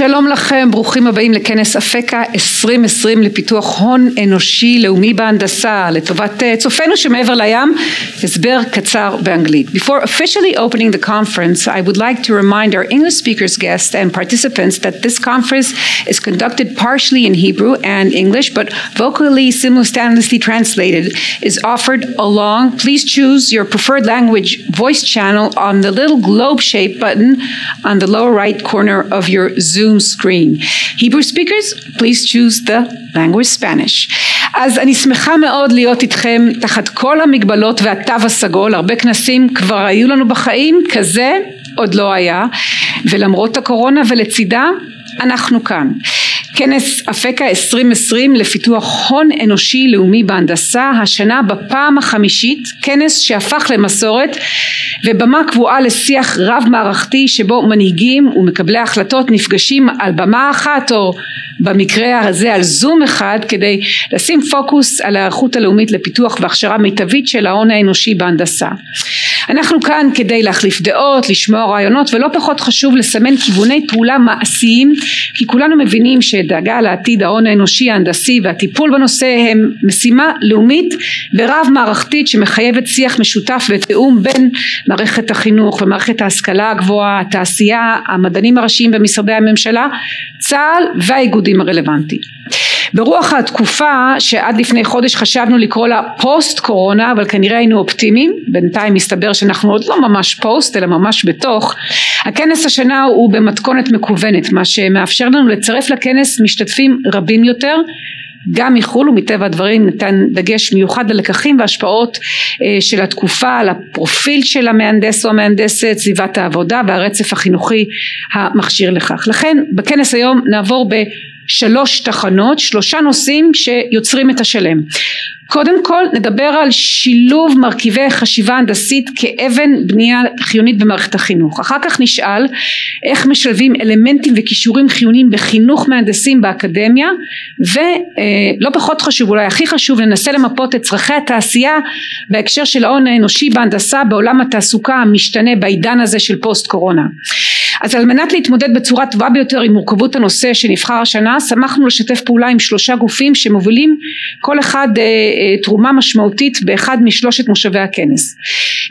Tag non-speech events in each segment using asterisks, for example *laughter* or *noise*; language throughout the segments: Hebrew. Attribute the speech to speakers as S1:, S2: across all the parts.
S1: שלום לכם, ברוכים הבאים לכנס אפקה 2020 לפיתוח הון אנושי לאומי בהנדסה לטובת צופינו שמעבר לים, הסבר קצר באנגלית. Before officially opening the conference, I would like to remind our English speakers guests and participants that this conference is conducted partially in Hebrew and English, but vocally simultaneously translated is offered along. Please choose your preferred language voice channel on the little globe-shaped button on the lower right corner of your Zoom screen. Hebrew speakers, please choose the language Spanish. אז אני שמחה מאוד להיות איתכם תחת כל המגבלות והתו הסגול, הרבה כנסים כבר היו לנו בחיים, כזה עוד לא היה, ולמרות הקורונה ולצידה אנחנו כאן. כנס אפקה 2020 לפיתוח הון אנושי לאומי בהנדסה השנה בפעם החמישית כנס שהפך למסורת ובמה קבועה לשיח רב מערכתי שבו מנהיגים ומקבלי החלטות נפגשים על במה אחת או במקרה הזה על זום אחד כדי לשים פוקוס על ההיערכות הלאומית לפיתוח והכשרה מיטבית של ההון האנושי בהנדסה. אנחנו כאן כדי להחליף דעות, לשמוע רעיונות ולא פחות חשוב לסמן כיווני פעולה מעשיים כי כולנו מבינים שדאגה לעתיד ההון האנושי ההנדסי והטיפול בנושא הם משימה לאומית ורב מערכתית שמחייבת שיח משותף ותיאום בין מערכת החינוך ומערכת ההשכלה הגבוהה, התעשייה, המדענים הראשיים במשרדי הממשלה, צה"ל והאיגודים הרלוונטיים. ברוח התקופה שעד לפני חודש חשבנו לקרוא לה פוסט קורונה אבל כנראה היינו אופטימיים. בינתיים מסתבר שאנחנו עוד לא ממש פוסט אלא ממש בתוך. הכנס השנה הוא במתכונת מקוונת מה שמאפשר לנו לצרף לכנס משתתפים רבים יותר. גם מחו"ל ומטבע הדברים ניתן דגש מיוחד ללקחים והשפעות של התקופה על הפרופיל של המהנדס או המהנדסת סביבת העבודה והרצף החינוכי המכשיר לכך. לכן בכנס היום נעבור ב שלוש תחנות, שלושה נושאים שיוצרים את השלם. קודם כל נדבר על שילוב מרכיבי חשיבה הנדסית כאבן בנייה חיונית במערכת החינוך. אחר כך נשאל איך משלבים אלמנטים וכישורים חיוניים בחינוך מהנדסים באקדמיה ולא פחות חשוב אולי הכי חשוב ננסה למפות את צרכי התעשייה בהקשר של ההון האנושי בהנדסה בעולם התעסוקה המשתנה בעידן הזה של פוסט קורונה. אז על מנת להתמודד בצורה טובה ביותר עם מורכבות הנושא שנבחר השנה שמחנו לשתף פעולה עם שלושה גופים שמובילים כל אחד תרומה משמעותית באחד משלושת מושבי הכנס.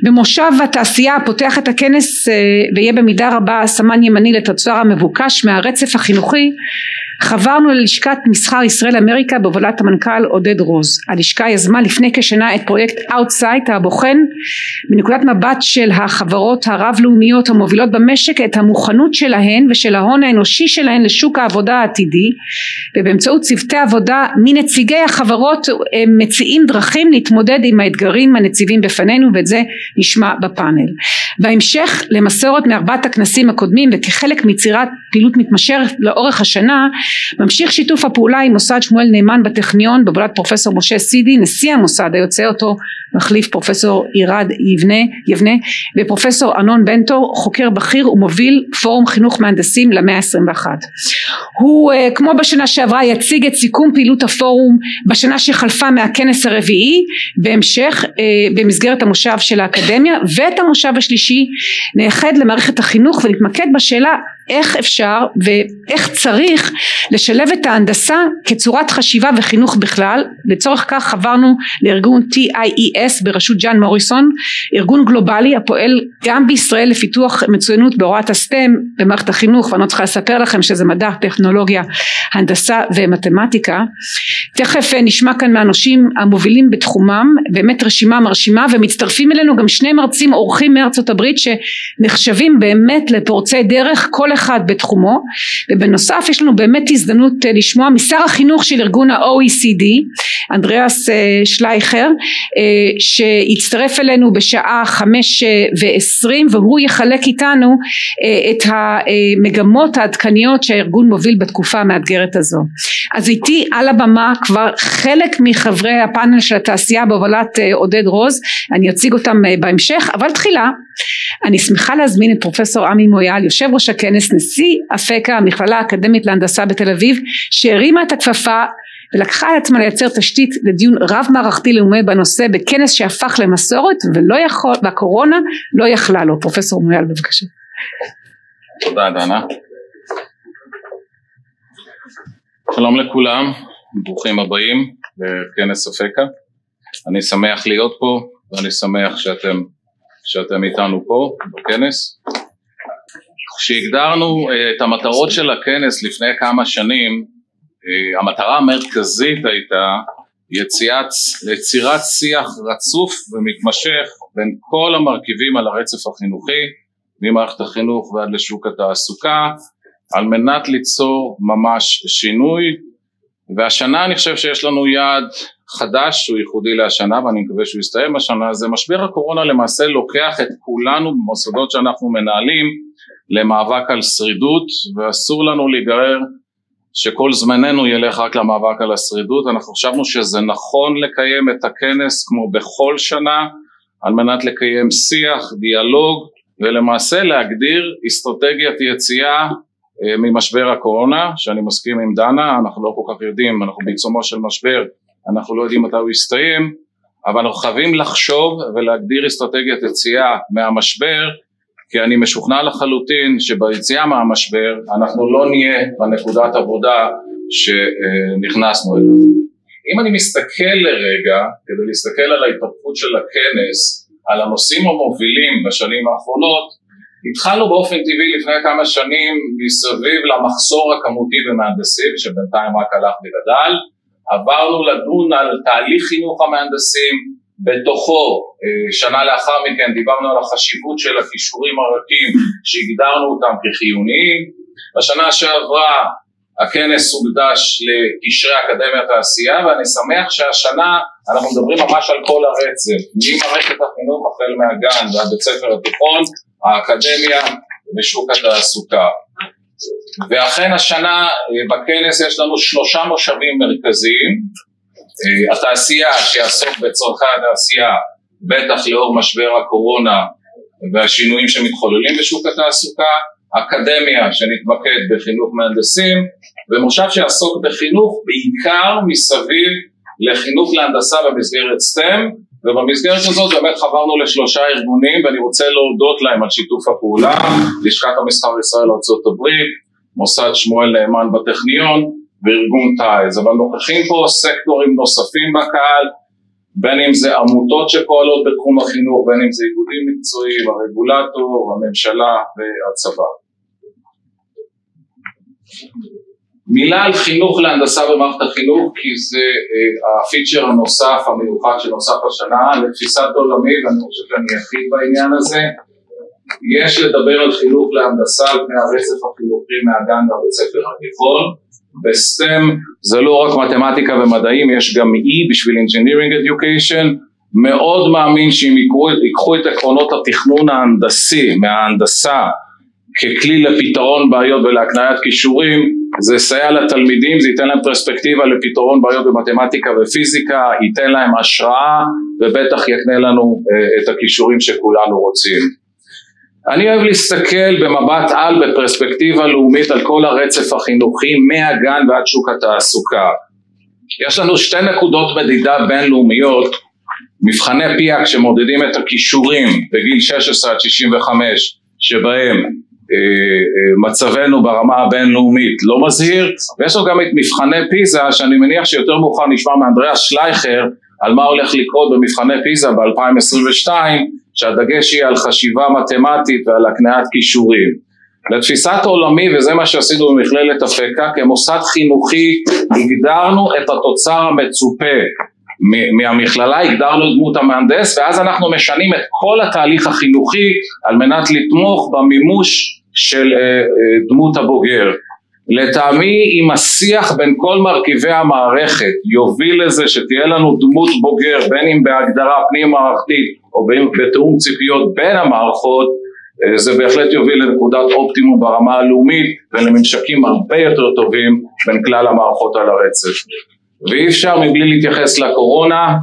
S1: במושב התעשייה הפותח את הכנס ויהיה במידה רבה סמן ימני לתוצר המבוקש מהרצף החינוכי חברנו ללשכת מסחר ישראל אמריקה בהובלת המנכ"ל עודד רוז. הלשכה יזמה לפני כשנה את פרויקט Outsight הבוחן מנקודת מבט של החברות הרב לאומיות המובילות במשק את המוכנות שלהן ושל ההון האנושי שלהן לשוק העבודה העתידי ובאמצעות צוותי עבודה מנציגי החברות הם מציעים דרכים להתמודד עם האתגרים הניצבים בפנינו ואת זה נשמע בפאנל. בהמשך למסורת מארבעת הכנסים הקודמים וכחלק מיצירת פעילות מתמשכת לאורך השנה ממשיך שיתוף הפעולה עם מוסד שמואל נאמן בטכניון בהובלת פרופסור משה סידי נשיא המוסד היוצא אותו מחליף פרופסור עירד יבנה, יבנה ופרופסור ארנון בנטור חוקר בכיר ומוביל פורום חינוך מהנדסים למאה ה-21. הוא כמו בשנה שעברה יציג את סיכום פעילות הפורום בשנה שחלפה מהכנס הרביעי בהמשך במסגרת המושב של האקדמיה ואת המושב השלישי נאחד למערכת החינוך ונתמקד בשאלה איך אפשר ואיך צריך לשלב את ההנדסה כצורת חשיבה וחינוך בכלל. לצורך כך חברנו לארגון TIES בראשות ג'אן מוריסון ארגון גלובלי הפועל גם בישראל לפיתוח מצוינות בהוראת הסטם במערכת החינוך ואני לא צריכה לספר לכם שזה מדע טכנולוגיה הנדסה ומתמטיקה. תכף נשמע כאן מהאנשים המובילים בתחומם באמת רשימה מרשימה ומצטרפים אלינו גם שני מרצים אורחים מארצות הברית שנחשבים באמת לפורצי דרך כל בתחומו ובנוסף יש לנו באמת הזדמנות לשמוע משר החינוך של ארגון ה-OECD אנדריאס שלייכר שיצטרף אלינו בשעה חמש ועשרים והוא יחלק איתנו את המגמות העדכניות שהארגון מוביל בתקופה המאתגרת הזו. אז איתי על הבמה כבר חלק מחברי הפאנל של התעשייה בהובלת עודד רוז אני אציג אותם בהמשך אבל תחילה אני שמחה להזמין את פרופסור עמי מויאל יושב ראש הכנס נשיא אפקה המכללה האקדמית להנדסה בתל אביב שהרימה את הכפפה ולקחה על עצמה לייצר תשתית לדיון רב מערכתי לאומי בנושא בכנס שהפך למסורת ולא יכול והקורונה לא יכלה לו פרופסור מויאל בבקשה
S2: תודה דנה שלום לכולם, ברוכים הבאים לכנס אפקה. אני שמח להיות פה ואני שמח שאתם, שאתם איתנו פה בכנס. כשהגדרנו אה, את המטרות של הכנס לפני כמה שנים, אה, המטרה המרכזית הייתה יציאת, יצירת שיח רצוף ומתמשך בין כל המרכיבים על הרצף החינוכי, ממערכת החינוך ועד לשוק התעסוקה, על מנת ליצור ממש שינוי. והשנה אני חושב שיש לנו יעד חדש שהוא ייחודי להשנה ואני מקווה שהוא יסתיים השנה. זה משבר הקורונה למעשה לוקח את כולנו במוסדות שאנחנו מנהלים למאבק על שרידות ואסור לנו להיגרר שכל זמננו ילך רק למאבק על השרידות. אנחנו חשבנו שזה נכון לקיים את הכנס כמו בכל שנה על מנת לקיים שיח, דיאלוג ולמעשה להגדיר אסטרטגיית יציאה אה, ממשבר הקורונה שאני מסכים עם דנה אנחנו לא כל כך יודעים אנחנו בעיצומו של משבר אנחנו לא יודעים מתי הוא יסתיים אבל אנחנו חייבים לחשוב ולהגדיר אסטרטגיית יציאה מהמשבר כי אני משוכנע לחלוטין שביציאה מהמשבר אנחנו לא נהיה בנקודת עבודה שנכנסנו אליה. אם אני מסתכל לרגע כדי להסתכל על ההתפתחות של הכנס על הנושאים המובילים בשנים האחרונות התחלנו באופן טבעי לפני כמה שנים מסביב למחסור הכמותי במהנדסים שבינתיים רק הלך וגדל, עברנו לדון על תהליך חינוך המהנדסים, בתוכו אה, שנה לאחר מכן דיברנו על החשיבות של הכישורים הרכים שהגדרנו אותם כחיוניים, בשנה שעברה הכנס הוקדש לקשרי אקדמיה תעשייה ואני שמח שהשנה אנחנו מדברים ממש על כל הרצף ממערכת החינוך החל מהגן ועד בית ספר התיכון האקדמיה ושוק התעסוקה. ואכן השנה אה, בכנס יש לנו שלושה מושבים מרכזיים, התעשייה שיעסוק בצורכי התעשייה בטח לאור משבר הקורונה והשינויים שמתחוללים בשוק התעסוקה, אקדמיה שנתמקד בחינוך מהנדסים ומושב שיעסוק בחינוך בעיקר מסביב לחינוך להנדסה במסגרת STEM ובמסגרת הזאת באמת חברנו לשלושה ארגונים ואני רוצה להודות להם על שיתוף הפעולה, לשכת המסחר ישראל ארה"ב, מוסד שמואל נאמן בטכניון וארגון טייז, אבל נוכחים פה סקטורים נוספים בקהל, בין אם זה עמותות שפועלות בתחום החינוך, בין אם זה איגודים מקצועיים, הרגולטור, הממשלה והצבא. מילה על חינוך להנדסה במערכת החינוך כי זה אה, הפיצ'ר הנוסף המיוחד שנוסף השנה לתפיסת עולמי ואני חושב שאני אחיד בעניין הזה יש לדבר על חינוך להנדסה על פני הרצף החינוכי מהגן והבית ספר התיכון בסטם זה לא רק מתמטיקה ומדעים יש גם E בשביל Engineering Education מאוד מאמין שאם ייקחו את עקרונות התכנון ההנדסי מההנדסה ככלי לפתרון בעיות ולהקניית כישורים זה יסייע לתלמידים, זה ייתן להם פרספקטיבה לפתרון בעיות במתמטיקה ופיזיקה, ייתן להם השראה ובטח יקנה לנו uh, את הכישורים שכולנו רוצים. אני אוהב להסתכל במבט על בפרספקטיבה לאומית על כל הרצף החינוכי מהגן ועד שוק התעסוקה. יש לנו שתי נקודות מדידה בינלאומיות, מבחני פיאק שמודדים את הכישורים בגיל 16 עד 65 שבהם אה, אה, מצבנו ברמה הבינלאומית לא מזהיר ויש לו גם את מבחני פיזה שאני מניח שיותר מאוחר נשמע מאנדריאס שלייכר על מה הולך לקרות במבחני פיזה ב-2022 שהדגש יהיה על חשיבה מתמטית ועל הקניית כישורים לתפיסת עולמי וזה מה שעשינו במכללת אפקה כמוסד חינוכי הגדרנו את התוצר המצופה מהמכללה הגדרנו את דמות המהנדס ואז אנחנו משנים את כל התהליך החינוכי על מנת לתמוך במימוש של אה, אה, דמות הבוגר. לטעמי אם השיח בין כל מרכיבי המערכת יוביל לזה שתהיה לנו דמות בוגר בין אם בהגדרה פנים מערכתית או בתיאום ציפיות בין המערכות אה, זה בהחלט יוביל לנקודת אופטימום ברמה הלאומית ולממשקים הרבה יותר טובים בין כלל המערכות על הרצף ואי אפשר מבלי להתייחס לקורונה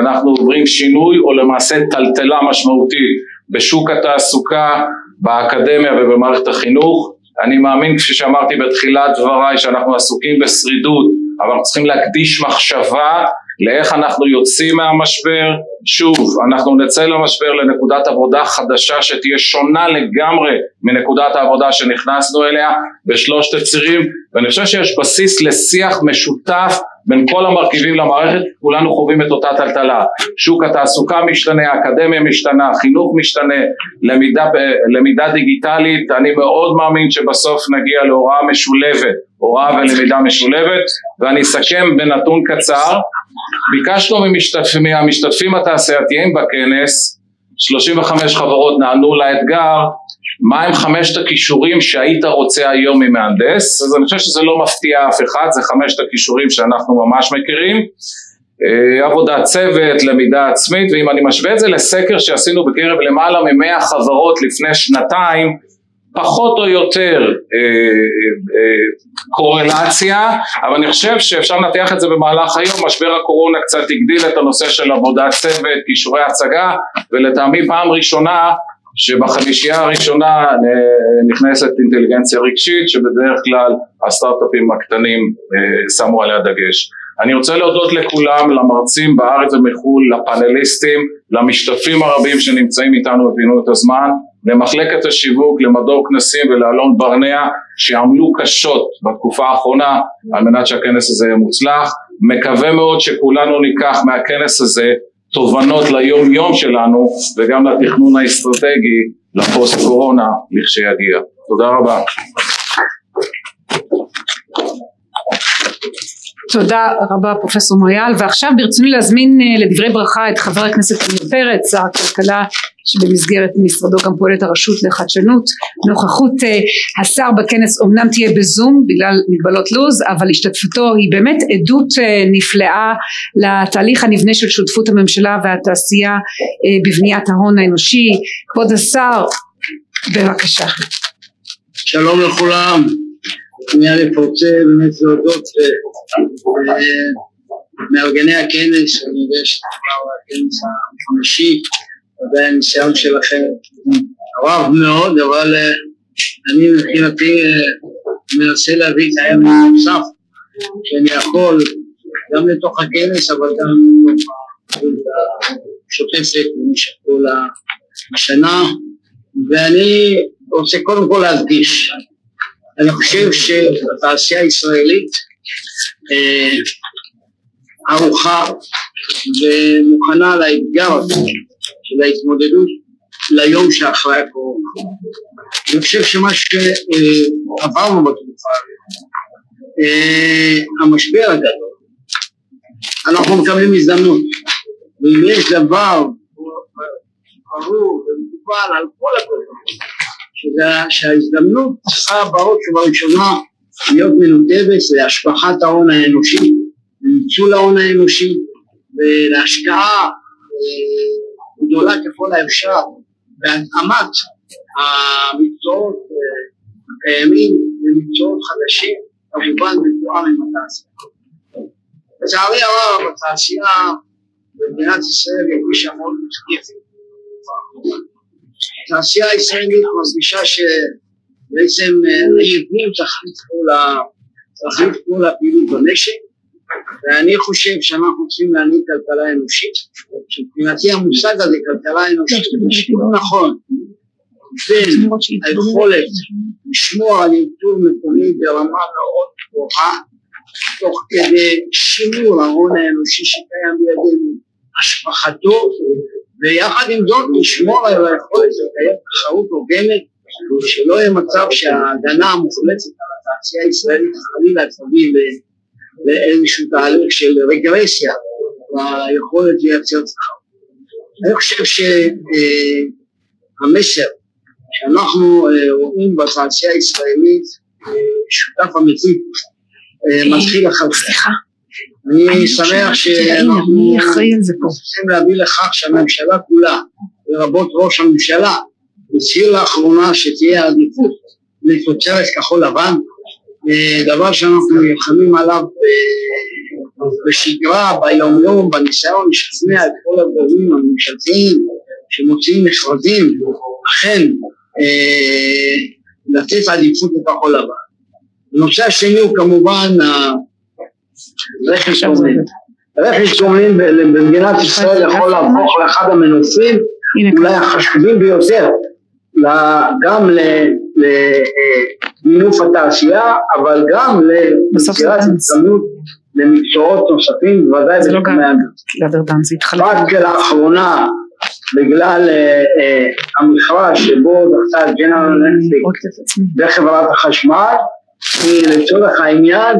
S2: אנחנו עוברים שינוי או למעשה טלטלה משמעותית בשוק התעסוקה באקדמיה ובמערכת החינוך. אני מאמין כפי שאמרתי בתחילת דבריי שאנחנו עסוקים בשרידות אבל אנחנו צריכים להקדיש מחשבה לאיך אנחנו יוצאים מהמשבר, שוב אנחנו נצא למשבר לנקודת עבודה חדשה שתהיה שונה לגמרי מנקודת העבודה שנכנסנו אליה בשלושת הצירים ואני חושב שיש בסיס לשיח משותף בין כל המרכיבים למערכת. כולנו חווים את אותה טלטלה. שוק התעסוקה משתנה, האקדמיה משתנה, חינוך משתנה, למידה, למידה דיגיטלית. אני מאוד מאמין שבסוף נגיע להוראה משולבת, הוראה ולמידה משולבת ואני אסכם בנתון קצר. ביקשנו ממשתתפ, מהמשתתפים התעשייתיים בכנס 35 חברות נענו לאתגר מהם חמשת הכישורים שהיית רוצה היום ממהנדס? אז אני חושב שזה לא מפתיע אף אחד זה חמשת הכישורים שאנחנו ממש מכירים. אה, עבודת צוות, למידה עצמית ואם אני משווה את זה לסקר שעשינו בקרב למעלה ממאה חברות לפני שנתיים פחות או יותר אה, אה, קורלציה אבל אני חושב שאפשר לנתח את זה במהלך היום משבר הקורונה קצת הגדיל את הנושא של עבודת צוות, כישורי הצגה ולטעמי פעם ראשונה שבחמישייה הראשונה אה, נכנסת אינטליגנציה רגשית שבדרך כלל הסטארט-אפים הקטנים אה, שמו עליה דגש. אני רוצה להודות לכולם, למרצים בארץ ומחו"ל, לפאנליסטים, למשתתפים הרבים שנמצאים איתנו ופינו את הזמן, למחלקת השיווק, למדור כנסים ולאלון ברנע שעמלו קשות בתקופה האחרונה על מנת שהכנס הזה יהיה מוצלח. מקווה מאוד שכולנו ניקח מהכנס הזה תובנות ליום יום שלנו וגם לתכנון האסטרטגי לפוסט קורונה לכשיגיע. תודה רבה.
S1: תודה רבה פרופסור מויאל. ועכשיו ברצוני להזמין אה, לדברי ברכה את חבר הכנסת עמיר פרץ שר הכלכלה שבמסגרת משרדו גם פועלת הרשות לחדשנות. נוכחות אה, השר בכנס אומנם תהיה בזום בגלל מגבלות לו"ז אבל השתתפותו היא באמת עדות אה, נפלאה לתהליך הנבנה של שותפות הממשלה והתעשייה בבניית ההון האנושי. כבוד השר בבקשה.
S3: שלום לכולם. אני רוצה באמת להודות למארגני הכנס, אני יודע שזה כבר הכנס החמישי, ודאי הניסיון שלכם. רב מאוד, אבל אני מבחינתי מנסה להביא את הערך הנוסף שאני יכול גם לתוך הכנס אבל גם לתוך השוטפת במשך כל השנה. ואני רוצה קודם כל להדגיש אני חושב שהתעשייה הישראלית אה, ערוכה ומוכנה לאתגר של ההתמודדות ליום שאחרי הקורונה. אני חושב שמה שעברנו בתקופה הזאת, אה, המשבר הגדול, אנחנו מקבלים הזדמנות, ואם יש דבר ברור ומקובל על כל הקודמות שההזדמנות צריכה בראש ובראשונה להיות מנותבת להשבחת ההון האנושי, לניצול ההון האנושי ולהשקעה אה, גדולה ככל האפשר בהתאמת המקצועות אה, הקיימים למקצועות חדשים, כמובן מתואם עם התעשייה. לצערי הרב התעשייה במדינת ישראל היא מאוד מותקפת התעשייה הישראלית מרגישה שבעצם היבוא תחליף כל הפעילות במשק ואני חושב שאנחנו צריכים להעניק כלכלה אנושית שמבחינתי המושג הזה כלכלה אנושית הוא שיעור נכון בין היכולת לשמור על ייצור מקומי ברמה מאוד גבוהה תוך כדי שימור ההון האנושי שקיים בידינו השפחתו ויחד עם זאת לשמור על היכולת לקיים תחרות הוגנת שלא יהיה מצב שההגנה המוחלטת על התעשייה הישראלית חלילה תביא לאיזשהו תהליך של רגרסיה ביכולת לייצר תחרות. אני חושב שהמסר שאנחנו אה, רואים בתעשייה הישראלית אה, שותף אמיתי אה, מתחיל לחלחל. אני שמח שאנחנו צריכים להביא לכך שהממשלה כולה, לרבות ראש הממשלה, הצהיר לאחרונה שתהיה עדיפות לתוצרת כחול לבן, אה, דבר שאנחנו נלחמים עליו אה, בשגרה, ביום יום, בניסיון לשכנע את כל הגורמים הממשלתיים שמוציאים מכרזים, אכן אה, לתת עדיפות לכחול לבן. הנושא השני הוא כמובן רכש גומלין. רכש גומלין במדינת ישראל יכול להפוך לאחד המנופים אולי החשובים ביותר גם למינוף התעשייה אבל גם למסירת הזדמנות למקצועות נוספים בוודאי
S1: לא
S3: בתחומי הגז. רק לאחרונה בגלל אה, אה, המכרז שבו דחתה ג'נרל אלקטריק. בחברת החשמל היא לצורך העניין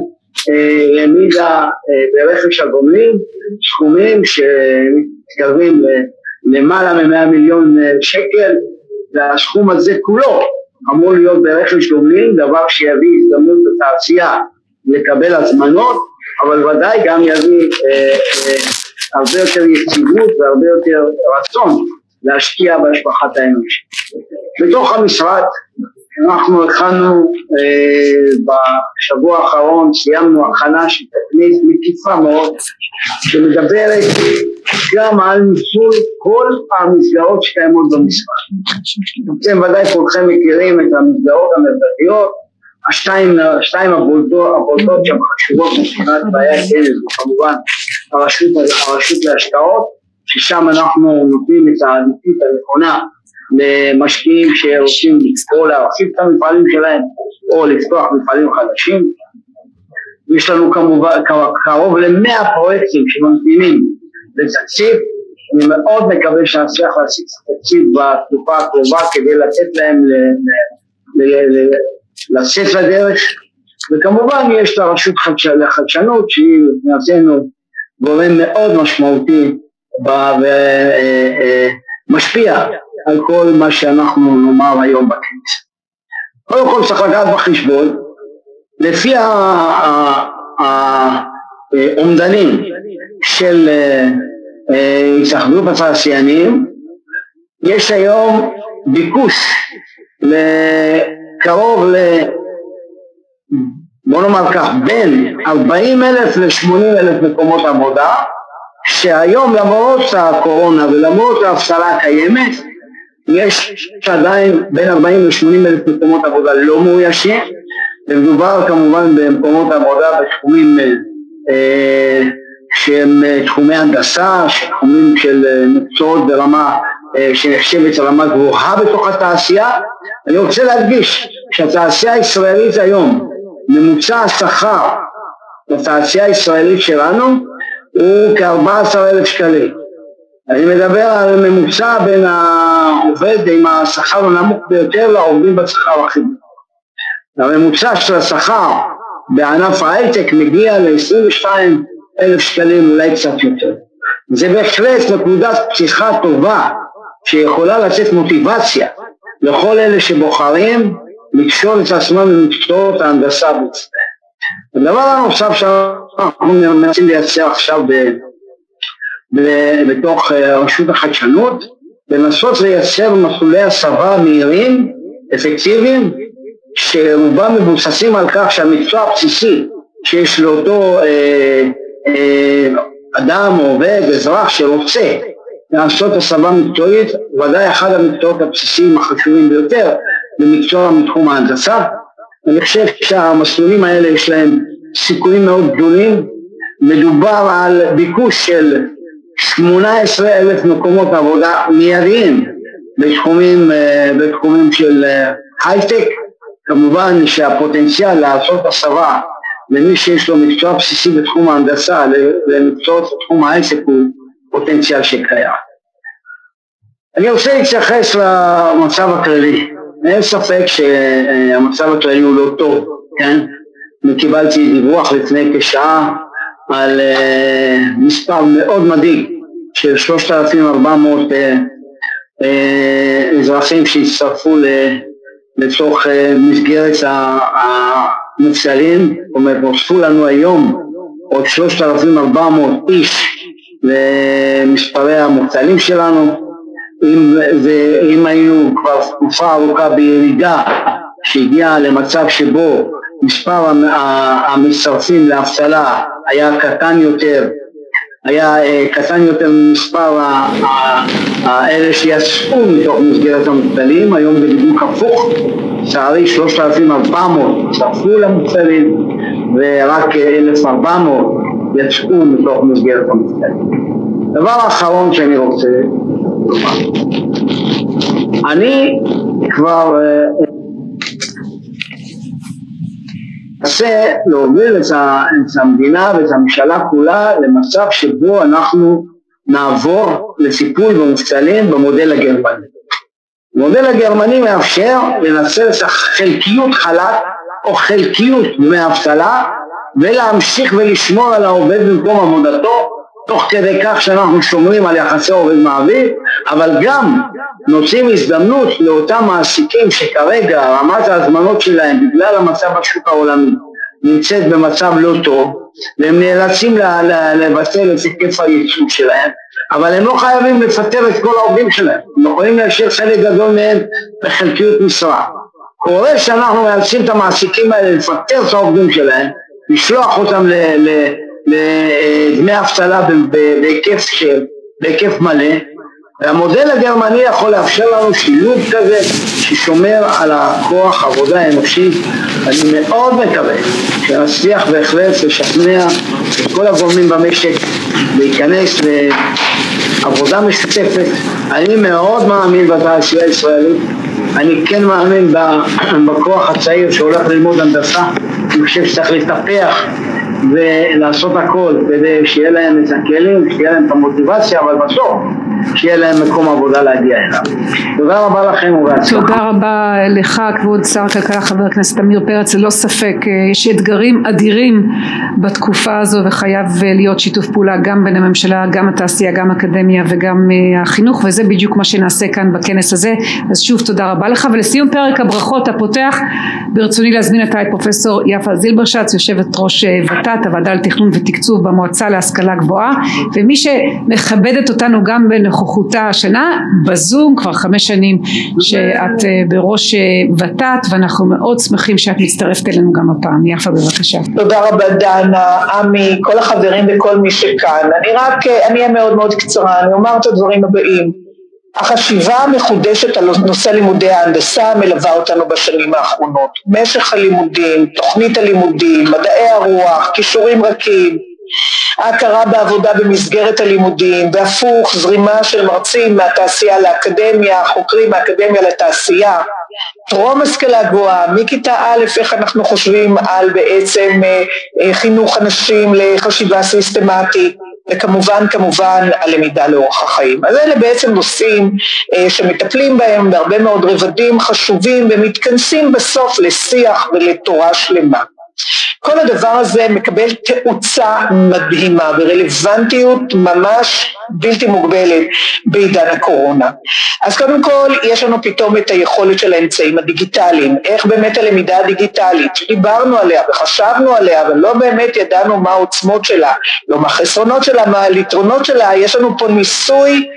S3: אה, העמידה ברכש הגומלין סכומים שמתקרבים למעלה מ-100 מיליון שקל והסכום הזה כולו אמור להיות ברכש גומלין דבר שיביא הזדמנות לתעשייה לקבל הזמנות אבל ודאי גם יביא אה, אה, הרבה יותר יציבות והרבה יותר רצון להשקיע בהשבחת האנוש. בתוך המשרד אנחנו הכנו אה, בשבוע האחרון, סיימנו הכנה של תוכנית מקיפה מאוד שמדברת גם על ניצול כל המסגרות שקיימות במשרד. אתם ודאי כולכם מכירים את המסגרות המרכזיות, השתיים, הבולטות, שם חשובות מבחינת בעיה כנס, כמובן הרשות, הרשות להשקעות, ששם אנחנו נותנים את העדיפות הנכונה למשקיעים שרוצים או להרחיב את המפעלים שלהם או לפתוח מפעלים חדשים. יש לנו כמובן קרוב למאה פרויקטים שממתינים לתקציב, אני מאוד מקווה שנצליח להשיג תקציב בתקופה הקרובה כדי לתת להם לצאת לדרך. וכמובן יש את הרשות חדש- לחדשנות שהיא מבחינתנו גורם מאוד משמעותי ומשפיע על כל מה שאנחנו נאמר היום בכנסת. קודם כל צריך לקחת בחשבון לפי האומדנים של אה, התאחדות התעשיינים יש היום ביקוש לקרוב ל... בוא נאמר כך, בין 40 אלף ל-80 אלף מקומות עבודה שהיום למרות הקורונה ולמרות האבטלה הקיימת יש עדיין בין 40 ל-80 אלף מקומות עבודה לא מאוישים ומדובר כמובן במקומות עבודה בתחומים אה, שהם אה, תחומי הנדסה, תחומים של אה, מקצועות ברמה אה, שנחשבת רמה גבוהה בתוך התעשייה. אני רוצה להדגיש שהתעשייה הישראלית היום, ממוצע השכר בתעשייה הישראלית שלנו הוא כ-14 אלף שקלים. אני מדבר על ממוצע בין העובד עם השכר הנמוך ביותר לעובדים בשכר הכי נמוך. הממוצע של השכר בענף ההייטק מגיע ל-22 אלף שקלים אולי קצת יותר. זה בהחלט נקודת פתיחה טובה שיכולה לתת מוטיבציה לכל אלה שבוחרים לקשור את עצמם במקצועות ההנדסה בישראל. הדבר הנוסף שאנחנו מנסים לייצר עכשיו ב, ב, בתוך אה, רשות החדשנות, לנסות לייצר מסלולי הסבה מהירים, אפקטיביים, שרובם מבוססים על כך שהמקצוע הבסיסי שיש לאותו אה, אה, אדם עובד, אזרח שרוצה לעשות הסבה מקצועית, ודאי אחד המקצועות הבסיסיים החשובים ביותר במקצוע מתחום ההנדסה. אני חושב שהמסלולים האלה יש להם סיכויים מאוד גדולים, מדובר על ביקוש של 18 אלף מקומות עבודה מיידיים בתחומים, אה, בתחומים של אה, הייטק, כמובן שהפוטנציאל לעשות הסבה למי שיש לו מקצוע בסיסי בתחום ההנדסה למקצועות בתחום ההייטק הוא פוטנציאל שקיים. אני רוצה להתייחס למצב הכללי, אין ספק שהמצב הכללי הוא לא טוב, כן? אני קיבלתי דיווח לפני כשעה על uh, מספר מאוד מדאיג של 3,400 uh, uh, אזרחים שהצטרפו לתוך uh, מסגרת המובטלים, זאת אומרת נוספו לנו היום עוד 3,400 איש למספרי המובטלים שלנו. אם, ואם היינו כבר תקופה ארוכה בירידה שהגיעה למצב שבו מספר המצטרפים לאבטלה היה קטן יותר, היה קטן יותר ממספר האלה שיצאו מתוך מסגרת המובטלים, היום בדיוק הפוך, לצערי 3,400 הצטרפו למובטלים ורק 1,400 יצאו מתוך מסגרת המסגרת. דבר אחרון שאני רוצה לומר, אני כבר מנסה להוביל את המדינה ואת הממשלה כולה למצב שבו אנחנו נעבור לטיפול במובטלים במודל הגרמני. המודל הגרמני מאפשר לנצל את החלקיות חל"ת או חלקיות דמי אבטלה ולהמשיך ולשמור על העובד במקום עבודתו תוך כדי כך שאנחנו שומרים על יחסי עובד מעביד אבל גם נותנים הזדמנות לאותם מעסיקים שכרגע רמת ההזמנות שלהם בגלל המצב בשוק העולמי נמצאת במצב לא טוב והם נאלצים לבטל את היקף הייצוג שלהם אבל הם לא חייבים לפטר את כל העובדים שלהם, הם יכולים להשאיר חלק גדול מהם בחלקיות משרה. קורה שאנחנו מאלצים את המעסיקים האלה לפטר את העובדים שלהם, לשלוח אותם לדמי אבטלה בהיקף, מלא, והמודל הגרמני יכול לאפשר לנו שילוב כזה ששומר על הכוח עבודה האנושי. אני מאוד מקווה שנצליח בהחלט לשכנע את כל הגורמים במשק להיכנס לעבודה משותפת. אני מאוד מאמין בתעשייה הישראלית, אני כן מאמין בכוח הצעיר שהולך ללמוד הנדסה, אני חושב שצריך לטפח ולעשות הכל כדי שיהיה להם את הכלים, שיהיה להם את המוטיבציה, אבל בסוף שיהיה להם מקום עבודה להגיע אליו. תודה רבה לכם ובהצלחה.
S1: תודה רבה לך כבוד שר הכלכלה חבר הכנסת עמיר פרץ, ללא ספק אה, יש אתגרים אדירים בתקופה הזו וחייב אה, להיות שיתוף פעולה גם בין הממשלה, גם התעשייה, גם האקדמיה וגם אה, החינוך וזה בדיוק מה שנעשה כאן בכנס הזה. אז שוב תודה רבה לך ולסיום פרק הברכות הפותח ברצוני להזמין את פרופסור יפה זילברשץ יושבת ראש ות"ת הוועדה לתכנון ותקצוב במועצה להשכלה גבוהה ומי שמכבדת אותנו גם בין בנוכחותה השנה בזום כבר חמש שנים שאת אה, בראש אה, ות"ת ואנחנו מאוד שמחים שאת מצטרפת אלינו גם הפעם. יפה בבקשה.
S4: תודה רבה דנה, עמי, כל החברים וכל מי שכאן. אני רק, אה, אני אהיה מאוד מאוד קצרה, אני אומר את הדברים הבאים. החשיבה המחודשת על נושא לימודי ההנדסה מלווה אותנו בשנים האחרונות. משך הלימודים, תוכנית הלימודים, מדעי הרוח, כישורים רכים, ההכרה בעבודה במסגרת הלימודים, והפוך, זרימה של מרצים מהתעשייה לאקדמיה, חוקרים מהאקדמיה לתעשייה, טרום השכלה גבוהה, מכיתה א', איך אנחנו חושבים על בעצם אה, אה, חינוך אנשים לחשיבה סיסטמטית, וכמובן כמובן הלמידה לאורך החיים. אז אלה בעצם נושאים אה, שמטפלים בהם בהרבה מאוד רבדים חשובים ומתכנסים בסוף לשיח ולתורה שלמה. כל הדבר הזה מקבל תאוצה מדהימה ורלוונטיות ממש בלתי מוגבלת בעידן הקורונה. אז קודם כל יש לנו פתאום את היכולת של האמצעים הדיגיטליים, איך באמת הלמידה הדיגיטלית, דיברנו עליה וחשבנו עליה אבל לא באמת ידענו מה העוצמות שלה, לא מה החסרונות שלה, מה היתרונות שלה, יש לנו פה ניסוי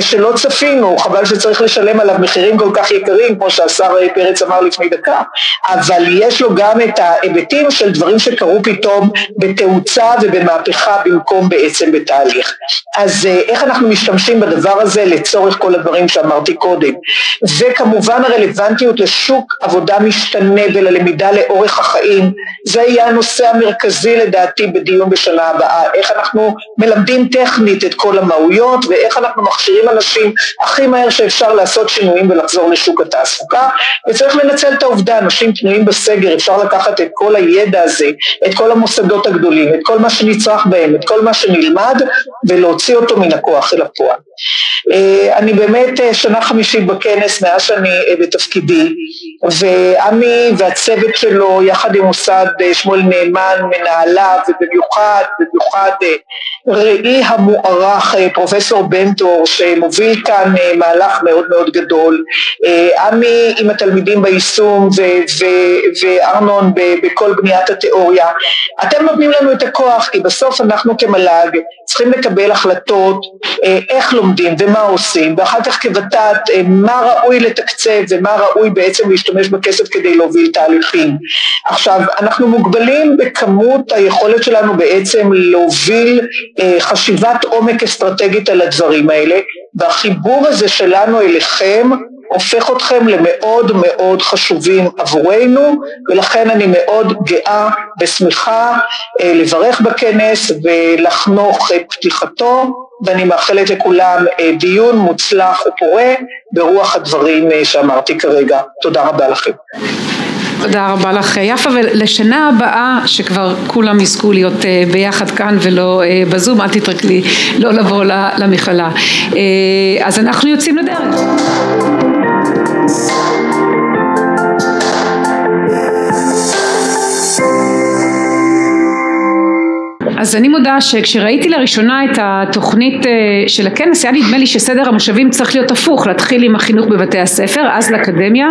S4: שלא צפינו, חבל שצריך לשלם עליו מחירים כל כך יקרים כמו שהשר פרץ אמר לפני דקה, אבל יש לו גם את ההיבטים של דברים שקרו פתאום בתאוצה ובמהפכה במקום בעצם בתהליך. אז אה, איך אנחנו משתמשים בדבר הזה לצורך כל הדברים שאמרתי קודם, וכמובן הרלוונטיות לשוק עבודה משתנה וללמידה לאורך החיים, זה יהיה הנושא המרכזי לדעתי בדיון בשנה הבאה, איך אנחנו מלמדים טכנית את כל המהויות ואיך אנחנו מכשירים אנשים הכי מהר שאפשר לעשות שינויים ולחזור לשוק התעסוקה וצריך לנצל את העובדה, אנשים פנויים בסגר, אפשר לקחת את כל הידע הזה, את כל המוסדות הגדולים, את כל מה שנצרך בהם, את כל מה שנלמד ולהוציא אותו מן הכוח אל הפועל. אה, אני באמת אה, שנה חמישית בכנס מאז שאני אה, בתפקידי ועמי והצוות שלו יחד עם מוסד שמואל נאמן, מנהליו ובמיוחד, במיוחד ראי המוערך פרופסור בנטור שמוביל כאן מהלך מאוד מאוד גדול, עמי עם התלמידים ביישום וארנון בכל בניית התיאוריה, אתם נותנים לנו את הכוח כי בסוף אנחנו כמל"ג צריכים לקבל החלטות איך לומדים ומה עושים ואחר כך כות"ת אה, מה ראוי לתקצב ומה ראוי בעצם להשתמש בכסף כדי להוביל תהליכים. עכשיו אנחנו מוגבלים בכמות היכולת שלנו בעצם להוביל אה, חשיבת עומק אסטרטגית על הדברים האלה והחיבור הזה שלנו אליכם הופך אתכם למאוד מאוד חשובים עבורנו ולכן אני מאוד גאה ושמחה אה, לברך בכנס ולחנוך את פתיחתו ואני מאחלת לכולם אה, דיון מוצלח ופורה ברוח הדברים אה, שאמרתי כרגע. תודה רבה לכם.
S1: תודה רבה לך יפה ולשנה הבאה שכבר כולם יזכו להיות אה, ביחד כאן ולא אה, בזום אל תתרכלי לא לבוא למכללה. אה, אז אנחנו יוצאים לדרך אז אני מודה שכשראיתי לראשונה את התוכנית אה, של הכנס היה נדמה לי שסדר המושבים צריך להיות הפוך להתחיל עם החינוך בבתי הספר אז לאקדמיה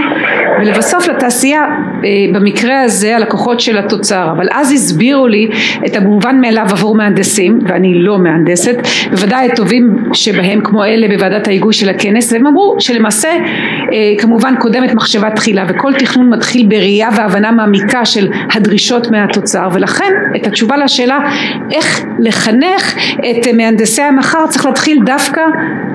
S1: ולבסוף לתעשייה אה, במקרה הזה הלקוחות של התוצר. אבל אז הסבירו לי את המובן מאליו עבור מהנדסים ואני לא מהנדסת בוודאי הטובים שבהם כמו אלה בוועדת ההיגוי של הכנס והם אמרו שלמעשה אה, כמובן קודמת מחשבה תחילה וכל תכנון מתחיל בראייה והבנה מעמיקה של הדרישות מהתוצר ולכן את התשובה לשאלה איך לחנך את מהנדסי המחר צריך להתחיל דווקא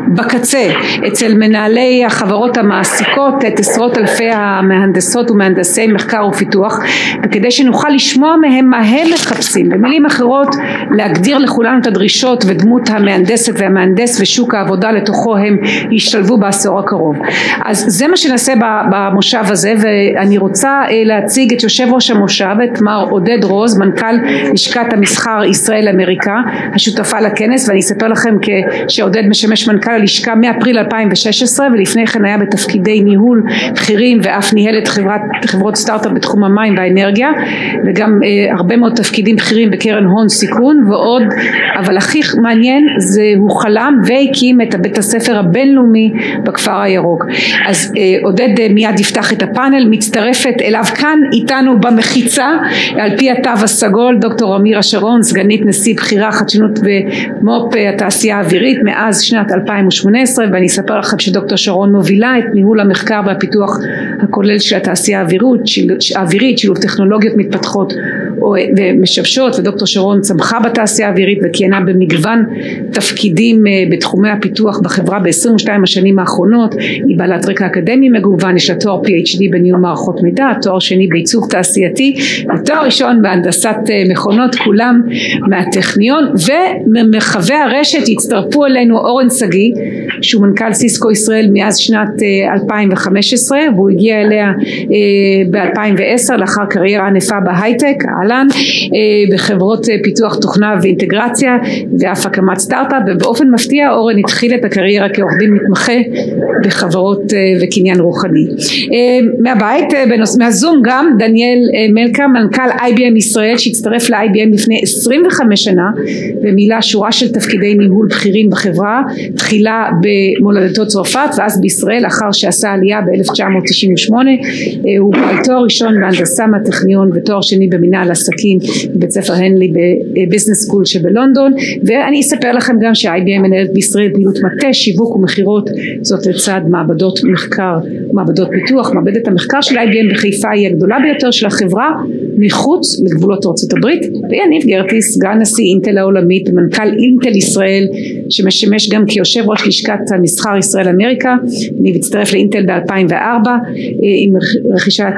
S1: בקצה אצל מנהלי החברות המעסיקות את עשרות אלפי המהנדסות ומהנדסי מחקר ופיתוח וכדי שנוכל לשמוע מהם מה הם מחפשים במילים אחרות להגדיר לכולנו את הדרישות ודמות המהנדסת והמהנדס ושוק העבודה לתוכו הם ישתלבו בעשור הקרוב. אז זה מה שנעשה במושב הזה ואני רוצה אה, להציג את יושב ראש המושב את מר עודד רוז מנכ"ל לשכת המסחר ישראל אמריקה השותפה לכנס ואני אספר לכם שעודד משמש מנכ"ל הלשכה מאפריל 2016 ולפני כן היה בתפקידי ניהול בכירים ואף ניהל את חברת, חברות סטארט-אפ בתחום המים והאנרגיה וגם אה, הרבה מאוד תפקידים בכירים בקרן הון סיכון ועוד אבל הכי מעניין זה הוא חלם והקים את בית הספר הבינלאומי בכפר הירוק. אז אה, עודד אה, מיד יפתח את הפאנל מצטרפת אליו כאן איתנו במחיצה על פי התו הסגול דוקטור אמירה שרון סגנית נשיא בכירה חדשנות ומו"פ התעשייה האווירית מאז שנת 2018 ואני אספר לכם שדוקטור שרון מובילה את ניהול המחקר והפיתוח הכולל של התעשייה האווירית, שילוב טכנולוגיות מתפתחות ומשבשות ודוקטור שרון צמחה בתעשייה האווירית וכיהנה במגוון תפקידים אה, בתחומי הפיתוח בחברה ב-22 השנים האחרונות. היא בעלת רקע אקדמי מגוון יש לה תואר PhD בניהול מערכות מידע תואר שני בעיצוב תעשייתי ותואר ראשון בהנדסת אה, מכונות כולם מהטכניון וממרחבי הרשת הצטרפו אלינו אורן שגיא שהוא מנכ"ל סיסקו ישראל מאז שנת 2015 אה, והוא הגיע אליה ב-2010 לאחר קריירה ענפה בהייטק אהלן אה, בחברות אה, פיתוח תוכנה ואינטגרציה ואף הקמת סטארט-אפ ובאופן מפתיע אורן התחיל את הקריירה כעורך דין מתמחה בחברות וקניין רוחני. מהבית מהזום גם דניאל מלכה מנכ"ל IBM ישראל שהצטרף ל-IBM לפני 25 שנה ומילא שורה של תפקידי ניהול בכירים בחברה תחילה במולדתו צרפת ואז בישראל לאחר שעשה עלייה ב-1998 הוא בעל תואר ראשון בהנדסה מהטכניון ותואר שני במנהל עסקים בבית ספר הנלי בביזנס סקול שבלונדון. ואני אספר לכם גם ש-IBM מנהלת בישראל פעילות מטה שיווק ומכירות. זאת לצד מעבדות מחקר מעבדות פיתוח מעבדת המחקר של IBM בחיפה היא הגדולה ביותר של החברה מחוץ לגבולות ארצות הברית. ויניב גרטיס סגן נשיא אינטל העולמית ומנכ"ל אינטל ישראל שמשמש גם כיושב ראש לשכת המסחר ישראל אמריקה אני מצטרף לאינטל ב-2004 אה, עם רכישת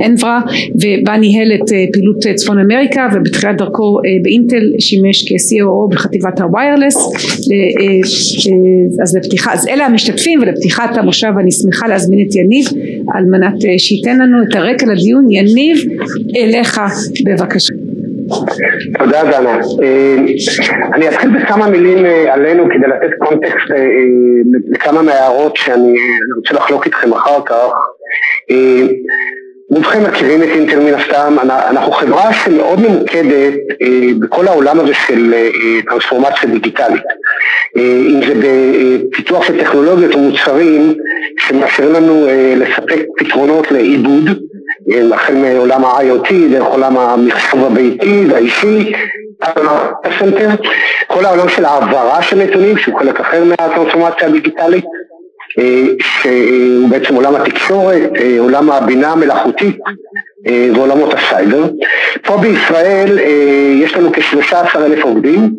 S1: אינברה ובה ניהל את אה, פעילות צפון אמריקה ובתחילת דרכו אה, באינטל שימש כ-COO בחטיבת הוויירלס אז לפתיחה אז אלה המשתתפים ולפתיחת המושב אני שמחה להזמין את יניב על מנת שייתן לנו את הרקע לדיון. יניב אליך בבקשה
S5: תודה דנה. אה, אני אתחיל בכמה מילים אה, עלינו כדי לתת קונטקסט אה, לכמה מההערות שאני רוצה לחלוק איתכם אחר כך. רובכם מכירים את אינטל מן הסתם, אנחנו חברה שמאוד ממוקדת בכל העולם הזה של טרנספורמציה דיגיטלית. אם זה בפיתוח של טכנולוגיות או מוצרים שמאפשרים לנו לספק פתרונות לעיבוד החל מעולם ה-IoT, דרך עולם המחשוב הביתי והאישי, כל העולם של העברה של נתונים, שהוא חלק אחר מהטרנספורמציה הדיגיטלית, אה, שהוא בעצם עולם התקשורת, אה, עולם הבינה המלאכותית אה, ועולמות הסייבר. פה בישראל יש לנו כ-13 אלף עובדים,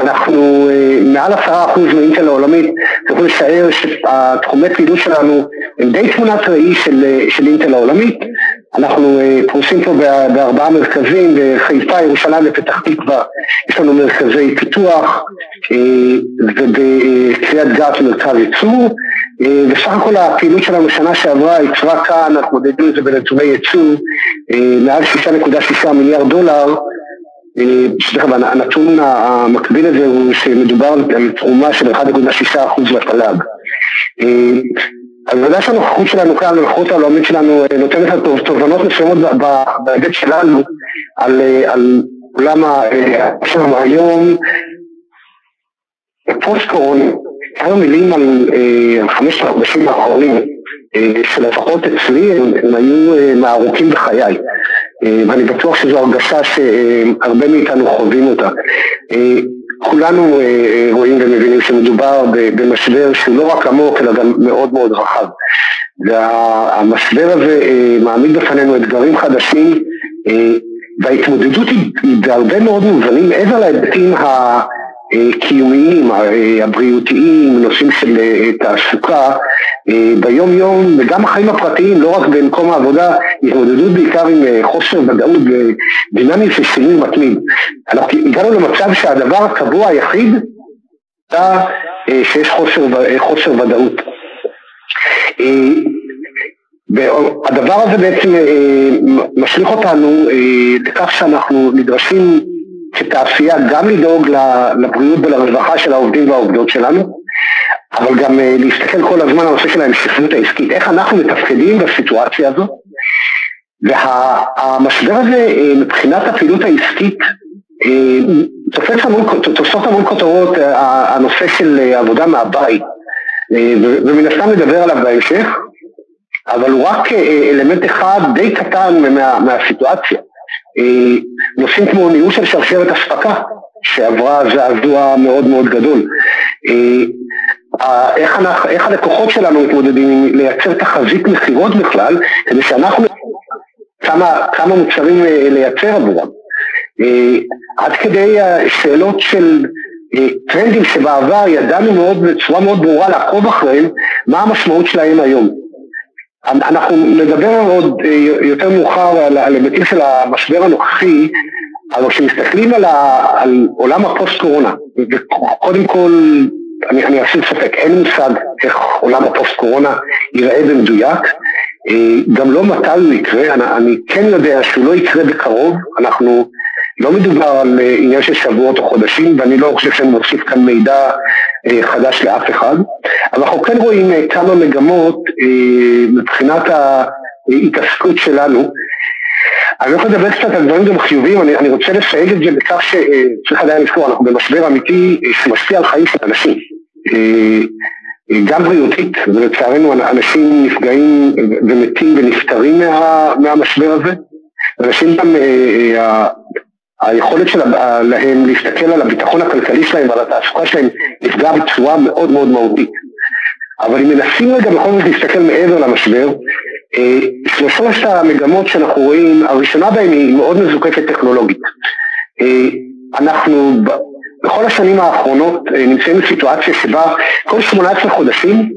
S5: אנחנו מעל עשרה אחוז מאינטל העולמית, יכולים לשער שהתחומי פעילות שלנו הם די תמונת ראי של, של אינטל העולמית, אנחנו פרוסים פה בארבעה מרכזים, בחיפה, ירושלים ופתח תקווה, יש לנו מרכזי פיתוח ובקריית גת מרכז ייצור, בסך הכל הפעילות שלנו שנה שעברה יצרה כאן, אנחנו מודדים את זה בנתוני ייצוא, מעל 6.6 מיליארד דולר, סליחה, הנתון המקביל הזה הוא שמדובר על תרומה של 1.6% לתל"ג. אז ודאי שהנוכחות שלנו כאן, הנוכחות העולמית שלנו נותנת לנו תובנות מסוימות בהיבט שלנו על, על עולם שלנו היום. פוסט קורונה, כמה מילים על חמשת החודשים האחרונים, שלפחות אצלי הם, הם היו מהארוכים בחיי. ואני בטוח שזו הרגשה שהרבה מאיתנו חווים אותה. כולנו רואים ומבינים שמדובר במשבר שהוא לא רק עמוק אלא גם מאוד מאוד רחב. והמשבר הזה מעמיד בפנינו אתגרים חדשים וההתמודדות היא בהרבה מאוד מובנים מעבר להיבטים הקיומיים, הבריאותיים, נושאים של תעסוקה, ביום יום וגם החיים הפרטיים, לא רק במקום העבודה, התמודדות בעיקר עם חוסר ודאות ודינמיות של שינוי מתמיד. אנחנו הגענו למצב שהדבר הקבוע היחיד היה שיש חוסר, חוסר ודאות. והדבר הזה בעצם משליך אותנו לכך שאנחנו נדרשים כתעשייה גם לדאוג לבריאות ולרווחה של העובדים והעובדות שלנו, אבל גם להסתכל כל הזמן על הנושא של ההמשכיות העסקית, איך אנחנו מתפקדים בסיטואציה הזו. והמשבר הזה מבחינת הפעילות העסקית תופס המון, תופסות המון כותרות הנושא של עבודה מהבית, ומן הסתם נדבר עליו בהמשך, אבל הוא רק אלמנט אחד די קטן מה, מהסיטואציה. נושאים כמו ניהול של שרשרת אספקה, שעברה זעזוע מאוד מאוד גדול. איך, אנחנו, איך הלקוחות שלנו מתמודדים עם לייצר תחזית מכירות בכלל, כדי שאנחנו כמה, כמה מוצרים לייצר עבורם. עד כדי שאלות של טרנדים שבעבר ידענו מאוד בצורה מאוד ברורה לעקוב אחריהם, מה המשמעות שלהם היום. אנחנו נדבר עוד יותר מאוחר על היבטים של המשבר הנוכחי, אבל כשמסתכלים על, על עולם הפוסט קורונה, וקודם כל אני, אני אסיר ספק, אין מושג איך עולם הפוסט קורונה ייראה במדויק, גם לא מתי הוא יקרה, אני, אני כן יודע שהוא לא יקרה בקרוב, אנחנו, לא מדובר על עניין של שבועות או חודשים, ואני לא חושב שאני מוסיף כאן מידע חדש לאף אחד, אבל אנחנו כן רואים כמה מגמות מבחינת ההתעסקות שלנו. אני הולך לדבר קצת על דברים גם חיוביים, אני, אני רוצה לסייג את זה בכך שצריך עדיין לזכור, אנחנו במשבר אמיתי שמשפיע על חיים של אנשים. גם בריאותית, ולצערנו אנשים נפגעים ומתים ונפטרים מה, מהמשבר הזה. אנשים גם, היכולת שלהם להסתכל על הביטחון הכלכלי שלהם ועל התעסוקה שלהם נפגע בצורה מאוד מאוד מהותית. אבל אם מנסים רגע בכל זאת להסתכל מעבר למשבר, שלושת המגמות שאנחנו רואים, הראשונה בהן היא מאוד מזוקקת טכנולוגית. אנחנו בכל השנים האחרונות נמצאים בסיטואציה שבה כל 18 חודשים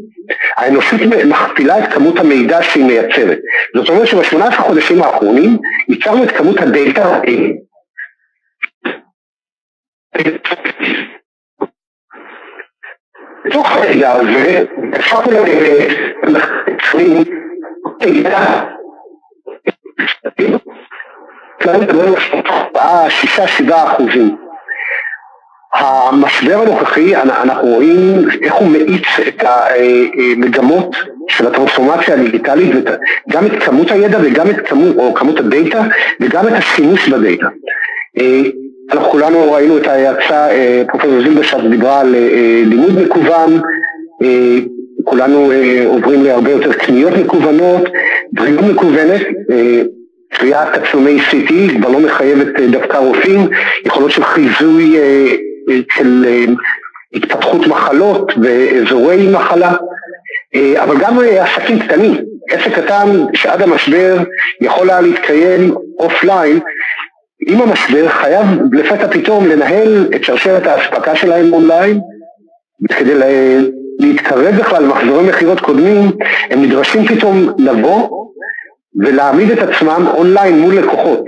S5: האנושות מכפילה את כמות המידע שהיא מייצרת. זאת אומרת שב-18 חודשים האחרונים ייצרנו את כמות הדלתא בתוך הרגע הזה אפשר למחקרים שישה שבעה אחוזים. המשבר הנוכחי, אנחנו רואים איך הוא מאיץ את המגמות של הטרנספורמציה הדיגיטלית, גם את כמות הידע וגם את כמות, או כמות הדאטה וגם את השימוש בדאטה. אנחנו כולנו ראינו את ההאצה, פרופסור זילברשט דיברה על לימוד מקוון, כולנו עוברים להרבה יותר קניות מקוונות, בריאות מקוונת, קריאת תצלומי CT כבר לא מחייבת דווקא רופאים, יכולות של חיזוי של התפתחות מחלות ואזורי מחלה, אבל גם עסקים קטנים, עסק קטן שעד המשבר יכול היה להתקיים offline, עם המשבר חייב לפתע פתאום לנהל את שרשרת האספקה שלהם אונליין, וכדי להתקרב בכלל למחזורי מכירות קודמים, הם נדרשים פתאום לבוא ולהעמיד את עצמם אונליין מול לקוחות.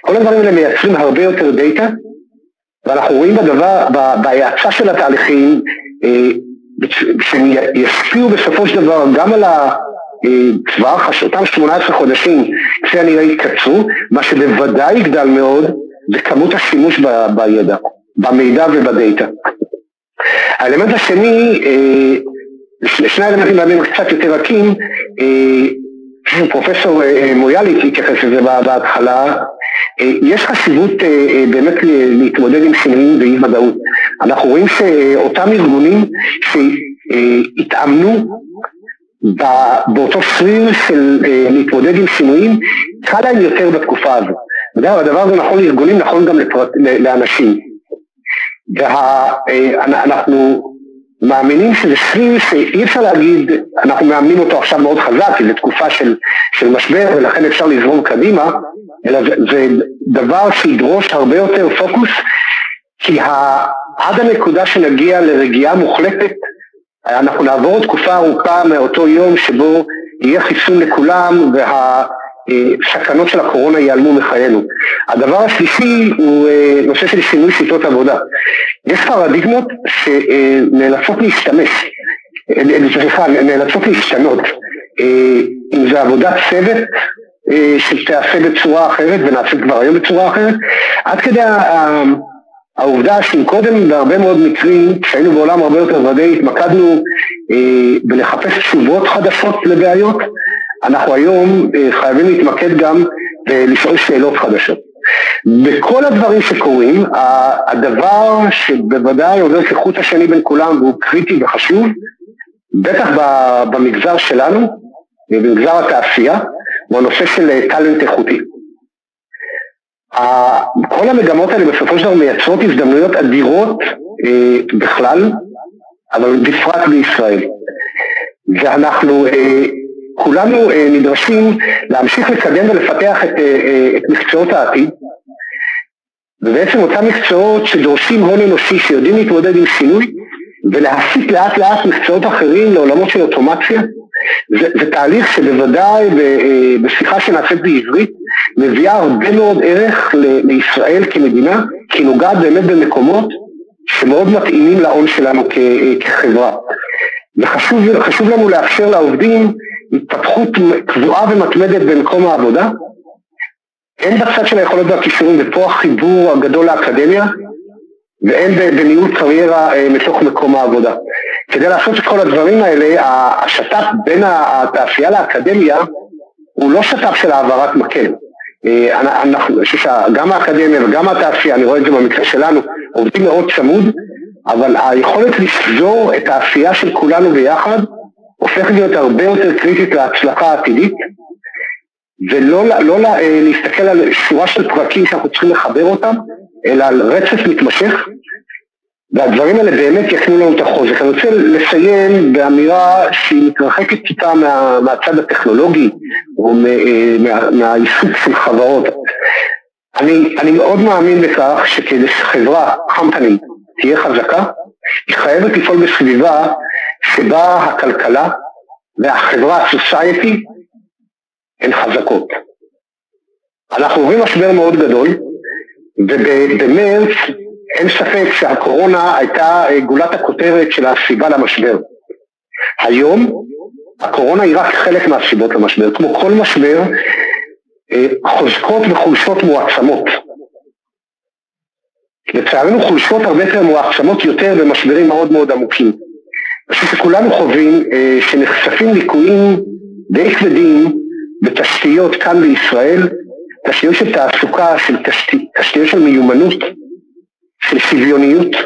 S5: כל הדברים האלה מייצרים הרבה יותר data, ואנחנו רואים בדבר, בהאצה של התהליכים, אה, שהם ישפיעו בסופו של דבר גם על הטווח, אה, אותם 18 חודשים, כפי הנראה יתקצרו, מה שבוודאי יגדל מאוד זה כמות השימוש בידע, במידע ובדאטה. האלמנט השני, אה, שני האלמנטים האלה קצת יותר רכים, פרופסור מויאלי התייחס לזה בהתחלה, יש חשיבות באמת להתמודד עם שינויים באי ודאות. אנחנו רואים שאותם ארגונים שהתאמנו באותו סריר של להתמודד עם שינויים, קל להם יותר בתקופה הזו. הדבר הזה נכון לארגונים, נכון גם לאנשים. ואנחנו מאמינים שזה סביב שאי אפשר להגיד, אנחנו מאמנים אותו עכשיו מאוד חזק, כי זו תקופה של, של משבר ולכן אפשר לזרום קדימה, אלא זה, זה דבר שידרוש הרבה יותר פוקוס, כי ה, עד הנקודה שנגיע לרגיעה מוחלטת, אנחנו נעבור תקופה ארוכה מאותו יום שבו יהיה חיסון לכולם וה... סכנות של הקורונה ייעלמו מחיינו. הדבר השלישי הוא אה, נושא של שינוי שיטות עבודה. יש פרדיגמות שנאלצות להשתמש, אה, סליחה, נאלצות להשתנות. אה, אם זה עבודת צוות שתיעשה בצורה אחרת ונעשית כבר היום בצורה אחרת, עד כדי העובדה שאם קודם בהרבה מאוד מקרים, כשהיינו בעולם הרבה יותר ודאי, התמקדנו בלחפש תשובות חדשות לבעיות, אנחנו היום אה, חייבים להתמקד גם ולשאול שאלות חדשות. בכל הדברים שקורים, הדבר שבוודאי עובר כחוט השני בין כולם והוא קריטי וחשוב, בטח במגזר שלנו, במגזר התעשייה, הוא הנושא של אה, טאלנט איכותי. כל המגמות האלה בסופו של דבר מייצרות הזדמנויות אדירות אה, בכלל, אבל בפרט בישראל. ואנחנו כולנו אה, נדרשים להמשיך לקדם ולפתח את, אה, אה, את מקצועות העתיד, ובעצם אותם מקצועות שדורשים הון אנושי, שיודעים להתמודד עם שינוי, ולהסיט לאט לאט מקצועות אחרים לעולמות של אוטומציה, זה, זה תהליך שבוודאי בשיחה שנעשית בעברית מביאה הרבה מאוד ערך לישראל כמדינה, כי נוגעת באמת במקומות שמאוד מתאימים להון שלנו כ, כחברה. וחשוב לנו לאפשר לעובדים התפתחות קבועה ומתמדת במקום העבודה, הן בצד של היכולות והכישורים, ופה החיבור הגדול לאקדמיה, והן בניהול קריירה אה, מתוך מקום העבודה. כדי לעשות את כל הדברים האלה, השת"פ בין התעשייה לאקדמיה הוא לא שת"פ של העברת מקל. אה, אני חושב שגם האקדמיה וגם התעשייה, אני רואה את זה במקרה שלנו, עובדים מאוד צמוד, אבל היכולת לשזור את העשייה של כולנו ביחד הופך להיות הרבה יותר קריטית להצלחה העתידית, ולא לא, לא, להסתכל על שורה של פרקים שאנחנו צריכים לחבר אותם, אלא על רצף מתמשך, והדברים האלה באמת יקנו לנו את החוזק. אני רוצה לסיים באמירה שהיא מתרחקת טיפה מה, מהצד הטכנולוגי, או מה, מהעיסוק של חברות. אני, אני מאוד מאמין בכך שכדי שחברה, company, תהיה חזקה, היא חייבת לפעול בסביבה שבה הכלכלה והחברה, הסוסייטי, הן חזקות. אנחנו עוברים משבר מאוד גדול, ובמרץ אין ספק שהקורונה הייתה גולת הכותרת של הסיבה למשבר. היום הקורונה היא רק חלק מהסיבות למשבר. כמו כל משבר, אה, חוזקות וחולשות מועצמות. לצערנו חולשות הרבה יותר מועצמות יותר במשברים מאוד מאוד עמוקים. אני חושב שכולנו חווים אה, שנחשפים ליקויים די כבדים בתשתיות כאן בישראל, תשתיות של תעסוקה, של תשתי, תשתיות של מיומנות, של שוויוניות,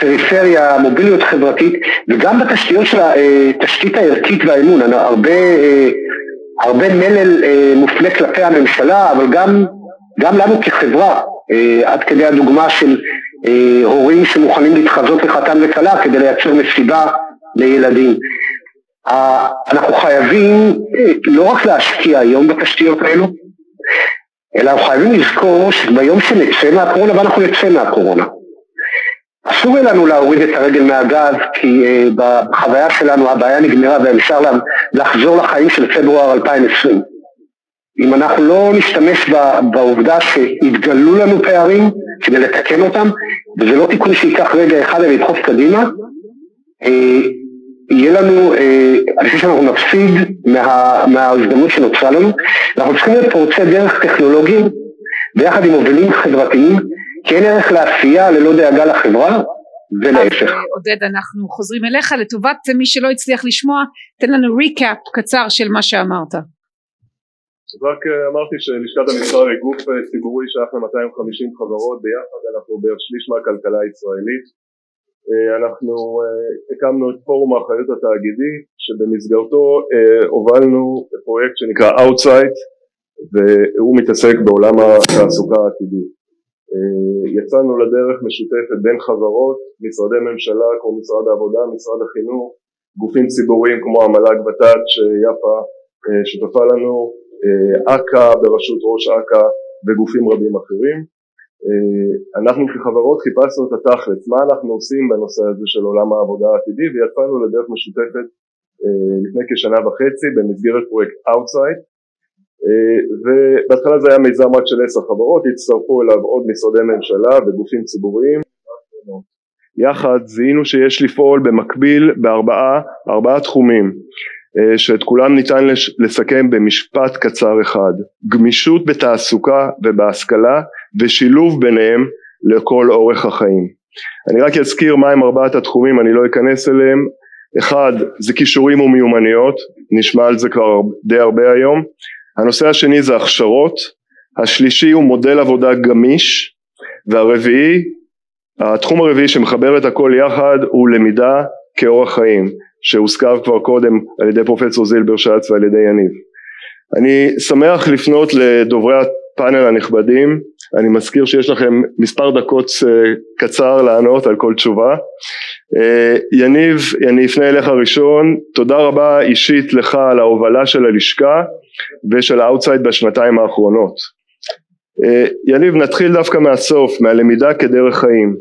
S5: פריפריה, מוביליות חברתית, וגם בתשתיות של התשתית אה, הערכית והאמון, הרבה, אה, הרבה מלל אה, מופנה כלפי הממשלה, אבל גם, גם לנו כחברה, עד כדי הדוגמה של הורים שמוכנים להתחזות לחתן וכלה כדי לייצר מסיבה לילדים. אנחנו חייבים אה, לא רק להשקיע היום בתשתיות האלו, אלא אנחנו חייבים לזכור שביום שנצא מהקורונה, ואנחנו נצא מהקורונה, אסור לנו להוריד את הרגל מהגז כי uh, בחוויה שלנו הבעיה נגמרה ואפשר לחזור לחיים של פברואר 2020. אם אנחנו לא נשתמש בעובדה שהתגלו לנו פערים כדי לתקן אותם, וזה לא תיקון שייקח רגע אחד ולדחוף קדימה, אה, יהיה לנו, אה, אני חושב שאנחנו נפסיד מה, מההזדמנות שנוצרה לנו, אנחנו צריכים להיות פורצי דרך טכנולוגיים ביחד עם מובילים חברתיים, כי אין ערך לעשייה ללא דאגה לחברה ולהפך.
S1: עודד אנחנו חוזרים אליך לטובת מי שלא הצליח לשמוע, תן לנו ריקאפ קצר של מה שאמרת.
S6: אז רק אה, אמרתי שלשכת המסחר היא גוף אה, ציבורי שייך ל-250 חברות ביחד, אנחנו בערך שליש מהכלכלה הישראלית. אה, אנחנו הקמנו את פורום האחריות התאגידי שבמסגרתו הובלנו פרויקט שנקרא Outside והוא מתעסק בעולם התעסוקה העתידי. יצאנו לדרך משותפת בין חברות, משרדי ממשלה כמו משרד העבודה, משרד החינוך, גופים ציבוריים כמו המל"ג ות"ת שיפה שותפה לנו, אכ"א בראשות ראש אכ"א וגופים רבים אחרים. אה, אנחנו כחברות חיפשנו את התכלס, מה אנחנו עושים בנושא הזה של עולם העבודה העתידי ויצאנו לדרך משותפת אה, לפני כשנה וחצי במסגרת פרויקט Outside. אה, ובהתחלה זה היה מיזם רק של עשר חברות, הצטרפו אליו עוד משרדי ממשלה וגופים ציבוריים. יחד זיהינו שיש לפעול במקביל בארבעה תחומים. אה, שאת כולם ניתן לסכם במשפט קצר אחד. גמישות בתעסוקה ובהשכלה ושילוב ביניהם לכל אורך החיים. אני רק אזכיר מהם ארבעת התחומים אני לא אכנס אליהם. אחד זה כישורים ומיומנויות נשמע על זה כבר די הרבה היום. הנושא השני זה הכשרות. השלישי הוא מודל עבודה גמיש. והרביעי התחום הרביעי שמחבר את הכל יחד הוא למידה כאורח חיים שהוזכר כבר קודם על ידי פרופסור זילבר שץ ועל ידי יניב. אני שמח לפנות לדוברי הפאנל הנכבדים, אני מזכיר שיש לכם מספר דקות אה, קצר לענות על כל תשובה. אה, יניב, אני אפנה אליך ראשון, תודה רבה אישית לך על ההובלה של הלשכה ושל ה Outsight בשנתיים האחרונות. אה, יניב נתחיל דווקא מהסוף, מהלמידה כדרך חיים.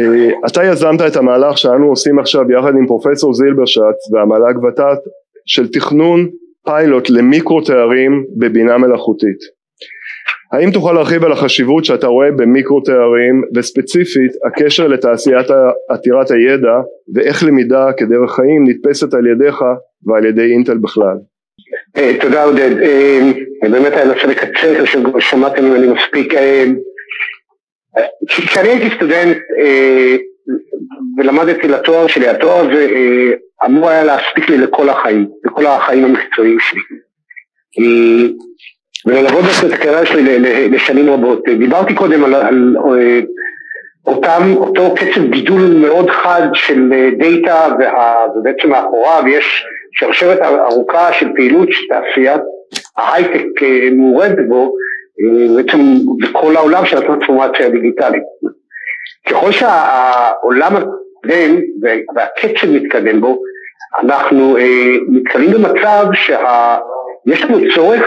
S6: אה, אתה יזמת את המהלך שאנו עושים עכשיו יחד עם פרופסור זילברשץ והמל"ג ות"ת של תכנון פיילוט למיקרו תארים בבינה מלאכותית. האם תוכל להרחיב על החשיבות שאתה רואה במיקרו תארים וספציפית הקשר לתעשיית עתירת הידע ואיך למידה כדרך חיים נתפסת על ידיך ועל ידי אינטל בכלל.
S5: אה, תודה עודד, אה, באמת היה נושא לקצר, שמעתם ממני מספיק. כשאני הייתי סטודנט אה, ולמדתי לתואר שלי, התואר הזה אה, אמור היה להספיק לי לכל החיים, לכל החיים המקצועיים שלי. אה, וללוות את הקריירה שלי לשנים רבות. דיברתי קודם על, על אותם, אותו קצב גידול מאוד חד של דאטה ובעצם מאחוריו יש שרשרת ארוכה של פעילות שתעשיית ההייטק מעורבת בו בעצם בכל העולם של הטרנספורמציה הדיגיטלית. ככל שהעולם מתקדם והקצב מתקדם בו, אנחנו אה, נתקלים במצב שיש לנו צורך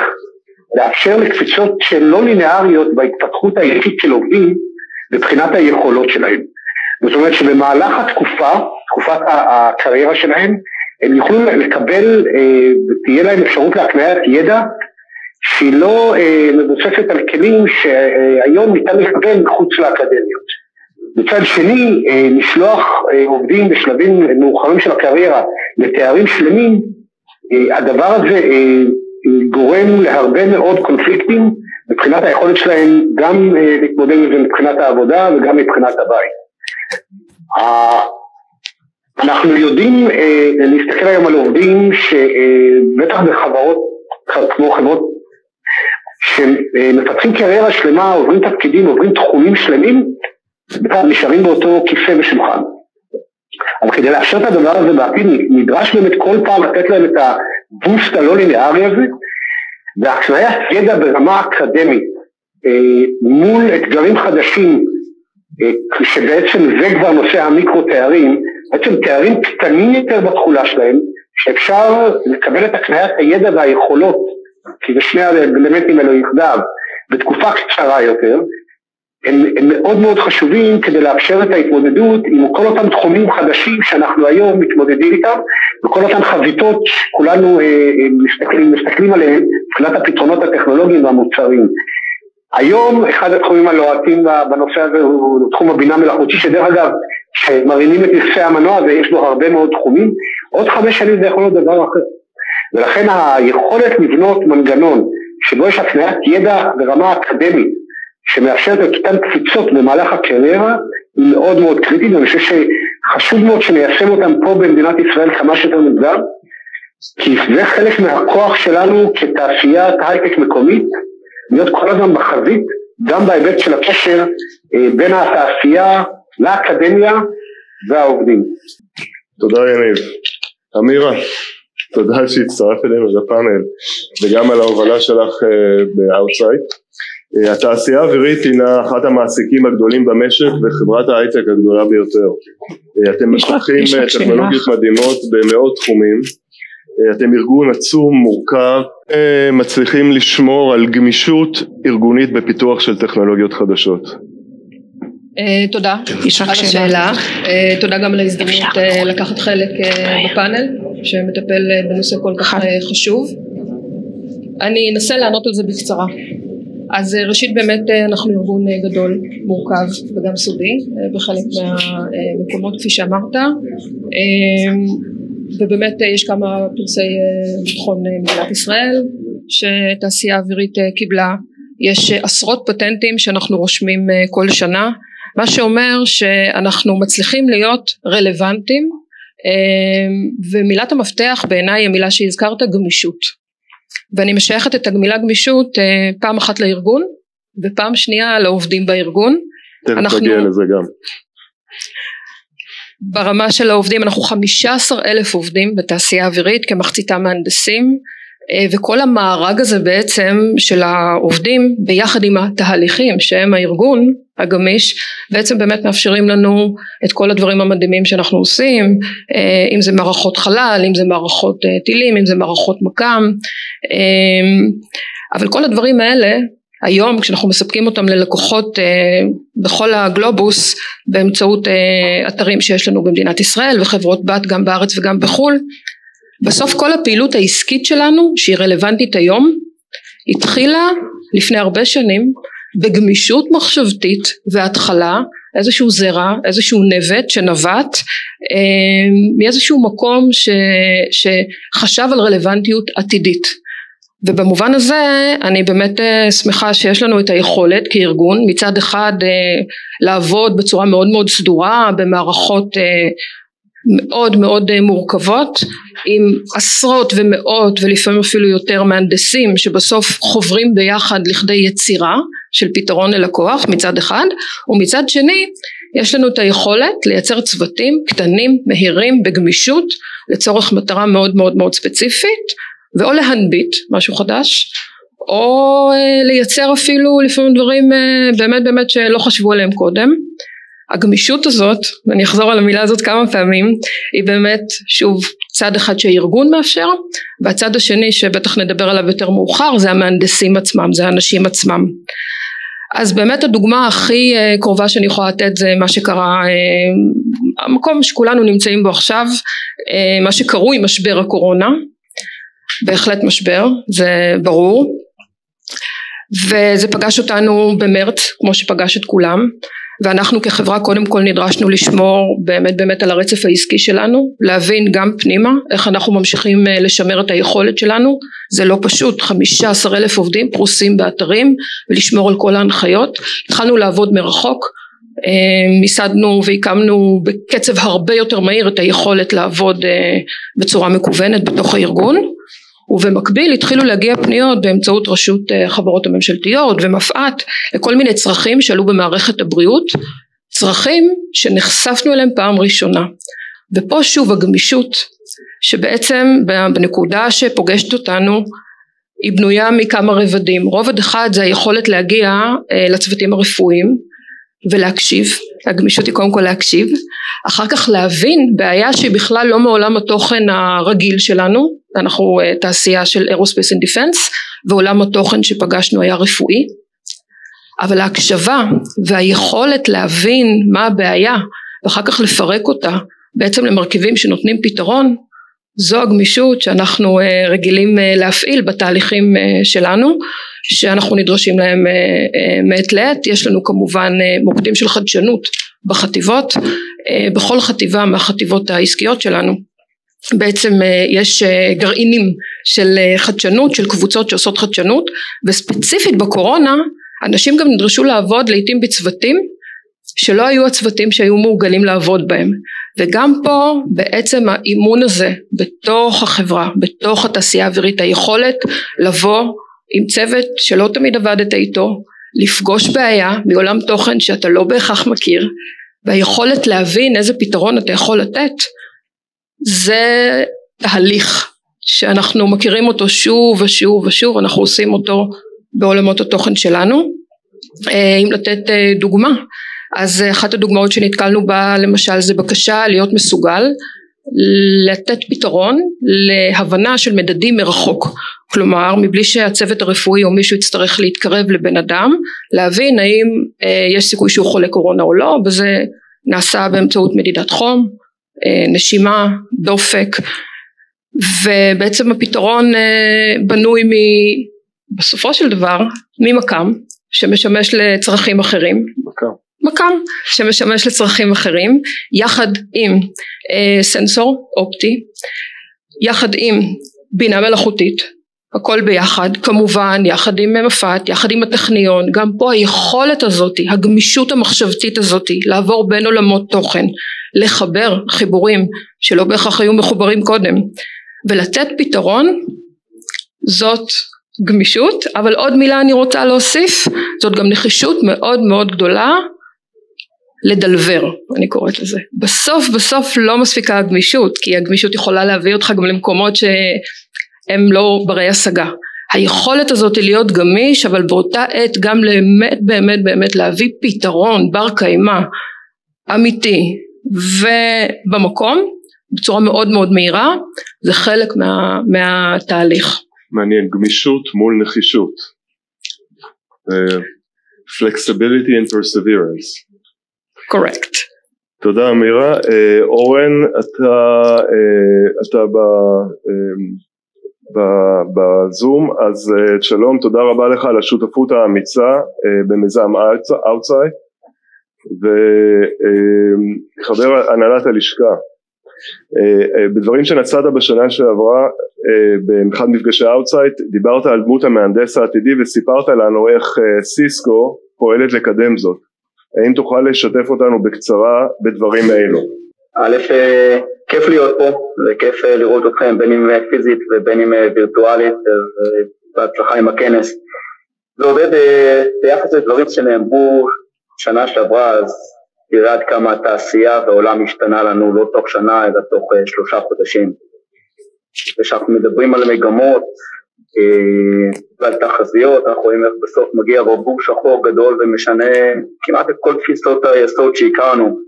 S5: לאפשר לקפיצות שלא לינאריות בהתפתחות האישית של עובדים מבחינת היכולות שלהם. זאת אומרת שבמהלך התקופה, תקופת הקריירה שלהם, הם יוכלו לקבל אה, ותהיה להם אפשרות להקניית ידע שהיא לא אה, מבוססת על כלים שהיום ניתן לקבל מחוץ לאקדמיות. מצד שני, אה, לשלוח אה, עובדים בשלבים מאוחרים של הקריירה לתארים שלמים, אה, הדבר הזה אה, גורם להרבה מאוד קונפליקטים מבחינת היכולת שלהם גם אה, להתמודד עם זה מבחינת העבודה וגם מבחינת הבית. אנחנו יודעים אה, להסתכל היום על עובדים שבטח אה, בחברות כמו חברות שמפתחים קריירה שלמה, עוברים תפקידים, עוברים תחומים שלמים, נשארים באותו כיסא ושולחן. אבל כדי לאפשר את הדבר הזה בעתיד נדרש באמת כל פעם לתת להם את הבוסט הלא ליניארי הזה והקניית ידע ברמה אקדמית אה, מול אתגרים חדשים אה, שבעצם זה כבר נושא המיקרו תארים, בעצם תארים קטנים יותר בתכולה שלהם שאפשר לקבל את הקניית הידע והיכולות כי זה שני האלמנטים האלו יחדיו, בתקופה קצרה יותר, הם, הם מאוד מאוד חשובים כדי לאפשר את ההתמודדות עם כל אותם תחומים חדשים שאנחנו היום מתמודדים איתם וכל אותן חזיתות שכולנו אה, אה, מסתכלים, מסתכלים עליהן מבחינת הפתרונות הטכנולוגיים והמוצרים. היום אחד התחומים הלוהטים בנושא הזה הוא תחום הבינה מלאכותי שדרך אגב כשמרימים את נכסי המנוע הזה יש בו הרבה מאוד תחומים. עוד חמש שנים זה יכול להיות דבר אחר ולכן היכולת לבנות מנגנון שבו יש הפניית ידע ברמה אקדמית שמאפשרת את אותן קפיצות במהלך הקריירה היא מאוד מאוד קריטית ואני חושב שחשוב מאוד שניישם אותם פה במדינת ישראל כמה שיותר מוקדם כי זה חלק מהכוח שלנו כתעשיית הייטק מקומית להיות כל הזמן בחזית גם בהיבט של הקשר אה, בין התעשייה לאקדמיה והעובדים.
S6: תודה יניב. אמירה, תודה שהצטרף אלינו לפאנל וגם על ההובלה שלך אה, ב Outsight. אה, התעשייה האווירית הינה אחת המעסיקים הגדולים במשק וחברת ההייטק הגדולה ביותר. אה, אתם מפתחים טכנולוגיות מדהימות במאות תחומים. אתם ארגון עצום, מורכב, מצליחים לשמור על גמישות ארגונית בפיתוח של טכנולוגיות חדשות.
S7: תודה על השאלה, תודה גם על ההזדמנות לקחת חלק בפאנל שמטפל בנושא כל כך חשוב. אני אנסה לענות על זה בקצרה. אז ראשית באמת אנחנו ארגון גדול, מורכב וגם סודי בחלק מהמקומות כפי שאמרת ובאמת יש כמה פרסי ביטחון מדינת ישראל שתעשייה אווירית קיבלה יש עשרות פטנטים שאנחנו רושמים כל שנה מה שאומר שאנחנו מצליחים להיות רלוונטיים ומילת המפתח בעיניי המילה שהזכרת גמישות. ואני משייכת את המילה גמישות פעם אחת לארגון ופעם שנייה לעובדים בארגון.
S6: תכף נגיע לזה גם.
S7: ברמה של העובדים אנחנו חמישה עשר אלף עובדים בתעשייה אווירית כמחציתם מהנדסים וכל המארג הזה בעצם של העובדים ביחד עם התהליכים שהם הארגון הגמיש בעצם באמת מאפשרים לנו את כל הדברים המדהימים שאנחנו עושים אם זה מערכות חלל אם זה מערכות טילים אם זה מערכות מכ"ם אבל כל הדברים האלה היום כשאנחנו מספקים אותם ללקוחות בכל הגלובוס באמצעות אתרים שיש לנו במדינת ישראל וחברות בת גם בארץ וגם בחו"ל בסוף כל הפעילות העסקית שלנו שהיא רלוונטית היום התחילה לפני הרבה שנים בגמישות מחשבתית והתחלה איזשהו זרע איזשהו נבט שנבט מאיזשהו מקום ש, שחשב על רלוונטיות עתידית. ובמובן הזה אני באמת שמחה שיש לנו את היכולת כארגון מצד אחד לעבוד בצורה מאוד מאוד סדורה במערכות מאוד מאוד מורכבות עם עשרות ומאות ולפעמים אפילו יותר מהנדסים שבסוף חוברים ביחד לכדי יצירה של פתרון ללקוח מצד אחד ומצד שני יש לנו את היכולת לייצר צוותים קטנים מהירים בגמישות לצורך מטרה מאוד מאוד מאוד ספציפית ואו להנביט משהו חדש או לייצר אפילו לפעמים דברים באמת באמת שלא חשבו עליהם קודם הגמישות הזאת ואני אחזור על המילה הזאת כמה פעמים היא באמת שוב צד אחד שהארגון מאפשר והצד השני שבטח נדבר עליו יותר מאוחר זה המהנדסים עצמם זה האנשים עצמם. אז באמת הדוגמה הכי קרובה שאני יכולה לתת זה מה שקרה המקום שכולנו נמצאים בו עכשיו מה שקרוי משבר הקורונה. בהחלט משבר זה ברור. וזה פגש אותנו במרץ כמו שפגש את כולם ואנחנו כחברה קודם כל נדרשנו לשמור באמת באמת על הרצף העסקי שלנו להבין גם פנימה איך אנחנו ממשיכים לשמר את היכולת שלנו. זה לא פשוט חמישה עשר אלף עובדים פרוסים באתרים ולשמור על כל ההנחיות. התחלנו לעבוד מרחוק מיסדנו והקמנו בקצב הרבה יותר מהיר את היכולת לעבוד בצורה מקוונת בתוך הארגון ובמקביל התחילו להגיע פניות באמצעות רשות החברות הממשלתיות ומפא"ת לכל מיני צרכים שעלו במערכת הבריאות צרכים שנחשפנו אליהם פעם ראשונה. ופה שוב הגמישות שבעצם בנקודה שפוגשת אותנו היא בנויה מכמה רבדים. רובד אחד זה היכולת להגיע לצוותים הרפואיים ולהקשיב הגמישות היא קודם כל להקשיב אחר כך להבין בעיה שהיא בכלל לא מעולם התוכן הרגיל שלנו אנחנו תעשייה של aerospace and defense ועולם התוכן שפגשנו היה רפואי אבל ההקשבה והיכולת להבין מה הבעיה ואחר כך לפרק אותה בעצם למרכיבים שנותנים פתרון זו הגמישות שאנחנו אה, רגילים אה, להפעיל בתהליכים אה, שלנו שאנחנו נדרשים להם מעת לעת. יש לנו כמובן מוקדים של חדשנות בחטיבות. בכל חטיבה מהחטיבות העסקיות שלנו בעצם יש גרעינים של חדשנות של קבוצות שעושות חדשנות. וספציפית בקורונה אנשים גם נדרשו לעבוד לעיתים בצוותים שלא היו הצוותים שהיו מורגלים לעבוד בהם. וגם פה בעצם האימון הזה בתוך החברה בתוך התעשייה האווירית היכולת לבוא עם צוות שלא תמיד עבדת איתו לפגוש בעיה מעולם תוכן שאתה לא בהכרח מכיר והיכולת להבין איזה פתרון אתה יכול לתת זה תהליך שאנחנו מכירים אותו שוב ושוב ושוב אנחנו עושים אותו בעולמות התוכן שלנו. אה, אם לתת אה, דוגמה אז אחת הדוגמאות שנתקלנו בה למשל זה בקשה להיות מסוגל לתת פתרון להבנה של מדדים מרחוק. כלומר מבלי שהצוות הרפואי או מישהו יצטרך להתקרב לבן אדם להבין האם אה, יש סיכוי שהוא חולה קורונה או לא וזה נעשה באמצעות מדידת חום אה, נשימה דופק ובעצם הפתרון אה, בנוי מ... בסופו של דבר ממקם שמשמש לצרכים אחרים.
S6: מקם
S7: מקם שמשמש לצרכים אחרים יחד עם אה, סנסור אופטי יחד עם בינה מלאכותית הכל ביחד כמובן יחד עם מפת יחד עם הטכניון גם פה היכולת הזאתי הגמישות המחשבתית הזאתי לעבור בין עולמות תוכן לחבר חיבורים שלא בהכרח היו מחוברים קודם ולתת פתרון זאת גמישות אבל עוד מילה אני רוצה להוסיף זאת גם נחישות מאוד מאוד גדולה לדלבר אני קוראת לזה בסוף בסוף לא מספיקה הגמישות כי הגמישות יכולה להביא אותך גם למקומות שהם לא ברי השגה היכולת הזאת להיות גמיש אבל באותה עת גם באמת באמת באמת להביא פתרון בר קיימא אמיתי ובמקום בצורה מאוד מאוד מהירה זה חלק מה, מהתהליך.
S6: מעניין גמישות מול נחישות. Uh, flexibility and perseverance.
S7: קורקט.
S6: תודה אמירה. אה, אורן, אתה, אה, אתה אה, ב, בזום, אז שלום, תודה רבה לך על השותפות האמיצה במיזם Outsight וחבר הנהלת הלשכה. בדברים שנשאת בשנה שעברה באחד מפגשי אאוטסייד דיברת על דמות המהנדס העתידי וסיפרת לנו איך סיסקו פועלת לקדם זאת האם תוכל לשתף אותנו בקצרה בדברים האלו?
S8: א', אה, כיף להיות פה, וכיף אה, לראות אתכם בין אם אה, פיזית ובין אם וירטואלית, בהצלחה עם הכנס. ועודד, ביחס לדברים שנאמרו שנה שעברה, אז תראה עד כמה התעשייה והעולם השתנה לנו לא תוך שנה, אלא תוך שלושה חודשים. וכשאנחנו מדברים על מגמות, ועל תחזיות, אנחנו רואים איך בסוף מגיע בור שחור גדול ומשנה כמעט את כל תפיסות היסוד שהכרנו,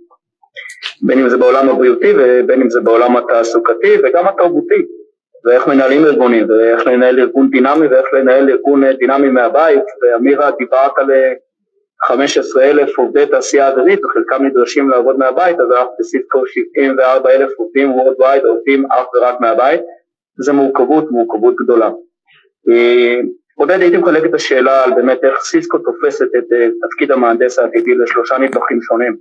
S8: בין אם זה בעולם הבריאותי ובין אם זה בעולם התעסוקתי וגם התרבותי, ואיך מנהלים ארגונים, ואיך לנהל ארגון דינמי ואיך לנהל ארגון דינמי מהבית, ואמירה דיברת על 15 אלף עובדי תעשייה אווירית וחלקם נדרשים לעבוד מהבית, אז אנחנו בסיסקו 74 אלף עובדים וורדווייד עובדים אך ורק מהבית, זה מורכבות, מורכבות גדולה. עודד הייתי מחלק את השאלה על באמת איך סיסקו תופסת את אה, תפקיד המהנדס העתידי לשלושה נדבכים שונים.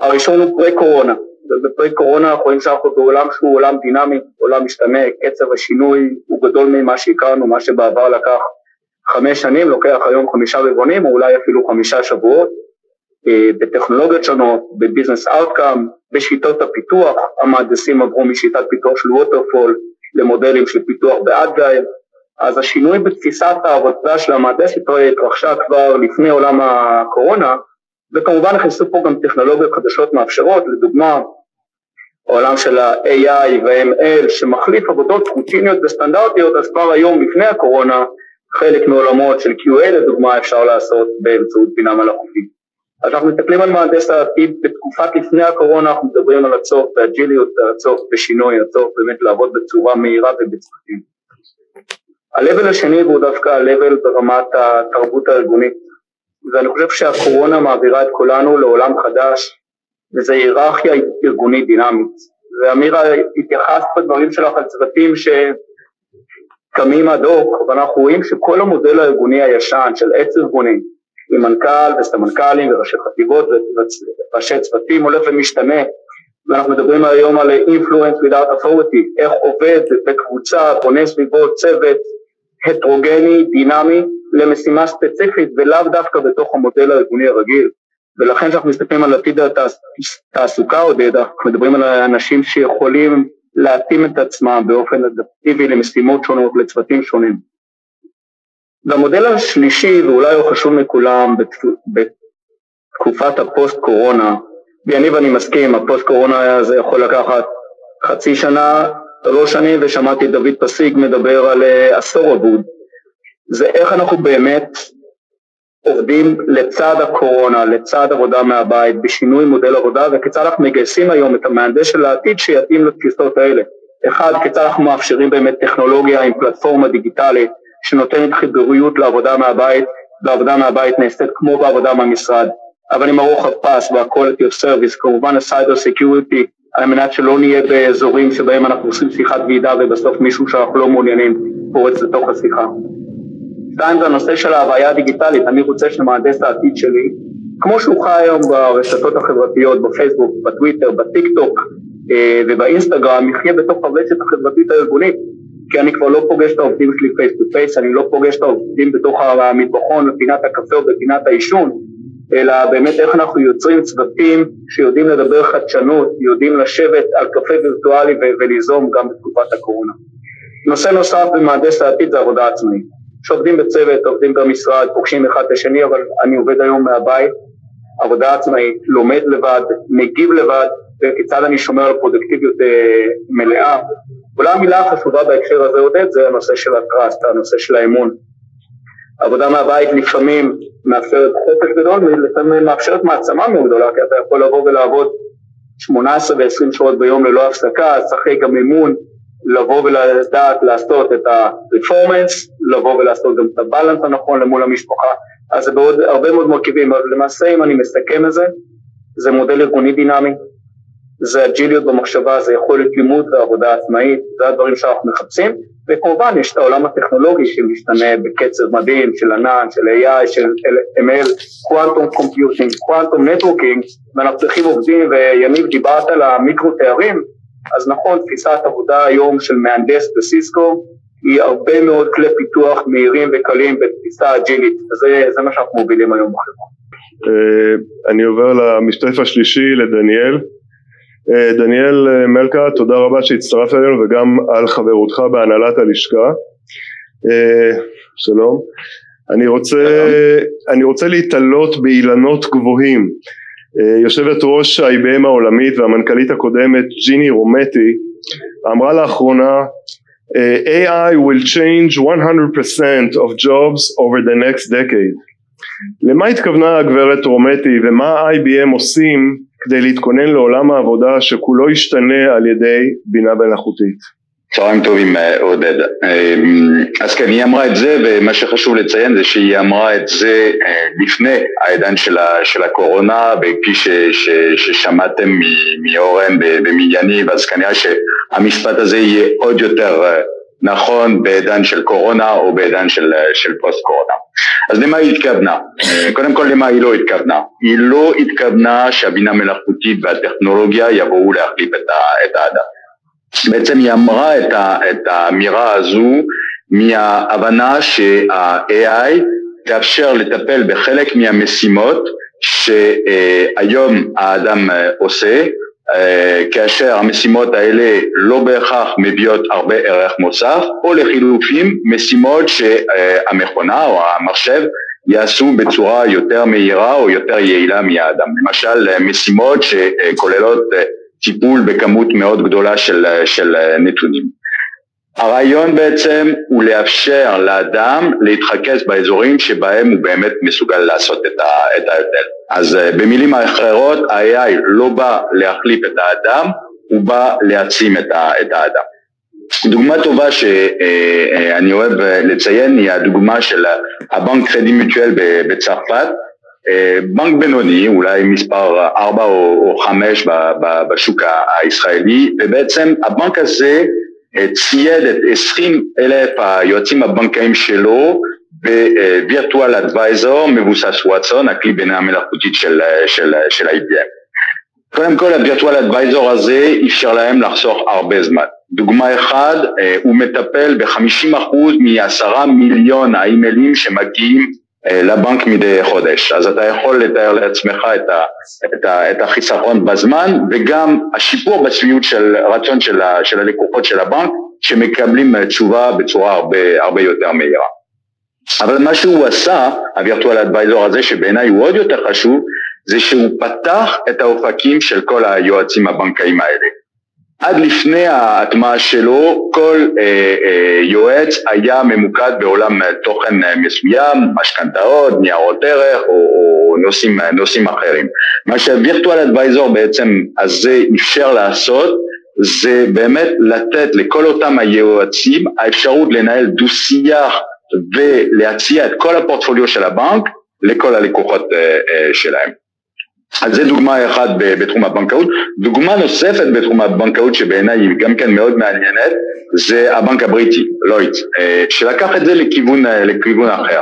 S8: הראשון הוא פרה קורונה, ובפרה קורונה אנחנו רואים שאנחנו בעולם שהוא עולם דינמי, עולם משתנה, קצב השינוי הוא גדול ממה שהכרנו, מה שבעבר לקח חמש שנים, לוקח היום חמישה רבעונים או אולי אפילו חמישה שבועות, אה, בטכנולוגיות שונות, ב business outcome, בשיטות הפיתוח, המהנדסים עברו משיטת פיתוח של waterfall למודלים של פיתוח ב agile, אז השינוי בתפיסת העבודה של המהנדס התרחשה כבר לפני עולם הקורונה וכמובן נכנסו פה גם טכנולוגיות חדשות מאפשרות, לדוגמה העולם של ה-AI וה-ML שמחליף עבודות רוטיניות וסטנדרטיות אז כבר היום לפני הקורונה חלק מעולמות של QA לדוגמה אפשר לעשות באמצעות בינה מלאכותית. אז אנחנו מסתכלים על מהנדס העתיד בתקופת לפני הקורונה, אנחנו מדברים על הצורך באג'יליות, הצורך בשינוי, הצורך באמת לעבוד בצורה מהירה ובצוותים. ה-level השני והוא דווקא ה-level ברמת התרבות הארגונית. ואני חושב שהקורונה מעבירה את כולנו לעולם חדש וזו היררכיה ארגונית דינמית ואמירה התייחסת בדברים שלך על צוותים שקמים אד הוק ואנחנו רואים שכל המודל הארגוני הישן של עץ ארגוני עם מנכ"ל וסמנכ"לים וראשי חטיבות וראשי צוותים הולך ומשתנה ואנחנו מדברים היום על influence without authority, איך עובד בקבוצה, בונה סביבו צוות הטרוגני, דינמי, למשימה ספציפית ולאו דווקא בתוך המודל הארגוני הרגיל ולכן כשאנחנו מסתכלים על עתיד התעסוקה עודד, אנחנו מדברים על אנשים שיכולים להתאים את עצמם באופן אדפטיבי למשימות שונות, לצוותים שונים. והמודל השלישי, ואולי הוא חשוב מכולם בתקופת הפוסט קורונה, ויניב אני מסכים, הפוסט קורונה הזה יכול לקחת חצי שנה, שלוש שנים, ושמעתי את דוד פסיק מדבר על אה, עשור אבוד. זה איך אנחנו באמת עובדים לצד הקורונה, לצד עבודה מהבית, בשינוי מודל עבודה, וכיצד אנחנו מגייסים היום את המהנדס של העתיד שיתאים לתפיסות האלה. אחד, כיצד אנחנו מאפשרים באמת טכנולוגיה עם פלטפורמה דיגיטלית שנותנת חיבוריות לעבודה מהבית, והעבודה מהבית נעשית כמו בעבודה מהמשרד. אבל עם הרוחב פס וה-quality of service, כמובן ה-cyber security, על מנת שלא נהיה באזורים שבהם אנחנו עושים שיחת ועידה ובסוף מישהו שאנחנו לא מעוניינים פורץ לתוך השיחה. שתיים זה הנושא של ההוויה הדיגיטלית, אני רוצה שמהנדס העתיד שלי, כמו שהוא חי היום ברשתות החברתיות, בפייסבוק, בטוויטר, בטיק טוק אה, ובאינסטגרם, יחיה בתוך הרשת החברתית הארגונית, כי אני כבר לא פוגש את העובדים שלי face to face, אני לא פוגש את העובדים בתוך המטבחון, בפינת הקפה או בפינת העישון, אלא באמת איך אנחנו יוצרים צוותים שיודעים לדבר חדשנות, יודעים לשבת על קפה וירטואלי וליזום גם בתקופת הקורונה. נושא נוסף במהנדס העתיד זה עבודה עצמאית. שעובדים בצוות, עובדים במשרד, פוגשים אחד את השני, אבל אני עובד היום מהבית, עבודה עצמאית, לומד לבד, מגיב לבד, וכיצד אני שומר על פרודקטיביות אה, מלאה. אולי המילה החשובה בהקשר הזה עודד זה הנושא של הטראסט, הנושא של האמון. עבודה מהבית לפעמים מאפשרת חופש גדול ולפעמים מאפשרת מעצמה מאוד גדולה כי אתה יכול לבוא ולעבוד 18 ו-20 שעות ביום ללא הפסקה, לשחק גם אימון, לבוא ולדעת לעשות את ה-performance, לבוא ולעשות גם את הבלנס הנכון למול המשפחה, אז זה בעוד הרבה מאוד מרכיבים, אבל למעשה אם אני מסכם את זה, זה מודל ארגוני דינמי, זה אג'יליות במחשבה, זה יכולת לימוד ועבודה עצמאית, זה הדברים שאנחנו מחפשים, וכמובן יש את העולם הטכנולוגי שמשתנה בקצב מדהים של ענן, של AI, של ML, quantum computing, quantum networking, ואנחנו צריכים עובדים, ויניב דיברת על המיקרו תארים, אז נכון, תפיסת עבודה היום של מהנדס בסיסקו היא הרבה מאוד כלי פיתוח מהירים וקלים בתפיסה אג'ילית, וזה זה מה שאנחנו מובילים היום בחברה.
S6: אה, אני עובר למשתתף השלישי לדניאל. אה, דניאל אה, מלכה, תודה רבה שהצטרפת אלינו וגם על חברותך בהנהלת הלשכה. שלום. אני רוצה, אני רוצה להתעלות באילנות גבוהים. יושבת ראש ה-IBM העולמית והמנכ"לית הקודמת ג'יני רומטי אמרה לאחרונה AI will change 100% of jobs over the next decade. למה התכוונה הגברת רומטי ומה IBM עושים כדי להתכונן לעולם העבודה שכולו ישתנה על ידי בינה מלאכותית?
S9: צהריים טובים אה, עודד. אמ, אז כן, היא אמרה את זה, ומה שחשוב לציין זה שהיא אמרה את זה אה, לפני העידן של, של הקורונה, וכפי ש, ש, ששמעתם מאורן ומיניב, אז כנראה שהמשפט הזה יהיה עוד יותר אה, נכון בעידן של קורונה או בעידן של, של פוסט קורונה. אז למה היא התכוונה? קודם כל למה היא לא התכוונה? היא לא התכוונה שהבינה מלאכותית והטכנולוגיה יבואו להחליף את האדם. בעצם היא אמרה את, ה, את האמירה הזו מההבנה שה-AI תאפשר לטפל בחלק מהמשימות שהיום האדם עושה כאשר המשימות האלה לא בהכרח מביאות הרבה ערך מוסף או לחילופין משימות שהמכונה או המחשב יעשו בצורה יותר מהירה או יותר יעילה מהאדם למשל משימות שכוללות טיפול בכמות מאוד גדולה של, של נתונים. הרעיון בעצם הוא לאפשר לאדם להתרכז באזורים שבהם הוא באמת מסוגל לעשות את, ההבדל. אז אה, במילים אחרות ה-AI לא בא להחליף את האדם, הוא בא להעצים את, האדם. דוגמה טובה שאני אה, אה, אוהב לציין היא הדוגמה של הבנק קרדי מיטואל בצרפת בנק בינוני, אולי מספר 4 או 5 בשוק הישראלי, ובעצם הבנק הזה צייד את 20 אלף היועצים הבנקאיים שלו בווירטואל אדוויזור מבוסס וואטסון, הכלי בינה המלאכותית של, של, של IBM. קודם כל הווירטואל אדוויזור הזה אפשר להם לחסוך הרבה זמן. דוגמה אחת, הוא מטפל ב-50% מעשרה מיליון האימיילים שמגיעים לבנק מדי חודש. אז אתה יכול לתאר לעצמך את, ה, את, ה, את החיסכון בזמן וגם השיפור בשביעות של רצון של, ה, של הלקוחות של הבנק שמקבלים תשובה בצורה הרבה, הרבה יותר מהירה. אבל מה שהוא עשה, הווירטואל אדוויזור הזה, שבעיניי הוא עוד יותר חשוב, זה שהוא פתח את האופקים של כל היועצים הבנקאיים האלה. עד לפני ההטמעה שלו כל אה, אה, יועץ היה ממוקד בעולם תוכן מסוים, משכנתאות, ניירות ערך או, או נושאים, נושאים אחרים. מה שהווירטואל אדוויזור בעצם הזה אפשר לעשות זה באמת לתת לכל אותם היועצים האפשרות לנהל דו שיח ולהציע את כל הפורטפוליו של הבנק לכל הלקוחות אה, אה, שלהם. אז זה דוגמה אחת בתחום הבנקאות. דוגמה נוספת בתחום הבנקאות שבעיניי היא גם כן מאוד מעניינת זה הבנק הבריטי, לויד, אה, שלקח את זה לכיוון, לכיוון אחר.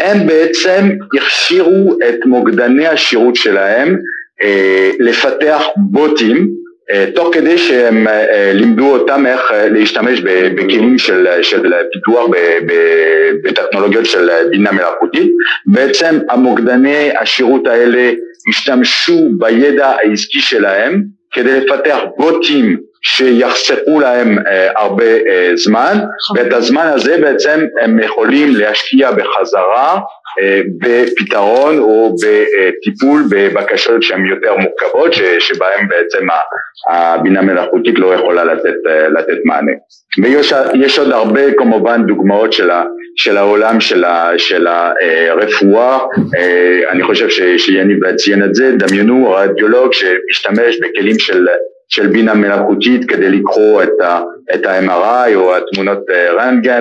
S9: הם בעצם הכשירו את מוקדני השירות שלהם לפתח בוטים אה, תוך כדי שהם אה, אה, לימדו אותם איך להשתמש בכלים של, של פיתוח בטכנולוגיות של בינה מלאכותית. בעצם המוקדני השירות האלה השתמשו בידע העסקי שלהם כדי לפתח בוטים שיחסכו להם הרבה זמן. ואת הזמן הזה בעצם הם יכולים להשקיע בחזרה אה, בפתרון או בטיפול בבקשות שהן יותר מורכבות שבהן בעצם הבינה מלאכותית לא יכולה לתת, לתת מענה. ויש עוד הרבה כמובן דוגמאות של, ה, של העולם של, ה, של הרפואה, אה, אני חושב שיניב ציין את זה, דמיינו רדיולוג שמשתמש בכלים של של בינה מלאכותית כדי לקרוא את, ה, את ה-MRI או התמונות אה, רנטגן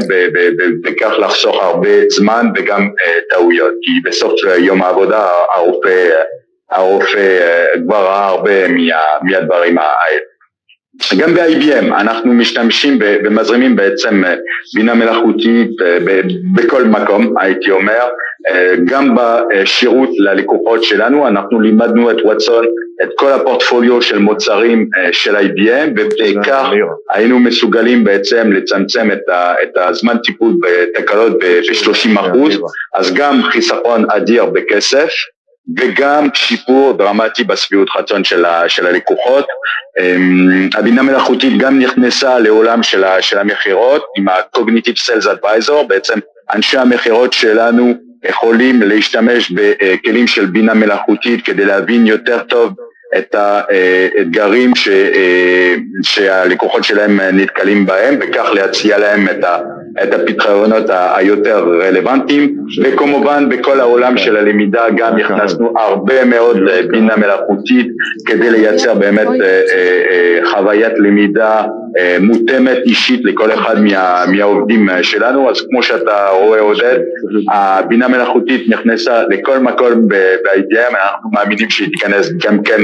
S9: וכך לחסוך הרבה זמן וגם uh, טעויות. כי בסוף יום העבודה הרופא, הרופא כבר ראה הרבה מה, מהדברים האלה גם ב-IBM אנחנו משתמשים ומזרימים בעצם בינה מלאכותית בכל מקום הייתי אומר. גם בשירות ללקוחות שלנו אנחנו לימדנו את וואטסון את כל הפורטפוליו של מוצרים של IBM ובכך היינו מסוגלים בעצם לצמצם את הזמן טיפול בתקלות ב-30% אז גם חיסכון אדיר בכסף וגם שיפור דרמטי בשביעות רצון של, ה, של הלקוחות. אמ, הבינה מלאכותית גם נכנסה לעולם של, של המכירות עם ה-Cognitive Sales Advisor, בעצם אנשי המכירות שלנו יכולים להשתמש בכלים של בינה מלאכותית כדי להבין יותר טוב את האתגרים ש, שהלקוחות שלהם נתקלים בהם וכך להציע להם את, ה, את הפתרונות היותר רלוונטיים וכמובן בכל העולם של הלמידה גם הכנסנו הרבה מאוד בינה מלאכותית כדי לייצר באמת אה, אה, אה, חוויית למידה מותאמת אישית לכל אחד מה, מהעובדים שלנו. אז כמו שאתה רואה עודד הבינה מלאכותית נכנסה לכל מקום ב-IDM אנחנו מאמינים שהיא תיכנס גם כן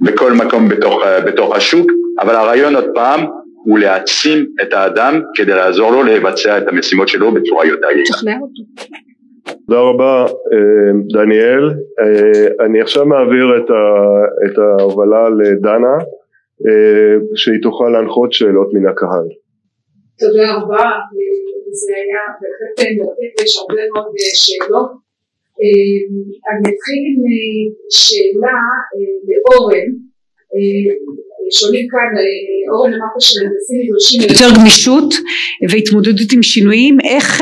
S9: בכל מקום בתוך, בתוך השוק. אבל הרעיון עוד פעם הוא להעצים את האדם כדי לעזור לו לבצע את המשימות שלו בצורה יותר יעילה.
S6: תודה רבה דניאל. אני עכשיו מעביר את, ההובלה לדנה שהיא תוכל להנחות שאלות מן הקהל.
S10: תודה רבה, זה היה בהחלט מרתק ויש הרבה מאוד שאלות. אני אתחיל עם שאלה לאורן שואלים כאן, אורן אמרת שלהנדסים נדרשים
S1: יותר גמישות והתמודדות עם שינויים, איך,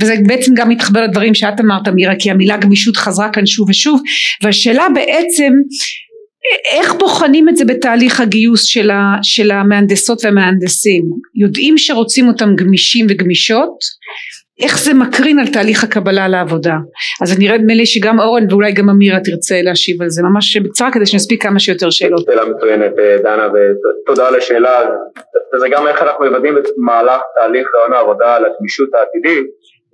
S1: וזה בעצם גם מתחבר לדברים שאת אמרת מירה, כי המילה גמישות חזרה כאן שוב ושוב, והשאלה בעצם איך בוחנים את זה בתהליך הגיוס של, ה, של המהנדסות והמהנדסים, יודעים שרוצים אותם גמישים וגמישות, איך זה מקרין על תהליך הקבלה לעבודה אז אני נראה לי שגם אורן ואולי גם אמירה תרצה להשיב על זה ממש בקצרה כדי שנספיק כמה שיותר שאלות.
S8: שאלה מצוינת דנה ותודה על השאלה וזה גם איך אנחנו מוודאים את מהלך תהליך רעיון העבודה על הגמישות העתידית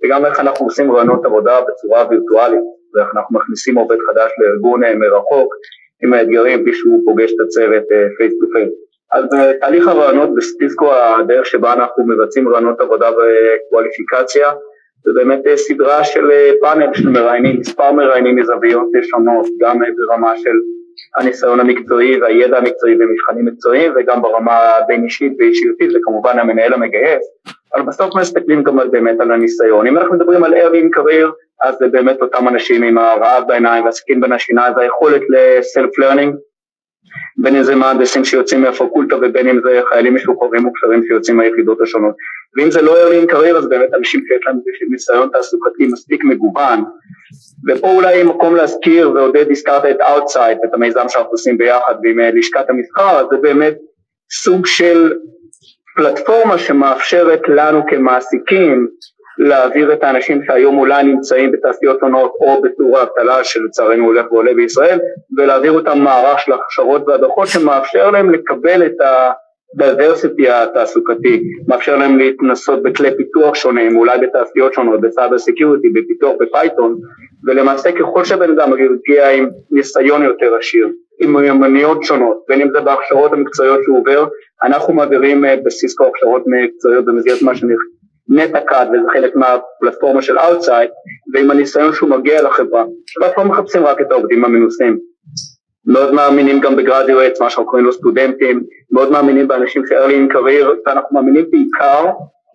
S8: וגם איך אנחנו עושים רעיונות עבודה בצורה וירטואלית ואיך אנחנו מכניסים עובד חדש לארגון מרחוק עם האתגרים כפי שהוא פוגש את הצוות face to face. אז תהליך הראיונות בסיסקו הדרך שבה אנחנו מבצעים ראיונות עבודה וקואליפיקציה זה באמת סדרה של פאנל של מראיינים, מספר מראיינים מזוויות שונות, גם ברמה של הניסיון המקצועי והידע המקצועי ומבחנים מקצועיים וגם ברמה בין אישית ואישיותית וכמובן המנהל המגייס. אבל בסוף מסתכלים גם באמת על הניסיון. אם אנחנו מדברים על early career אז זה באמת אותם אנשים עם הרעב בעיניים והסכין בין השיניים והיכולת ל self learning בין אם זה מהנדסים שיוצאים מהפקולטה ובין אם זה חיילים משוחררים מוכשרים שיוצאים מהיחידות השונות. ואם זה לא early career אז באמת אנשים שיש להם ניסיון תעסוקתי מספיק מגוון. ופה אולי מקום להזכיר ועודד הזכרת את Outside את המיזם שאנחנו עושים ביחד עם אה, לשכת המסחר אז זה באמת סוג של פלטפורמה שמאפשרת לנו כמעסיקים להעביר את האנשים שהיום אולי נמצאים בתעשיות שונות או בטור האבטלה שלצערנו הולך ועולה בישראל ולהעביר אותם מערך של הכשרות והדרכות שמאפשר להם לקבל את ה... diversity התעסוקתי, מאפשר להם להתנסות בכלי פיתוח שונים, אולי בתעשיות שונות, ב cyber security, בפיתוח ב Python, ולמעשה ככל שבן אדם מגיע עם ניסיון יותר עשיר, עם מיומנויות שונות, בין אם זה בהכשרות המקצועיות שהוא עובר, אנחנו מעבירים אה, בסיסקו הכשרות מקצועיות במסגרת מה שנקרא NetAcad וזה חלק מהפלטפורמה של Outside ועם הניסיון שהוא מגיע לחברה, אנחנו לא מחפשים רק את העובדים המנוסים, מאוד מאמינים גם בגרדיואט, מה שאנחנו קוראים לו סטודנטים, מאוד מאמינים באנשים ש-early in career, ואנחנו מאמינים בעיקר,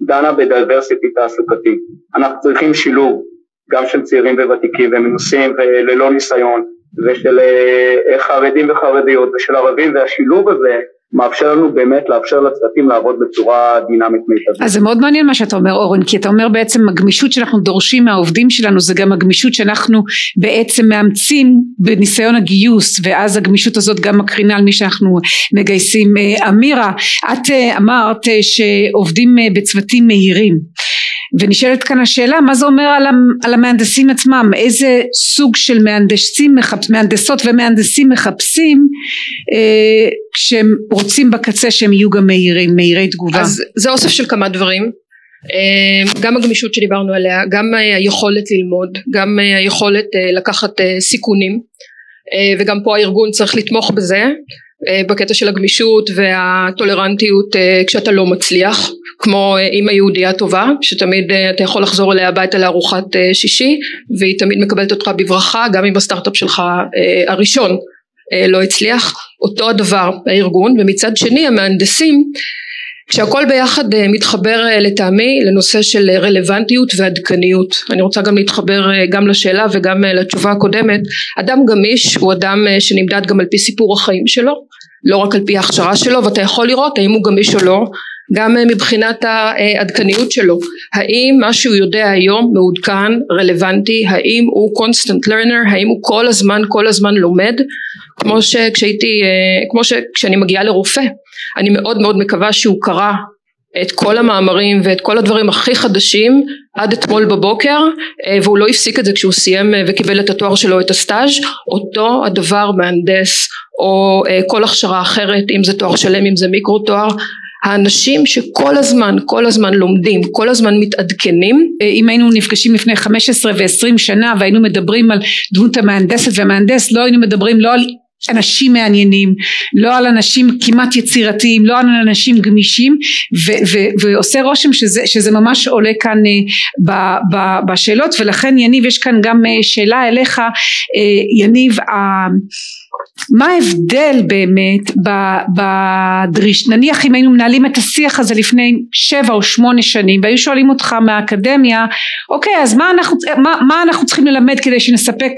S8: דנה בדייברסיטי תעסוקתי. אנחנו צריכים שילוב, גם של צעירים וותיקים ומנוסים וללא ניסיון, ושל אה, חרדים וחרדיות ושל ערבים, והשילוב הזה מאפשר לנו באמת לאפשר לצוותים לעבוד בצורה דינמית מיטבית.
S1: אז זה מאוד מעניין מה שאתה אומר אורן כי אתה אומר בעצם הגמישות שאנחנו דורשים מהעובדים שלנו זה גם הגמישות שאנחנו בעצם מאמצים בניסיון הגיוס ואז הגמישות הזאת גם מקרינה על מי שאנחנו מגייסים. אה, אמירה את אה, אמרת אה, שעובדים בצוותים מהירים ונשאלת כאן השאלה מה זה אומר על, על המהנדסים עצמם? איזה סוג של מהנדסים מהנדסות ומהנדסים מחפשים אה, כשהם רוצים בקצה שהם יהיו גם מהירים מהירי תגובה?
S7: אז זה אוסף של כמה דברים. אה, גם הגמישות שדיברנו עליה גם היכולת ללמוד גם היכולת אה, לקחת אה, סיכונים וגם פה הארגון צריך לתמוך בזה בקטע של הגמישות והטולרנטיות כשאתה לא מצליח כמו אימא יהודייה טובה שתמיד אתה יכול לחזור אליה הביתה לארוחת שישי והיא תמיד מקבלת אותך בברכה גם אם הסטארט-אפ שלך הראשון לא הצליח. אותו הדבר הארגון ומצד שני המהנדסים כשהכל ביחד אה, מתחבר אה, לטעמי לנושא של רלוונטיות ועדכניות. אני רוצה גם להתחבר אה, גם לשאלה וגם לתשובה הקודמת. אדם גמיש הוא אדם שנמדד גם על פי סיפור החיים שלו לא רק על פי ההכשרה שלו ואתה יכול לראות האם הוא גמיש או לא גם מבחינת העדכניות שלו. האם מה שהוא יודע היום מעודכן רלוונטי? האם הוא constant learner? האם הוא כל הזמן כל הזמן לומד? כמו שכשהייתי כמו שכשאני מגיעה לרופא אני מאוד מאוד מקווה שהוא קרא את כל המאמרים ואת כל הדברים הכי חדשים עד אתמול בבוקר אה, והוא לא הפסיק את זה כשהוא סיים אה, וקיבל את התואר שלו את הסטאז' אותו הדבר מהנדס או אה, כל הכשרה אחרת אם זה תואר שלם אם זה מיקרו תואר האנשים שכל הזמן כל הזמן לומדים כל הזמן מתעדכנים.
S1: אם היינו נפגשים לפני 15 ו-20 שנה והיינו מדברים על דמות המהנדסת והמהנדס לא היינו מדברים לא על אנשים מעניינים, לא על אנשים כמעט יצירתיים, לא על אנשים גמישים ו- ו- ועושה רושם שזה, שזה ממש עולה כאן uh, ב- ב- בשאלות ולכן יניב יש כאן גם uh, שאלה אליך. uh, יניב מה ההבדל באמת בדריש נניח אם היינו מנהלים את השיח הזה לפני שבע או שמונה שנים והיו שואלים אותך מהאקדמיה אוקיי אז מה אנחנו, מה, מה אנחנו צריכים ללמד כדי שנספק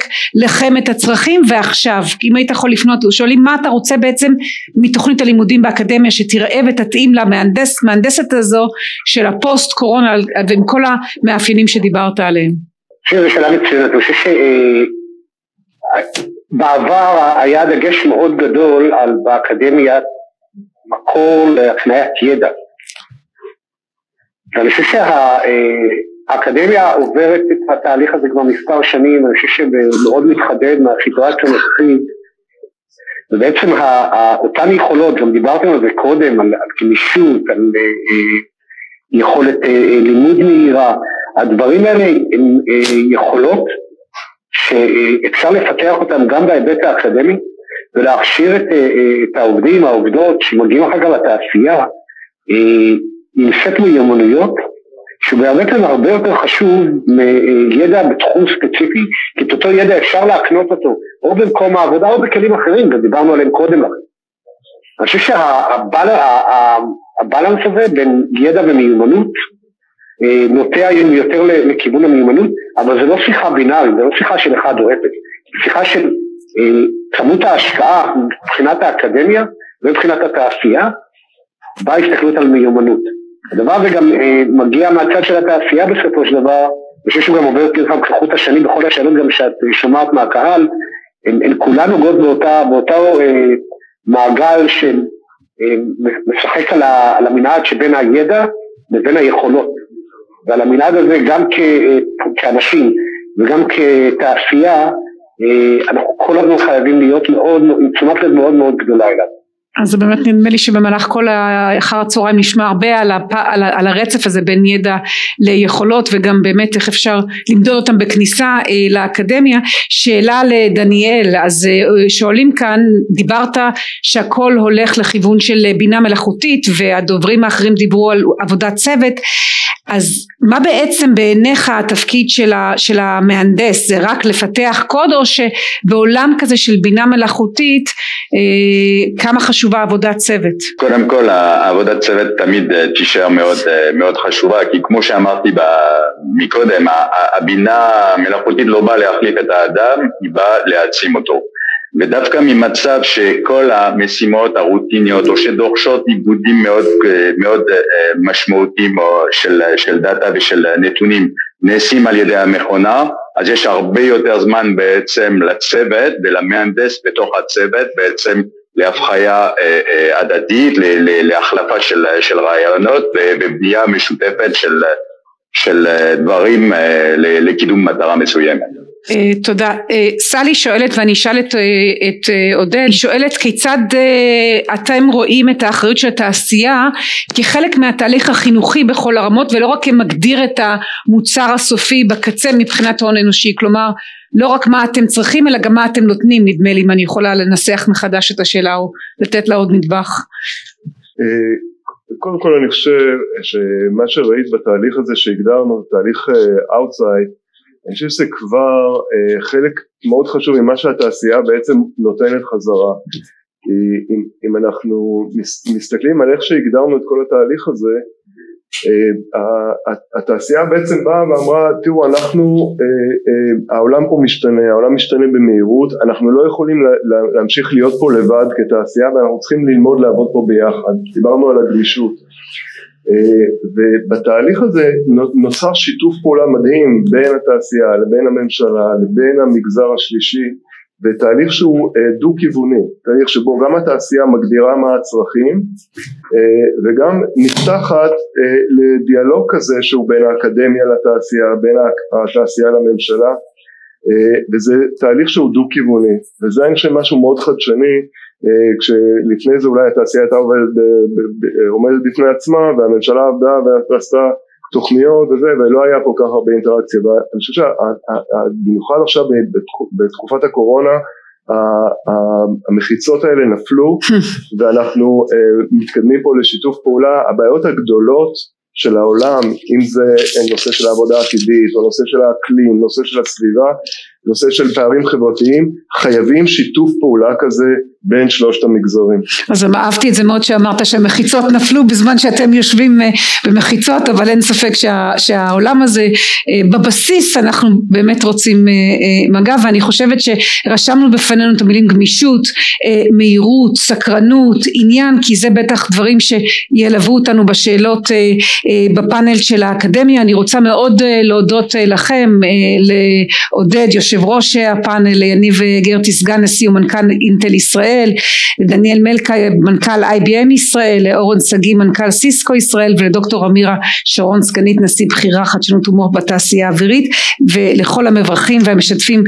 S1: לכם את הצרכים ועכשיו אם היית יכול לפנות שואלים מה אתה רוצה בעצם מתוכנית הלימודים באקדמיה שתראה ותתאים למהנדס הזו של הפוסט קורונה ועם כל המאפיינים שדיברת עליהם.
S5: זו שאלה מצוינת אני חושב ש... בעבר היה דגש מאוד גדול על באקדמיה מקור להקניית ידע. ואני חושב שהאקדמיה עוברת את התהליך הזה כבר מספר שנים, אני חושב שמאוד מתחדד מהסיטואציה הנוכחית, ובעצם אותן יכולות, גם דיברתם על זה קודם, על, על גמישות, על אה, יכולת אה, לימוד מהירה, הדברים האלה הם אה, יכולות שאפשר לפתח אותם גם בהיבט האקדמי ולהכשיר את, את העובדים, העובדות שמגיעים אחר כך לתעשייה עם סט מיומנויות שהוא בעצם הרבה יותר חשוב מידע בתחום ספציפי, כי את אותו ידע אפשר להקנות אותו או במקום העבודה או בכלים אחרים, ודיברנו עליהם קודם לכן. אני חושב שהבלנס הזה בין ידע ומיומנות אה, נוטה היום יותר לכיוון המיומנות, אבל זה לא שיחה בינארית, זה לא שיחה של אחד או אפס, שיחה של אה, כמות ההשקעה מבחינת האקדמיה ומבחינת התעשייה, בהסתכלות על מיומנות. הדבר הזה גם אה, מגיע מהצד של התעשייה בסופו של דבר, אני חושב שהוא גם עובר ככה כחוט השני בכל השאלות גם שאת שומעת מהקהל, הן כולן נוגעות באותה, באותו אה, מעגל שמשחק אה, על, על המנעד שבין הידע לבין היכולות. ועל המנעד הזה גם כאנשים וגם כתעשייה, אה, אנחנו כל הזמן חייבים להיות מאוד, עם תשומת לב מאוד מאוד גדולה אליו.
S1: אז באמת נדמה לי שבמהלך כל אחר הצהריים נשמע הרבה על, הפ, על, על הרצף הזה בין ידע ליכולות וגם באמת איך אפשר למדוד אותם בכניסה אה, לאקדמיה. שאלה לדניאל, אז אה, שואלים כאן, דיברת שהכל הולך לכיוון של בינה מלאכותית והדוברים האחרים דיברו על עבודת צוות, אז מה בעצם בעיניך התפקיד של, ה, של המהנדס, זה רק לפתח קוד או שבעולם כזה של בינה מלאכותית אה, כמה חשוב חשובה עבודת צוות?
S9: קודם כל עבודת צוות תמיד אה, תישאר מאוד, אה, מאוד חשובה כי כמו שאמרתי מקודם הבינה המלאכותית לא באה להחליף את האדם היא באה להעצים אותו ודווקא ממצב שכל המשימות הרוטיניות או שדורשות עיבודים מאוד, אה, מאוד משמעותיים של, של דאטה ושל נתונים נעשים על ידי המכונה אז יש הרבה יותר זמן בעצם לצוות ולמהנדס בתוך הצוות בעצם להפחיה אה, אה, הדדית, להחלפה של, של רעיונות ובבנייה משותפת של, של אה, דברים לקידום מטרה מסוימת.
S1: תודה. סלי שואלת ואני אשאל את, את עודד, היא שואלת כיצד אתם רואים את האחריות של התעשייה כחלק מהתהליך החינוכי בכל הרמות ולא רק כמגדיר את המוצר הסופי בקצה מבחינת הון אנושי, כלומר לא רק מה אתם צריכים אלא גם מה אתם נותנים נדמה לי אם אני יכולה לנסח מחדש את השאלה או לתת לה עוד נדבך.
S6: אה, קודם כל אני חושב שמה שראית בתהליך הזה שהגדרנו תהליך Outside אה, אני חושב שזה כבר אה, חלק מאוד חשוב ממה שהתעשייה בעצם נותנת חזרה אם, אם אנחנו מסתכלים על איך שהגדרנו את כל התהליך הזה התעשייה בעצם באה ואמרה תראו אנחנו אה, אה, העולם פה משתנה העולם משתנה במהירות אנחנו לא יכולים להמשיך להיות פה לבד כתעשייה ואנחנו צריכים ללמוד לעבוד פה ביחד. דיברנו על הגמישות. ובתהליך הזה נוצר שיתוף פעולה מדהים בין התעשייה לבין הממשלה לבין המגזר השלישי בתהליך שהוא אה, דו-כיווני, תהליך שבו גם התעשייה מגדירה מה הצרכים אה, וגם נפתחת אה, לדיאלוג כזה שהוא בין האקדמיה לתעשייה, בין התעשייה לממשלה וזה תהליך שהוא דו-כיווני וזה אני חושב משהו מאוד חדשני כשלפני זה אולי התעשייה הייתה עומדת בפני עצמה והממשלה עבדה ועשתה תוכניות וזה ולא היה כל כך הרבה אינטראקציה. ואני חושב שבמיוחד עכשיו בתקופת הקורונה המחיצות האלה נפלו *laughs* ואנחנו אה, מתקדמים פה לשיתוף פעולה. הבעיות הגדולות של העולם אם זה נושא של העבודה העתידית או נושא של האקלים נושא של הסביבה נושא של פערים חברתיים חייבים שיתוף פעולה כזה בין שלושת המגזרים.
S1: אז אהבתי את זה מאוד שאמרת שהמחיצות נפלו בזמן שאתם יושבים אה, במחיצות אבל אין ספק שה, שהעולם הזה אה, בבסיס אנחנו באמת רוצים אה, מגע ואני חושבת שרשמנו בפנינו את המילים גמישות, מהירות, סקרנות, עניין כי זה בטח דברים שילוו אותנו בשאלות בפאנל של האקדמיה אני רוצה מאוד להודות לכם לעודד יושב ראש הפאנל יניב גרטי סגן נשיא ומנכ"ל אינטל ישראל לדניאל מלכה מנכ"ל IBM ישראל, לאורן שגיא מנכ"ל סיסקו ישראל ולדוקטור אמירה שרון סגנית נשיא בכירה חדשנות ומוח בתעשייה האווירית ולכל המברכים והמשתתפים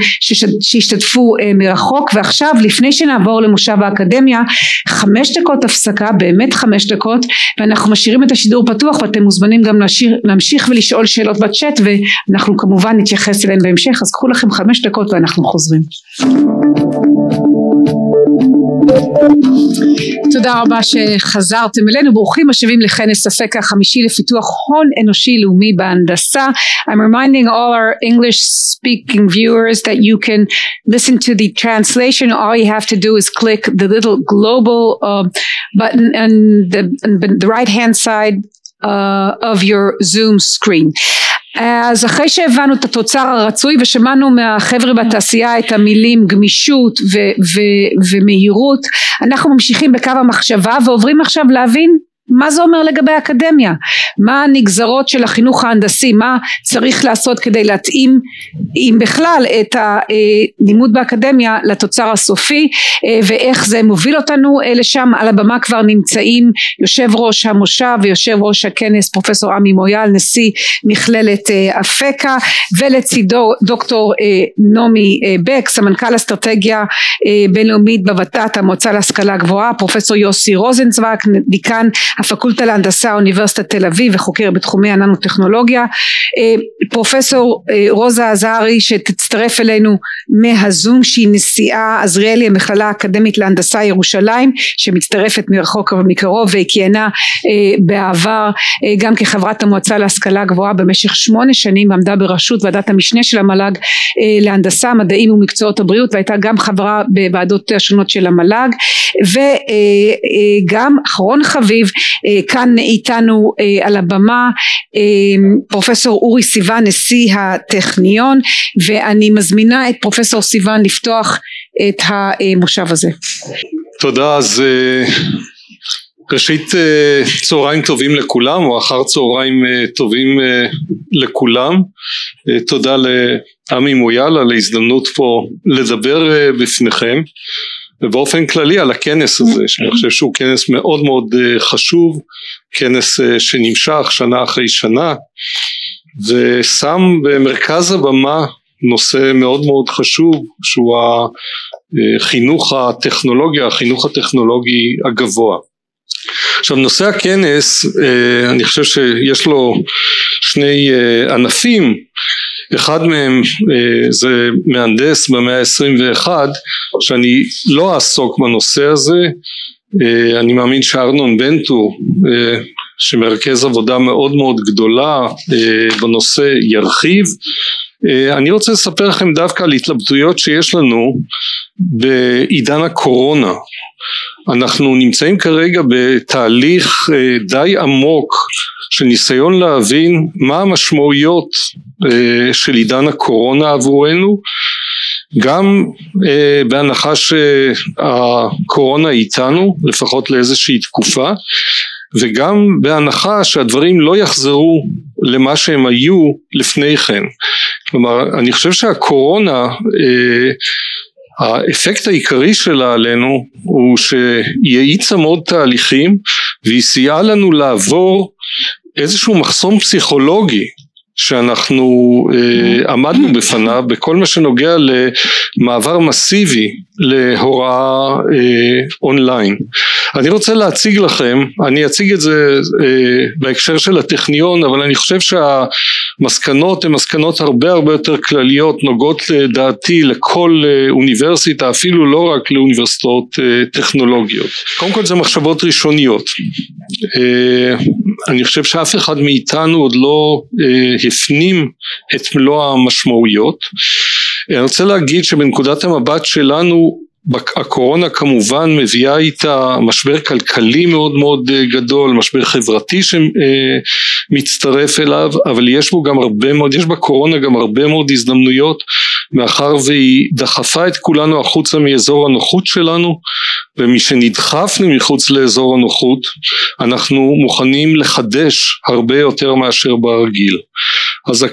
S1: שהשתתפו אה, מרחוק. ועכשיו לפני שנעבור למושב האקדמיה חמש דקות הפסקה באמת חמש דקות ואנחנו משאירים את השידור פתוח ואתם מוזמנים גם להמשיך ולשאול שאלות בצ'אט ואנחנו כמובן נתייחס אליהם בהמשך אז קחו לכם חמש חמש דקות ואנחנו חוזרים. תודה רבה שחזרתם אלינו, ברוכים השבים לכנס ספק החמישי לפיתוח הון אנושי לאומי בהנדסה. I'm reminding all our English speaking viewers that you can listen to the translation. All you have to do is click the little global uh, button on the, on the right hand side uh, of your Zoom screen. אז אחרי שהבנו את התוצר הרצוי ושמענו מהחבר'ה בתעשייה את המילים גמישות ו- ו- ומהירות אנחנו ממשיכים בקו המחשבה ועוברים עכשיו להבין מה זה אומר לגבי האקדמיה? מה הנגזרות של החינוך ההנדסי? מה צריך לעשות כדי להתאים אם בכלל את הלימוד באקדמיה לתוצר הסופי ואיך זה מוביל אותנו לשם על הבמה כבר נמצאים יושב ראש המושב ויושב ראש הכנס פרופסור עמי מויאל נשיא מכללת אפקה ולצידו דוקטור נעמי בק סמנכ"ל אסטרטגיה בינלאומית בוות"ת המועצה להשכלה גבוהה פרופסור יוסי רוזנצווק דיקן הפקולטה להנדסה אוניברסיטת תל אביב וחוקר בתחומי הננו-טכנולוגיה פרופסור רוזה עזרי שתצטרף אלינו מהזום שהיא נשיאה עזריאלי המכללה האקדמית להנדסה ירושלים שמצטרפת מרחוק אבל מקרוב והיא כיהנה בעבר גם כחברת המועצה להשכלה גבוהה במשך שמונה שנים ועמדה בראשות ועדת המשנה של המל"ג להנדסה מדעים ומקצועות הבריאות והייתה גם חברה בוועדות השונות של המל"ג. וגם אחרון חביב כאן איתנו על הבמה פרופסור אורי סיוון נשיא הטכניון ואני מזמינה את פרופסור סיוון לפתוח את המושב הזה.
S11: תודה אז ראשית צהריים טובים לכולם או אחר צהריים טובים לכולם. תודה לעמי מויאל על ההזדמנות פה לדבר בפניכם. ובאופן כללי על הכנס הזה שאני חושב שהוא כנס מאוד מאוד חשוב כנס שנמשך שנה אחרי שנה ושם במרכז הבמה נושא מאוד מאוד חשוב שהוא החינוך הטכנולוגי החינוך הטכנולוגי הגבוה. עכשיו נושא הכנס אני חושב שיש לו שני ענפים. אחד מהם זה מהנדס במאה ה-21 שאני לא אעסוק בנושא הזה. אני מאמין שארנון בנטו שמרכז עבודה מאוד מאוד גדולה בנושא ירחיב. אני רוצה לספר לכם דווקא על התלבטויות שיש לנו בעידן הקורונה. אנחנו נמצאים כרגע בתהליך די עמוק של ניסיון להבין מה המשמעויות של עידן הקורונה עבורנו. גם בהנחה שהקורונה איתנו לפחות לאיזושהי תקופה וגם בהנחה שהדברים לא יחזרו למה שהם היו לפני כן. כלומר אני חושב שהקורונה האפקט העיקרי שלה עלינו הוא שהיא האיצה מאוד תהליכים והיא סייעה לנו לעבור איזשהו מחסום פסיכולוגי שאנחנו אה, עמדנו בפניו בכל מה שנוגע למעבר מסיבי להוראה אה, אונליין. אני רוצה להציג לכם, אני אציג את זה אה, בהקשר של הטכניון אבל אני חושב שהמסקנות הן מסקנות הרבה הרבה יותר כלליות נוגעות לדעתי לכל אה, אוניברסיטה אפילו לא רק לאוניברסיטאות אה, טכנולוגיות. קודם כל זה מחשבות ראשוניות. אה, אני חושב שאף אחד מאיתנו עוד לא אה, הפנים את מלוא המשמעויות. אני רוצה להגיד שבנקודת המבט שלנו הקורונה כמובן מביאה איתה משבר כלכלי מאוד מאוד גדול, משבר חברתי שמצטרף אליו, אבל יש בו גם הרבה מאוד, יש בקורונה גם הרבה מאוד הזדמנויות מאחר והיא דחפה את כולנו החוצה מאזור הנוחות שלנו ומשנדחפנו מחוץ לאזור הנוחות אנחנו מוכנים לחדש הרבה יותר מאשר ברגיל. אז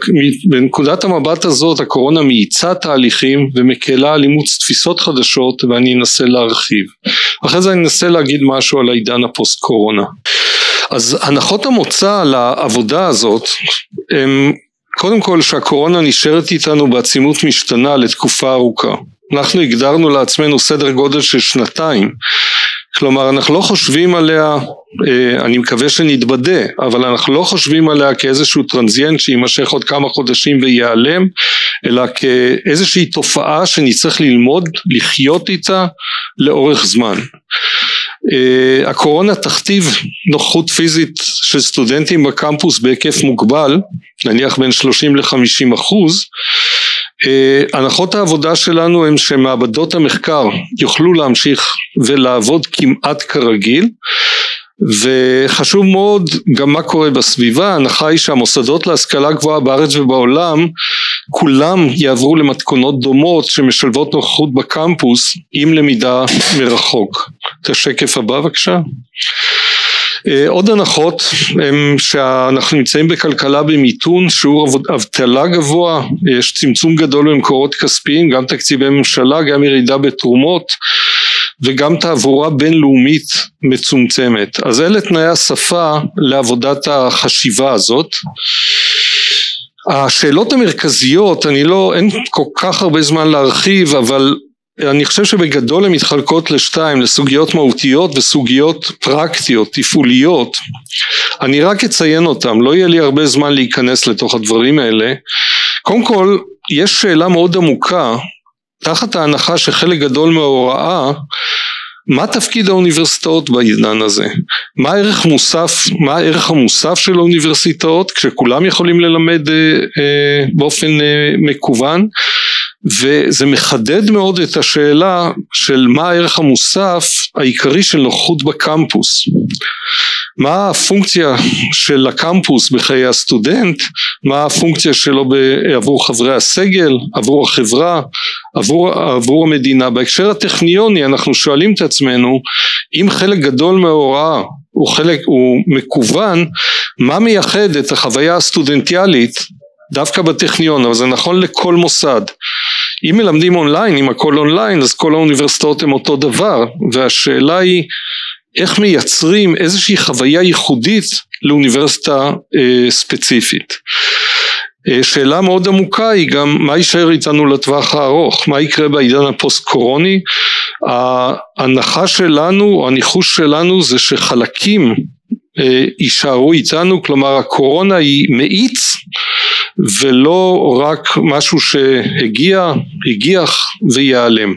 S11: בנקודת המבט הזאת הקורונה מאיצה תהליכים ומקלה על אימוץ תפיסות חדשות ואני אנסה להרחיב. אחרי זה אני אנסה להגיד משהו על העידן הפוסט קורונה. אז הנחות המוצא לעבודה הזאת הם קודם כל שהקורונה נשארת איתנו בעצימות משתנה לתקופה ארוכה. אנחנו הגדרנו לעצמנו סדר גודל של שנתיים כלומר אנחנו לא חושבים עליה, אני מקווה שנתבדה, אבל אנחנו לא חושבים עליה כאיזשהו טרנזיינט שיימשך עוד כמה חודשים וייעלם, אלא כאיזושהי תופעה שנצטרך ללמוד לחיות איתה לאורך זמן. Uh, הקורונה תכתיב נוכחות פיזית של סטודנטים בקמפוס בהיקף מוגבל, נניח בין 30 ל-50 אחוז. Uh, הנחות העבודה שלנו הן שמעבדות המחקר יוכלו להמשיך ולעבוד כמעט כרגיל, וחשוב מאוד גם מה קורה בסביבה, ההנחה היא שהמוסדות להשכלה גבוהה בארץ ובעולם כולם יעברו למתכונות דומות שמשלבות נוכחות בקמפוס עם למידה מרחוק. את השקף הבא בבקשה. אה, עוד הנחות הם שאנחנו נמצאים בכלכלה במיתון, שיעור אבטלה גבוה, יש צמצום גדול במקורות כספיים, גם תקציבי ממשלה, גם ירידה בתרומות וגם תעבורה בינלאומית מצומצמת. אז אלה תנאי השפה לעבודת החשיבה הזאת. השאלות המרכזיות, אני לא, אין כל כך הרבה זמן להרחיב, אבל אני חושב שבגדול הן מתחלקות לשתיים, לסוגיות מהותיות וסוגיות פרקטיות, תפעוליות. אני רק אציין אותן, לא יהיה לי הרבה זמן להיכנס לתוך הדברים האלה. קודם כל, יש שאלה מאוד עמוקה, תחת ההנחה שחלק גדול מההוראה מה תפקיד האוניברסיטאות בעידן הזה? מה הערך מוסף, מה הערך המוסף של האוניברסיטאות כשכולם יכולים ללמד אה, אה, באופן אה, מקוון וזה מחדד מאוד את השאלה של מה הערך המוסף העיקרי של נוכחות בקמפוס מה הפונקציה של הקמפוס בחיי הסטודנט, מה הפונקציה שלו עבור חברי הסגל, עבור החברה, עבור, עבור המדינה. בהקשר הטכניוני אנחנו שואלים את עצמנו אם חלק גדול מההוראה הוא חלק, הוא מקוון, מה מייחד את החוויה הסטודנטיאלית דווקא בטכניון, אבל זה נכון לכל מוסד. אם מלמדים אונליין, אם הכל אונליין, אז כל האוניברסיטאות הן אותו דבר, והשאלה היא איך מייצרים איזושהי חוויה ייחודית לאוניברסיטה אה, ספציפית. אה, שאלה מאוד עמוקה היא גם מה יישאר איתנו לטווח הארוך, מה יקרה בעידן הפוסט קורוני, ההנחה שלנו, הניחוש שלנו זה שחלקים אה, יישארו איתנו, כלומר הקורונה היא מאיץ ולא רק משהו שהגיע, הגיח וייעלם.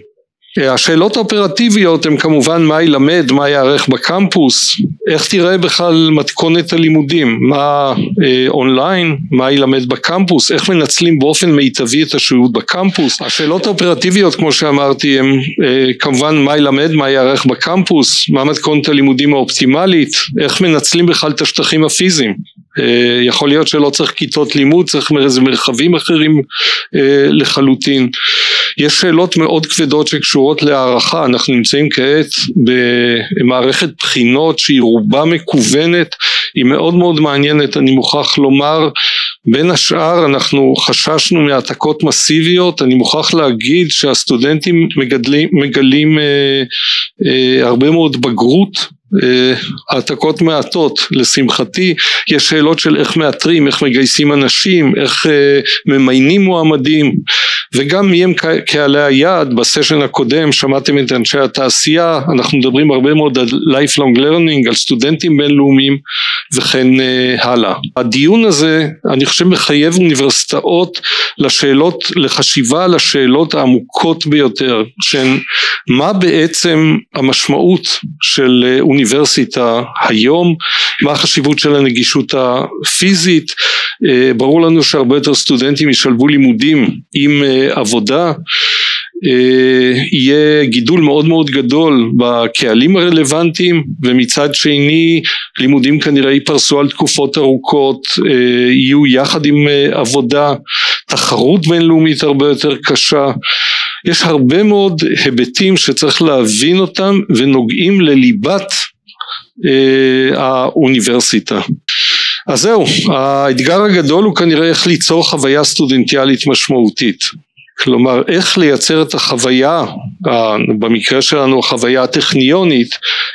S11: השאלות האופרטיביות הן כמובן מה ילמד, מה יערך בקמפוס, איך תראה בכלל מתכונת הלימודים, מה אה, אונליין, מה ילמד בקמפוס, איך מנצלים באופן מיטבי את השהות בקמפוס. השאלות האופרטיביות כמו שאמרתי הן אה, כמובן מה ילמד, מה יערך בקמפוס, מה מתכונת הלימודים האופטימלית, איך מנצלים בכלל את השטחים הפיזיים. אה, יכול להיות שלא צריך כיתות לימוד, צריך איזה מרחבים אחרים אה, לחלוטין. יש שאלות מאוד כבדות שקשורות להערכה, אנחנו נמצאים כעת במערכת בחינות שהיא רובה מקוונת, היא מאוד מאוד מעניינת, אני מוכרח לומר, בין השאר אנחנו חששנו מהעתקות מסיביות, אני מוכרח להגיד שהסטודנטים מגדלים, מגלים אה, אה, הרבה מאוד בגרות העתקות מעטות לשמחתי. יש שאלות של איך מאתרים איך מגייסים אנשים איך אה, ממיינים מועמדים וגם מי הם קהלי היעד. בסשן הקודם שמעתם את אנשי התעשייה אנחנו מדברים הרבה מאוד על lifelong learning על סטודנטים בינלאומיים וכן אה, הלאה. הדיון הזה אני חושב מחייב אוניברסיטאות לשאלות לחשיבה על השאלות העמוקות ביותר שהן מה בעצם המשמעות של אוניברסיטאות האוניברסיטה היום, מה החשיבות של הנגישות הפיזית, אה, ברור לנו שהרבה יותר סטודנטים ישלבו לימודים עם אה, עבודה, אה, יהיה גידול מאוד מאוד גדול בקהלים הרלוונטיים ומצד שני לימודים כנראה ייפרסו על תקופות ארוכות יהיו יחד עם עבודה. תחרות בינלאומית הרבה יותר קשה יש הרבה מאוד היבטים שצריך להבין אותם ונוגעים לליבת אה, האוניברסיטה. אז זהו, האתגר הגדול הוא כנראה איך ליצור חוויה סטודנטיאלית משמעותית. כלומר איך לייצר את החוויה, במקרה שלנו החוויה הטכניונית,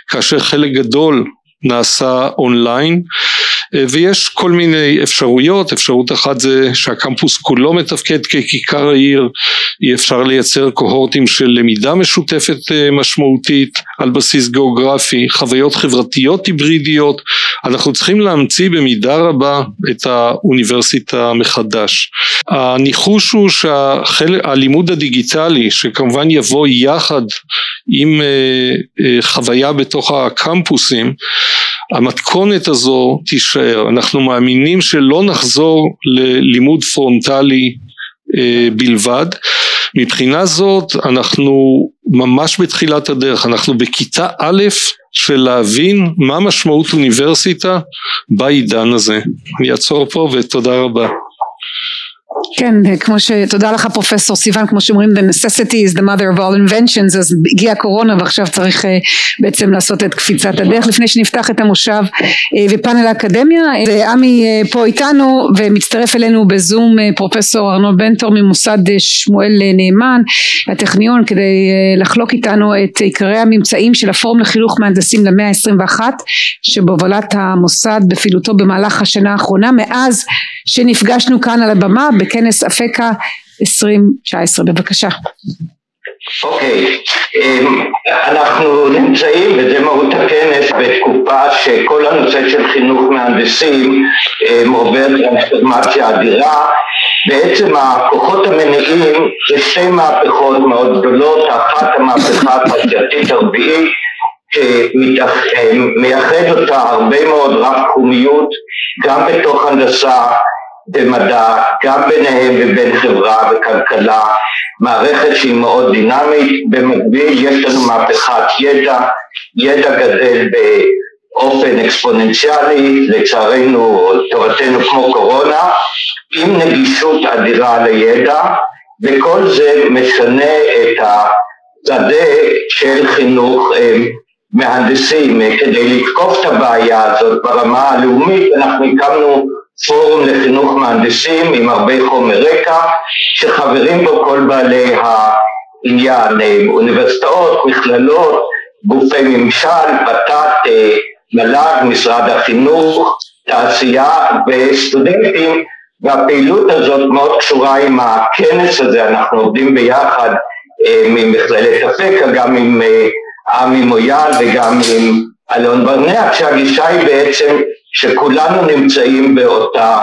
S11: כאשר חלק גדול נעשה אונליין, ויש כל מיני אפשרויות, אפשרות אחת זה שהקמפוס כולו מתפקד ככיכר העיר, אי אפשר לייצר קוהורטים של למידה משותפת משמעותית על בסיס גיאוגרפי, חוויות חברתיות היברידיות, אנחנו צריכים להמציא במידה רבה את האוניברסיטה מחדש. הניחוש הוא שהלימוד הדיגיטלי שכמובן יבוא יחד עם חוויה בתוך הקמפוסים המתכונת הזו תישאר. אנחנו מאמינים שלא נחזור ללימוד פרונטלי בלבד. מבחינה זאת אנחנו ממש בתחילת הדרך. אנחנו בכיתה א' של להבין מה משמעות אוניברסיטה בעידן הזה. אני אעצור פה ותודה רבה
S1: כן, כמו ש... תודה לך פרופסור סיון, כמו שאומרים the necessity is the mother of all inventions, אז הגיעה הקורונה ועכשיו צריך uh, בעצם לעשות את קפיצת הדרך. לפני שנפתח את המושב uh, ופאנל האקדמיה, עמי פה איתנו ומצטרף אלינו בזום פרופסור ארנון בנטור ממוסד שמואל נאמן, הטכניון, כדי לחלוק איתנו את עיקרי הממצאים של הפורום לחינוך מהנדסים למאה ה-21, שבהובלת המוסד בפעילותו במהלך השנה האחרונה, מאז שנפגשנו כאן על הבמה בכנס אפקה 2019 בבקשה
S12: אוקיי okay. אנחנו נמצאים וזה מהות הכנס בתקופה שכל הנושא של חינוך מהנדסים עובר טרנספורמציה אדירה בעצם הכוחות המניעים זה שתי מהפכות מאוד גדולות אחת המהפכה התעשייתית הרביעית שמייחד אותה הרבה מאוד רב תחומיות גם בתוך הנדסה במדע, גם ביניהם ובין חברה וכלכלה, מערכת שהיא מאוד דינמית, במקביל יש לנו מהפכת ידע, ידע גדל באופן אקספוננציאלי, לצערנו תורתנו כמו קורונה, עם נגישות אדירה לידע, וכל זה משנה את השדה של חינוך מהנדסים. כדי לתקוף את הבעיה הזאת ברמה הלאומית אנחנו הקמנו פורום לחינוך מהנדסים עם הרבה חומר רקע שחברים בו כל בעלי העניין, אוניברסיטאות, מכללות, גופי ממשל, ות"ת, מל"ג, משרד החינוך, תעשייה וסטודנטים. והפעילות הזאת מאוד קשורה עם הכנס הזה, אנחנו עובדים ביחד ממכללת אפקה, גם עם עמי מויאל וגם עם אלון ברנע, כשהגישה היא בעצם שכולנו נמצאים באותה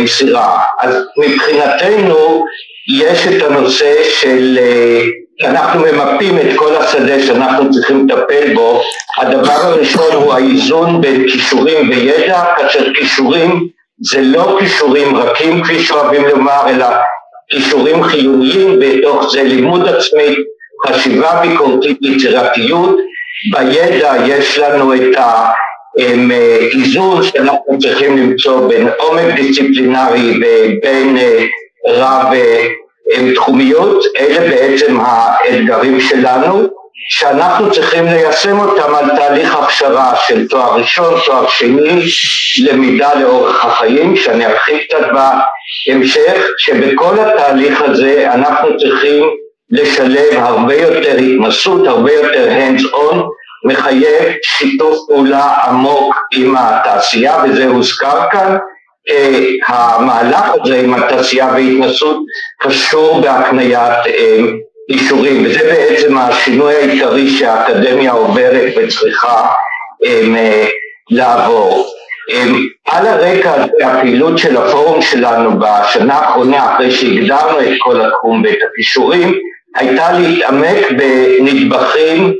S12: מסירה. אז מבחינתנו יש את הנושא של, אנחנו ממפים את כל השדה שאנחנו צריכים לטפל בו, הדבר הראשון הוא האיזון בין כישורים וידע, כאשר כישורים זה לא כישורים רכים כפי שאוהבים לומר, אלא כישורים חיוניים, בתוך זה לימוד עצמי, חשיבה ביקורתית, יצירתיות, בידע יש לנו את האיזון שאנחנו צריכים למצוא בין עומק דיסציפלינרי ובין רב תחומיות, אלה בעצם האתגרים שלנו שאנחנו צריכים ליישם אותם על תהליך הכשרה של תואר ראשון, תואר שני, למידה לאורך החיים, שאני ארחיב קצת בהמשך, שבכל התהליך הזה אנחנו צריכים לשלב הרבה יותר התנסות, הרבה יותר hands on, מחייב שיתוף פעולה עמוק עם התעשייה וזה הוזכר כאן. Uh, המהלך הזה עם התעשייה והתנסות קשור בהקניית uh, אישורים וזה בעצם השינוי העיקרי שהאקדמיה עוברת וצריכה uh, לעבור. על הרקע הזה הפעילות של הפורום שלנו בשנה האחרונה אחרי שהגדרנו את כל התחום ואת הכישורים הייתה להתעמק בנדבכים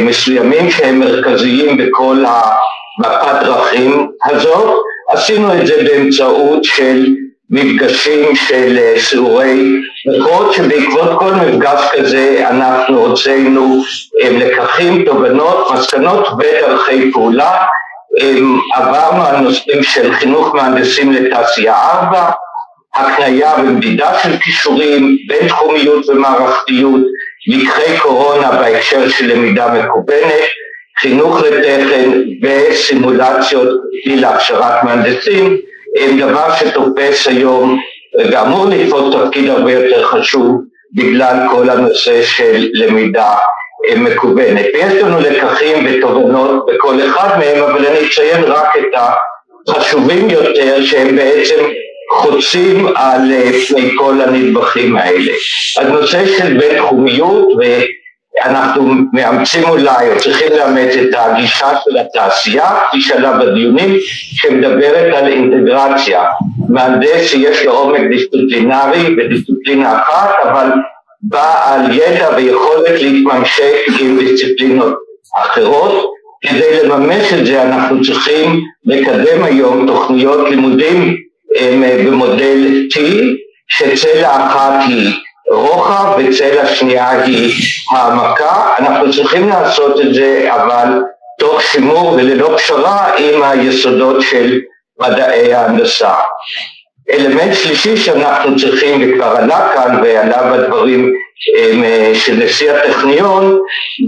S12: מסוימים שהם מרכזיים בכל המפת דרכים הזאת. עשינו את זה באמצעות של מפגשים של סיורי מקורות שבעקבות כל מפגש כזה אנחנו הוצאנו לקחים, תובנות, מסקנות ודרכי פעולה. עברנו על נושאים של חינוך מהנדסים לתעשייה 4 הקנייה ומדידה של כישורים, בין תחומיות ומערכתיות, לקחי קורונה בהקשר של למידה מקוונת, חינוך לתכן וסימולציות להכשרת מהנדסים, דבר שתופס היום ואמור לתפוס תפקיד הרבה יותר חשוב בגלל כל הנושא של למידה מקוונת. ויש לנו לקחים ותובנות בכל אחד מהם, אבל אני אציין רק את חשובים יותר שהם בעצם חוצים על פני כל הנדבכים האלה. אז נושא של בית תחומיות ואנחנו מאמצים אולי או צריכים לאמץ את הגישה של התעשייה כפי שעלה בדיונים שמדברת על אינטגרציה מהנדס שיש לו עומק דיסציפלינרי בדיסציפלינה אחת אבל בעל ידע ויכולת להתממשק עם דיסציפלינות אחרות כדי לממש את זה אנחנו צריכים לקדם היום תוכניות לימודים במודל T שצלע אחת היא רוחב וצלע שנייה היא העמקה אנחנו צריכים לעשות את זה אבל תוך שימור וללא פשרה עם היסודות של מדעי ההנדסה. אלמנט שלישי שאנחנו צריכים וכבר עלה כאן ועלה בדברים של נשיא הטכניון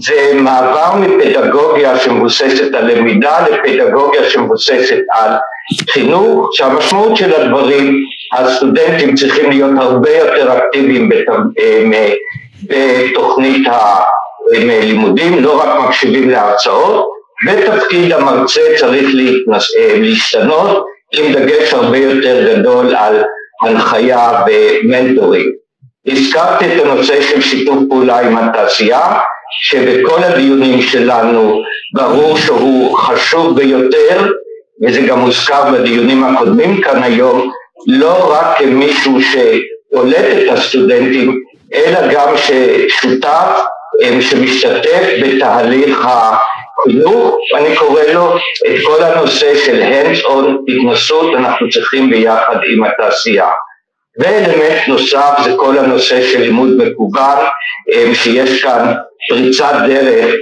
S12: זה מעבר מפדגוגיה שמבוססת על למידה לפדגוגיה שמבוססת על חינוך שהמשמעות של הדברים הסטודנטים צריכים להיות הרבה יותר אקטיביים בתוכנית הלימודים לא רק מקשיבים להרצאות ותפקיד המרצה צריך להשתנות עם דגש הרבה יותר גדול על הנחיה ומנטורים. הזכרתי את הנושא של שיתוף פעולה עם התעשייה, שבכל הדיונים שלנו ברור שהוא חשוב ביותר, וזה גם הוזכר בדיונים הקודמים כאן היום, לא רק כמישהו שקולט את הסטודנטים, אלא גם ששותף, שמשתתף בתהליך החינוך, אני קורא לו את כל הנושא של hands on התנסות, אנחנו צריכים ביחד עם התעשייה. ואלמנט נוסף זה כל הנושא של לימוד מקוון, שיש כאן פריצת דרך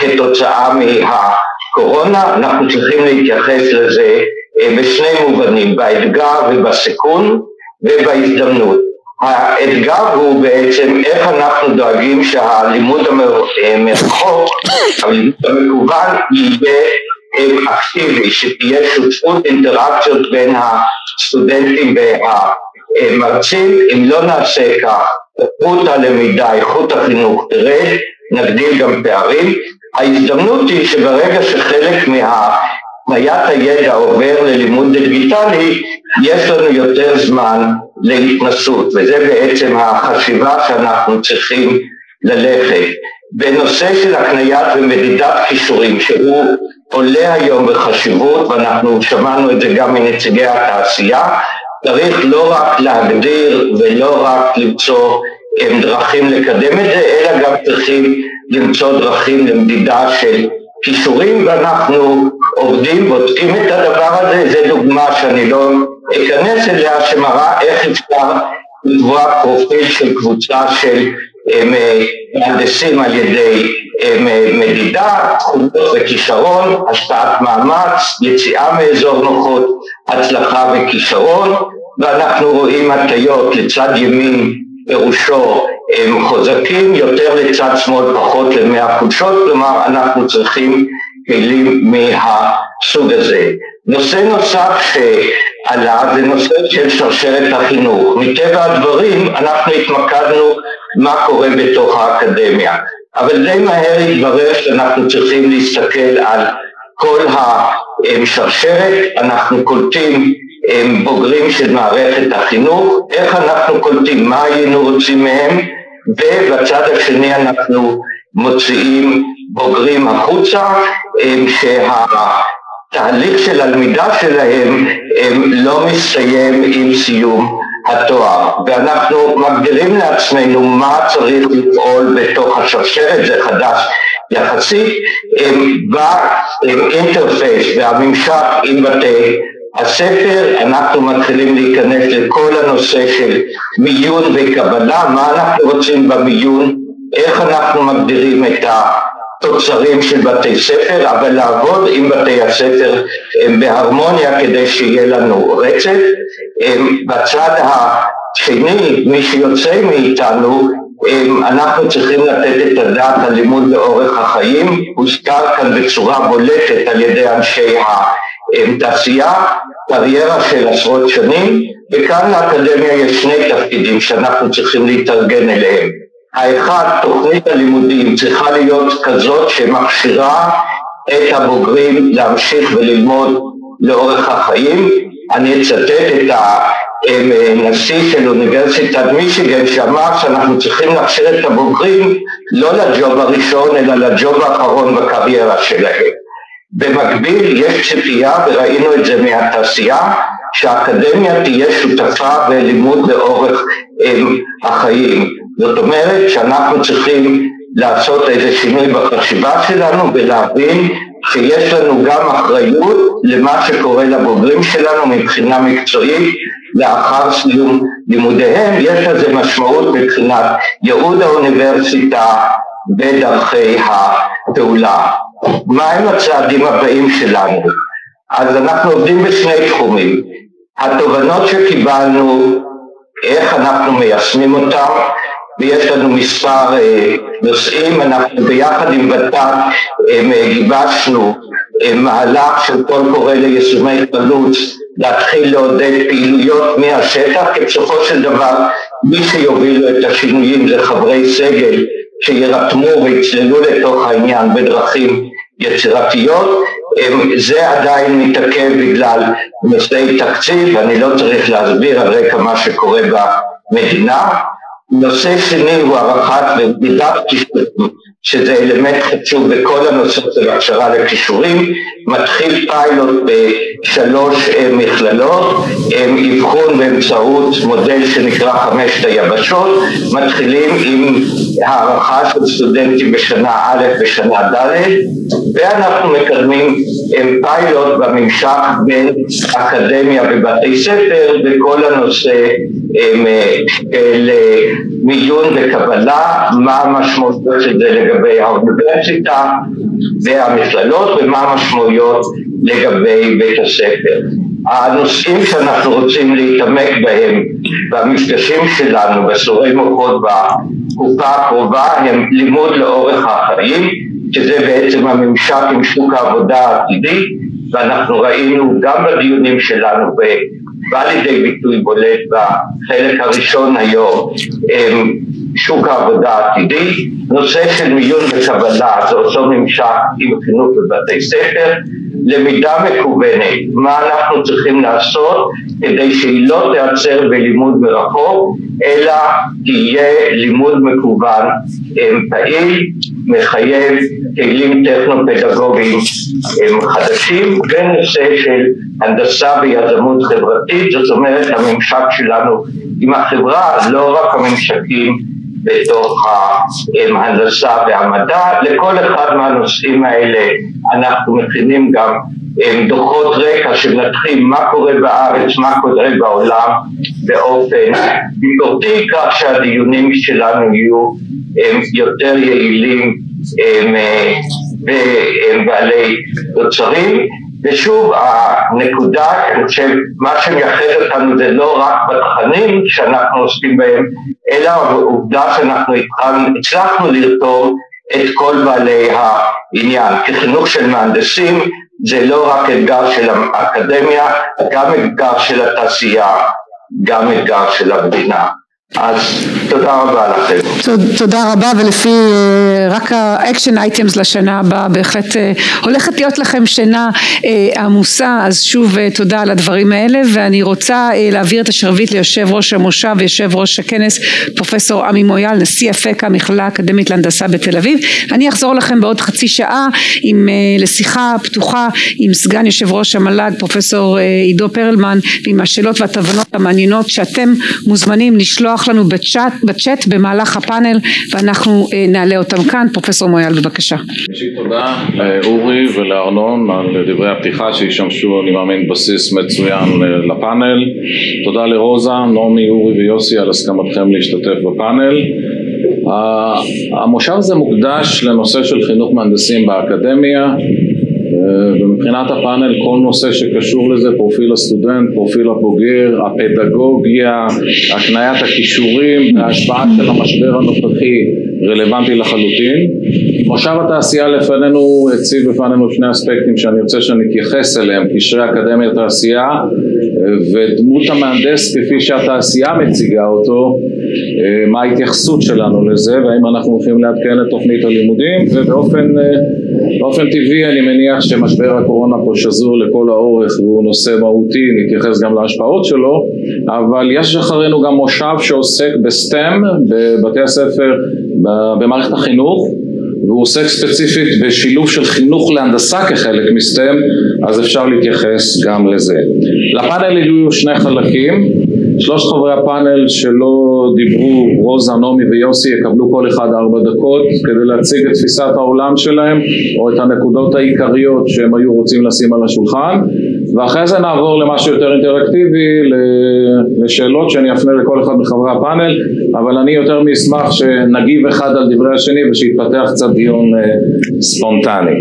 S12: כתוצאה מהקורונה, אנחנו צריכים להתייחס לזה בשני מובנים, באתגר ובסיכון ובהזדמנות. האתגר הוא בעצם איך אנחנו דואגים שהלימוד מרחוק, הלימוד המקוון יהיה אקטיבי, שתהיה שותפות אינטראקציות בין הסטודנטים והמרצים, אם לא נעשה כך, איכות הלמידה, איכות החינוך תרד, נגדיל גם פערים. ההזדמנות היא שברגע שחלק מה... הפניית הידע עובר ללימוד דיגיטלי, יש לנו יותר זמן להתנסות, וזה בעצם החשיבה שאנחנו צריכים ללכת. בנושא של הקניית ומדידת כישורים, שהוא עולה היום בחשיבות, ואנחנו שמענו את זה גם מנציגי התעשייה, צריך לא רק להגדיר ולא רק למצוא דרכים לקדם את זה, אלא גם צריכים למצוא דרכים למדידה של כישורים ואנחנו עובדים, בודקים את הדבר הזה, זו דוגמה שאני לא אכנס אליה שמראה איך אפשר לקבוע פרופיל של קבוצה של מהנדסים על ידי מדידה, תכונות וכישרון, השפעת מאמץ, יציאה מאזור נוחות, הצלחה וכישרון. ואנחנו רואים הטיות לצד ימין פירושו הם חוזקים יותר לצד שמאל פחות למאה חולשות, כלומר אנחנו צריכים כלים מהסוג הזה. נושא נוסף שעלה זה נושא של שרשרת החינוך. מטבע הדברים אנחנו התמקדנו מה קורה בתוך האקדמיה, אבל די מהר התברר שאנחנו צריכים להסתכל על כל השרשרת, אנחנו קולטים הם בוגרים של מערכת החינוך, איך אנחנו קולטים, מה היינו רוצים מהם, ובצד השני אנחנו מוציאים בוגרים החוצה, שהתהליך של הלמידה שלהם לא מסתיים עם סיום התואר, ואנחנו מגדירים לעצמנו מה צריך לפעול בתוך השרשרת, זה חדש יחסית, באינטרפייס והממשק עם בתי הספר אנחנו מתחילים להיכנס לכל הנושא של מיון וקבלה, מה אנחנו רוצים במיון, איך אנחנו מגדירים את התוצרים של בתי ספר, אבל לעבוד עם בתי הספר בהרמוניה כדי שיהיה לנו רצף. בצד השני, מי שיוצא מאיתנו, אנחנו צריכים לתת את הדעת על לימוד לאורך החיים, הוזכר כאן בצורה בולטת על ידי אנשי התעשייה, קריירה של עשרות שנים, וכאן לאקדמיה יש שני תפקידים שאנחנו צריכים להתארגן אליהם. האחד, תוכנית הלימודים צריכה להיות כזאת שמכשירה את הבוגרים להמשיך וללמוד לאורך החיים. אני אצטט את הנשיא של אוניברסיטת מישיגן שאמר שאנחנו צריכים להכשיר את הבוגרים לא לג'וב הראשון אלא לג'וב האחרון בקריירה שלהם. במקביל יש ציפייה וראינו את זה מהתעשייה שהאקדמיה תהיה שותפה בלימוד לאורך החיים. זאת אומרת שאנחנו צריכים לעשות איזה שינוי בחשיבה שלנו ולהבין שיש לנו גם אחריות למה שקורה לבוגרים שלנו מבחינה מקצועית לאחר סיום לימודיהם, יש לזה משמעות מבחינת ייעוד האוניברסיטה ודרכי הפעולה. מהם הצעדים הבאים שלנו? אז אנחנו עובדים בשני תחומים. התובנות שקיבלנו, איך אנחנו מיישמים אותם, ויש לנו מספר אה, נושאים, אנחנו ביחד עם ות"ת אה, גיבשנו אה, מהלך של קול קורא ליישומי חלוץ להתחיל לעודד פעילויות מהשטח, כי בסופו של דבר מי שיובילו את השינויים זה חברי סגל שירתמו ויצללו לתוך העניין בדרכים יצירתיות, זה עדיין מתעכב בגלל נושאי תקציב, אני לא צריך להסביר על רקע מה שקורה במדינה, נושא שני הוא הערכת ומדידת כישורים, שזה אלמנט חשוב בכל הנושא של הכשרה לכישורים, מתחיל פיילוט בשלוש אה, מכללות, אבחון באמצעות מודל שנקרא חמשת היבשות, מתחילים עם הערכה של סטודנטים בשנה א' ושנה ד', ואנחנו מקדמים פיילוט בממשק בין אקדמיה ובתי ספר בכל הנושא של מיון וקבלה, מה המשמעויות של זה לגבי האוניברסיטה והמכללות ומה המשמעויות לגבי בית הספר. הנושאים שאנחנו רוצים להתעמק בהם במפגשים שלנו בסורי מוחות בתקופה הקרובה הם לימוד לאורך החיים, שזה בעצם הממשק עם שוק העבודה העתידי, ואנחנו ראינו גם בדיונים שלנו בא לידי ביטוי בולט בחלק הראשון היום שוק העבודה העתידי, נושא של מיון וקבלה זה אותו ממשק עם חינוך בבתי ספר, למידה מקוונת, מה אנחנו צריכים לעשות כדי שהיא לא תיעצר בלימוד מרחוק אלא תהיה לימוד מקוון פעיל, מחייב כלים טכנו-פדגוגיים חדשים ונושא של הנדסה ויזמות חברתית, זאת אומרת הממשק שלנו עם החברה, לא רק הממשקים בתוך ההנדסה והמדע, לכל אחד מהנושאים האלה אנחנו מכינים גם דוחות רקע שמנתחים מה קורה בארץ, מה קורה בעולם באופן ביקורתי, כך שהדיונים שלנו יהיו יותר יעילים ובעלי תוצרים. ושוב הנקודה, אני חושב, מה שמייחד אותנו זה לא רק בתכנים שאנחנו עוסקים בהם, אלא העובדה שאנחנו הצלחנו לרתום את כל בעלי העניין. כחינוך של מהנדסים זה לא רק אתגר של האקדמיה, גם אתגר של התעשייה, גם אתגר של המדינה. אז תודה רבה לכם.
S1: תודה רבה ולפי אה, רק ה action items לשנה הבאה בהחלט אה, הולכת להיות לכם שנה אה, עמוסה אז שוב תודה על הדברים האלה ואני רוצה להעביר את השרביט ליושב ראש המושב ויושב ראש הכנס פרופסור עמי מויאל נשיא אפקה המכללה האקדמית להנדסה בתל אביב אני אחזור לכם בעוד חצי שעה עם לשיחה פתוחה עם סגן יושב ראש המל"ג פרופסור עידו פרלמן ועם השאלות והתובנות המעניינות שאתם מוזמנים לשלוח לשלוח לנו בצ'אט, בצ'אט במהלך הפאנל ואנחנו אה, נעלה אותם כאן. פרופסור מויאל בבקשה.
S2: ראשית תודה לאורי ולארנון על דברי הפתיחה שישמשו אני מאמין בסיס מצוין אה, לפאנל. תודה לרוזה, נעמי, אורי ויוסי על הסכמתכם להשתתף בפאנל. המושב הזה מוקדש לנושא של חינוך מהנדסים באקדמיה ומבחינת הפאנל כל נושא שקשור לזה, פרופיל הסטודנט, פרופיל הבוגר, הפדגוגיה, הקניית הכישורים, ההשפעה של המשבר הנוכחי רלוונטי לחלוטין. מושב התעשייה לפנינו הציב בפנינו שני אספקטים שאני רוצה שאני אתייחס אליהם, קשרי אקדמיה תעשייה ודמות המהנדס כפי שהתעשייה מציגה אותו, מה ההתייחסות שלנו לזה והאם אנחנו הולכים לעדכן את תוכנית הלימודים ובאופן טבעי אני מניח שמשבר הקורונה פה שזור לכל האורך והוא נושא מהותי, נתייחס גם להשפעות שלו, אבל יש אחרינו גם מושב שעוסק בסטם בבתי הספר במערכת החינוך והוא עוסק ספציפית בשילוב של חינוך להנדסה כחלק מסטם אז אפשר להתייחס גם לזה. לפאנל יהיו שני חלקים, שלושת חברי הפאנל שלא דיברו, רוזה, נעמי ויוסי יקבלו כל אחד ארבע דקות כדי להציג את תפיסת העולם שלהם או את הנקודות העיקריות שהם היו רוצים לשים על השולחן ואחרי זה נעבור למשהו יותר אינטראקטיבי, לשאלות שאני אפנה לכל אחד מחברי הפאנל, אבל אני יותר מאשמח שנגיב אחד על דברי השני ושיתפתח קצת דיון אה, ספונטני.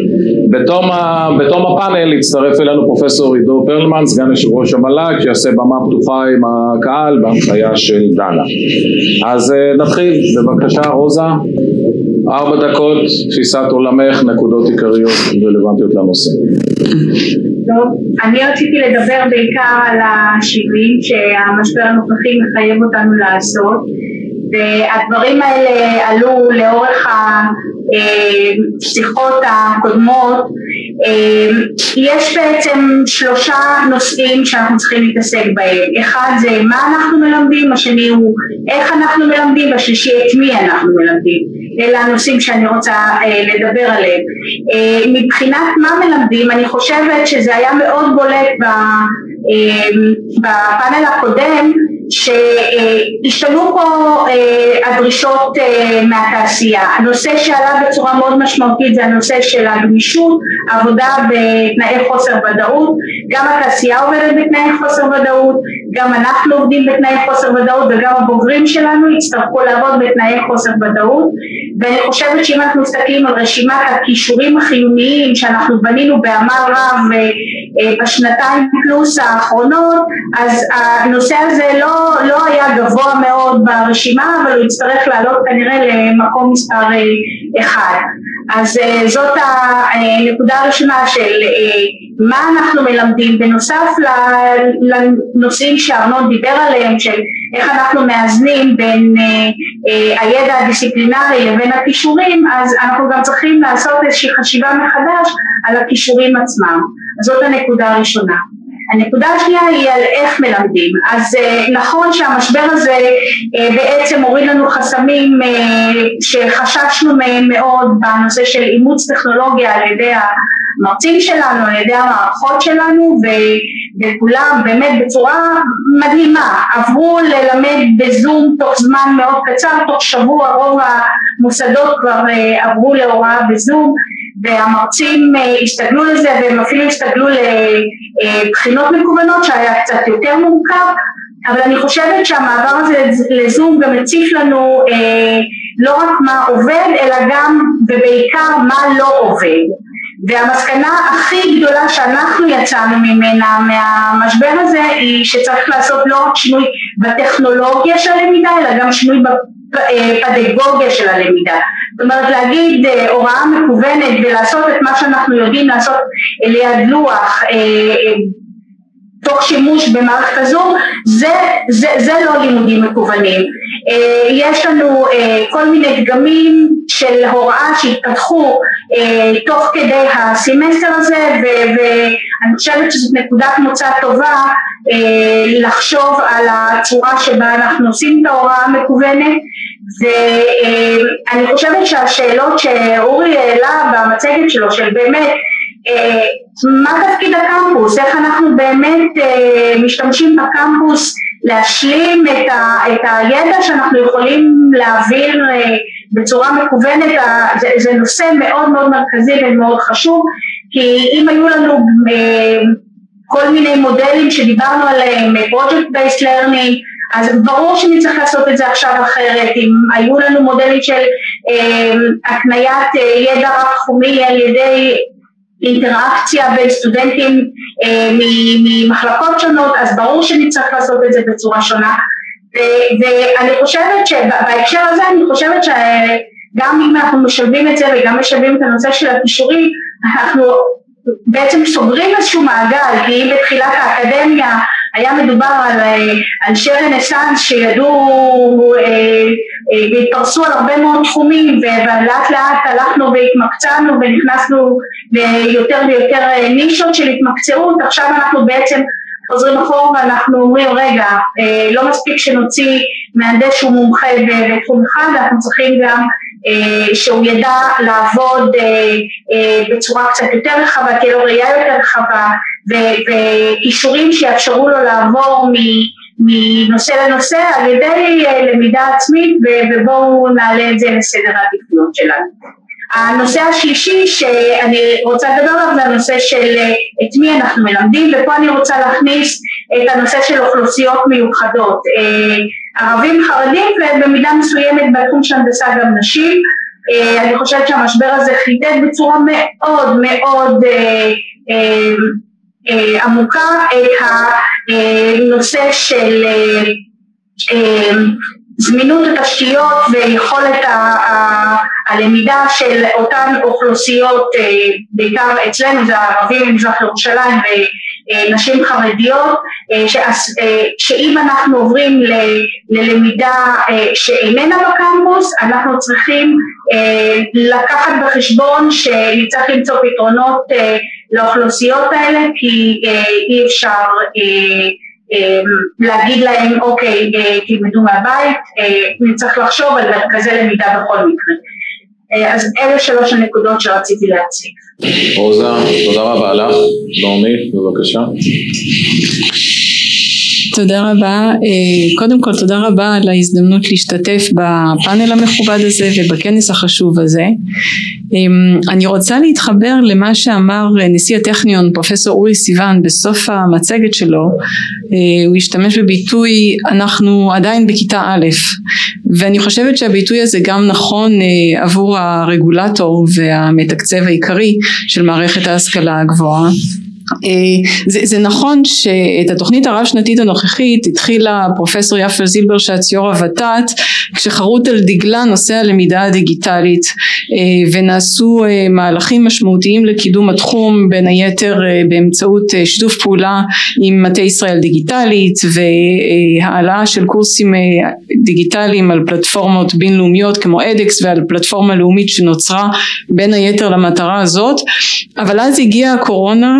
S2: בתום, ה, בתום הפאנל יצטרף אלינו פרופסור עידו פרלמן, סגן יושב ראש המל"ג, שיעשה במה פתוחה עם הקהל בהנחיה של דנה. אז אה, נתחיל, בבקשה רוזה. ארבע דקות, תפיסת עולמך, נקודות עיקריות רלוונטיות לנושא.
S13: טוב, אני רציתי לדבר בעיקר על השינויים שהמשבר הנוכחי מחייב אותנו לעשות והדברים האלה עלו לאורך השיחות הקודמות יש בעצם שלושה נושאים שאנחנו צריכים להתעסק בהם. אחד זה מה אנחנו מלמדים, השני הוא איך אנחנו מלמדים והשלישי את מי אנחנו מלמדים. אלה הנושאים שאני רוצה לדבר עליהם. מבחינת מה מלמדים אני חושבת שזה היה מאוד בולט בפאנל הקודם שהשתנו פה אה, הדרישות אה, מהתעשייה. הנושא שעלה בצורה מאוד משמעותית זה הנושא של הגמישות, עבודה בתנאי חוסר ודאות, גם התעשייה עובדת בתנאי חוסר ודאות, גם אנחנו עובדים בתנאי חוסר ודאות וגם הבוגרים שלנו יצטרכו לעבוד בתנאי חוסר ודאות ואני חושבת שאם אנחנו מסתכלים על רשימת הכישורים החיוניים שאנחנו בנינו בעמל רב אה, בשנתיים פלוס האחרונות אז הנושא הזה לא, לא היה גבוה מאוד ברשימה אבל הוא יצטרך לעלות כנראה למקום מספר אה, אחד. אז אה, זאת הנקודה הראשונה של מה אנחנו מלמדים. בנוסף לנושאים שארנון דיבר עליהם של איך אנחנו מאזנים בין הידע הדיסציפלינרי לבין הכישורים אז אנחנו גם צריכים לעשות איזושהי חשיבה מחדש על הכישורים עצמם. זאת הנקודה הראשונה. הנקודה השנייה היא על איך מלמדים. אז נכון שהמשבר הזה בעצם הוריד לנו חסמים שחששנו מהם מאוד בנושא של אימוץ טכנולוגיה על ידי המרצים שלנו, על ידי המערכות שלנו וכולם באמת בצורה מדהימה עברו ללמד בזום תוך זמן מאוד קצר, תוך שבוע רוב המוסדות כבר עברו להוראה בזום והמרצים הסתגלו לזה והם אפילו הסתגלו לבחינות מקוונות שהיה קצת יותר מורכב אבל אני חושבת שהמעבר הזה לזום גם הציף לנו לא רק מה עובד אלא גם ובעיקר מה לא עובד והמסקנה הכי גדולה שאנחנו יצאנו ממנה מהמשבר הזה היא שצריך לעשות לא רק שינוי בטכנולוגיה של הלמידה אלא גם שינוי בפדגוגיה של הלמידה. זאת אומרת להגיד הוראה מקוונת ולעשות את מה שאנחנו יודעים לעשות ליד לוח תוך שימוש במערכת הזום זה, זה, זה לא לימודים מקוונים. יש לנו כל מיני דגמים של הוראה שהתפתחו תוך כדי הסמסטר הזה ואני חושבת שזאת נקודת מוצא טובה לחשוב על הצורה שבה אנחנו עושים את ההוראה המקוונת ואני חושבת שהשאלות שאורי העלה במצגת שלו של באמת מה תפקיד הקמפוס, איך אנחנו באמת משתמשים בקמפוס להשלים את, ה, את הידע שאנחנו יכולים להעביר בצורה מקוונת, זה, זה נושא מאוד מאוד מרכזי ומאוד חשוב כי אם היו לנו כל מיני מודלים שדיברנו עליהם, project based learning, אז ברור שנצטרך לעשות את זה עכשיו אחרת, אם היו לנו מודלים של אה, הקניית אה, ידע רב תחומי על ידי אינטראקציה בין סטודנטים אה, ממחלקות שונות, אז ברור שנצטרך לעשות את זה בצורה שונה, ואני חושבת שבהקשר הזה אני חושבת ש... גם אם אנחנו משלבים את זה וגם משלבים את הנושא של הכישורים, אנחנו בעצם סוגרים איזשהו מעגל, כי אם בתחילת האקדמיה היה מדובר על אנשי רנסאנס שידעו והתפרסו על הרבה מאוד תחומים ולאט לאט הלכנו והתמקצענו ונכנסנו ליותר ויותר נישות של התמקצעות, עכשיו אנחנו בעצם חוזרים אחורה ואנחנו אומרים רגע לא מספיק שנוציא מהנדס שהוא מומחה בתחום אחד, אנחנו צריכים גם שהוא ידע לעבוד בצורה קצת יותר רחבה, תהיה לו ראייה יותר רחבה וכישורים שיאפשרו לו לעבור מנושא לנושא על ידי למידה עצמית ובואו נעלה את זה לסדר העדיפויות שלנו. הנושא השלישי שאני רוצה לדבר עליו זה הנושא של את מי אנחנו מלמדים ופה אני רוצה להכניס את הנושא של אוכלוסיות מיוחדות ערבים חרדים ובמידה מסוימת בתחום של הנדסה גם נשים. אני חושבת שהמשבר הזה חידד בצורה מאוד מאוד עמוקה את הנושא של זמינות התשתיות ויכולת הלמידה של אותן אוכלוסיות בעיקר אצלנו זה הערבים ממזרח ירושלים ונשים חרדיות שאם אנחנו עוברים ללמידה שאיננה בקמפוס אנחנו צריכים לקחת בחשבון שנצטרך למצוא פתרונות לאוכלוסיות האלה כי אי אפשר להגיד להם אוקיי תלמדו מהבית, נצטרך לחשוב על מרכזי למידה בכל מקרה. אז אלה שלוש הנקודות שרציתי להציג.
S2: רוזה, תודה רבה לך. נעמי, בבקשה.
S14: תודה רבה. קודם כל תודה רבה על ההזדמנות להשתתף בפאנל המכובד הזה ובכנס החשוב הזה. אני רוצה להתחבר למה שאמר נשיא הטכניון פרופסור אורי סיוון בסוף המצגת שלו. הוא השתמש בביטוי אנחנו עדיין בכיתה א' ואני חושבת שהביטוי הזה גם נכון עבור הרגולטור והמתקצב העיקרי של מערכת ההשכלה הגבוהה. זה, זה נכון שאת התוכנית הרב שנתית הנוכחית התחילה פרופסור יפה זילברשץ יו"ר הות"ת כשחרוט על דגלה נושא הלמידה הדיגיטלית ונעשו מהלכים משמעותיים לקידום התחום בין היתר באמצעות שיתוף פעולה עם מטה ישראל דיגיטלית והעלאה של קורסים דיגיטליים על פלטפורמות בינלאומיות כמו אדקס ועל פלטפורמה לאומית שנוצרה בין היתר למטרה הזאת. אבל אז הגיעה הקורונה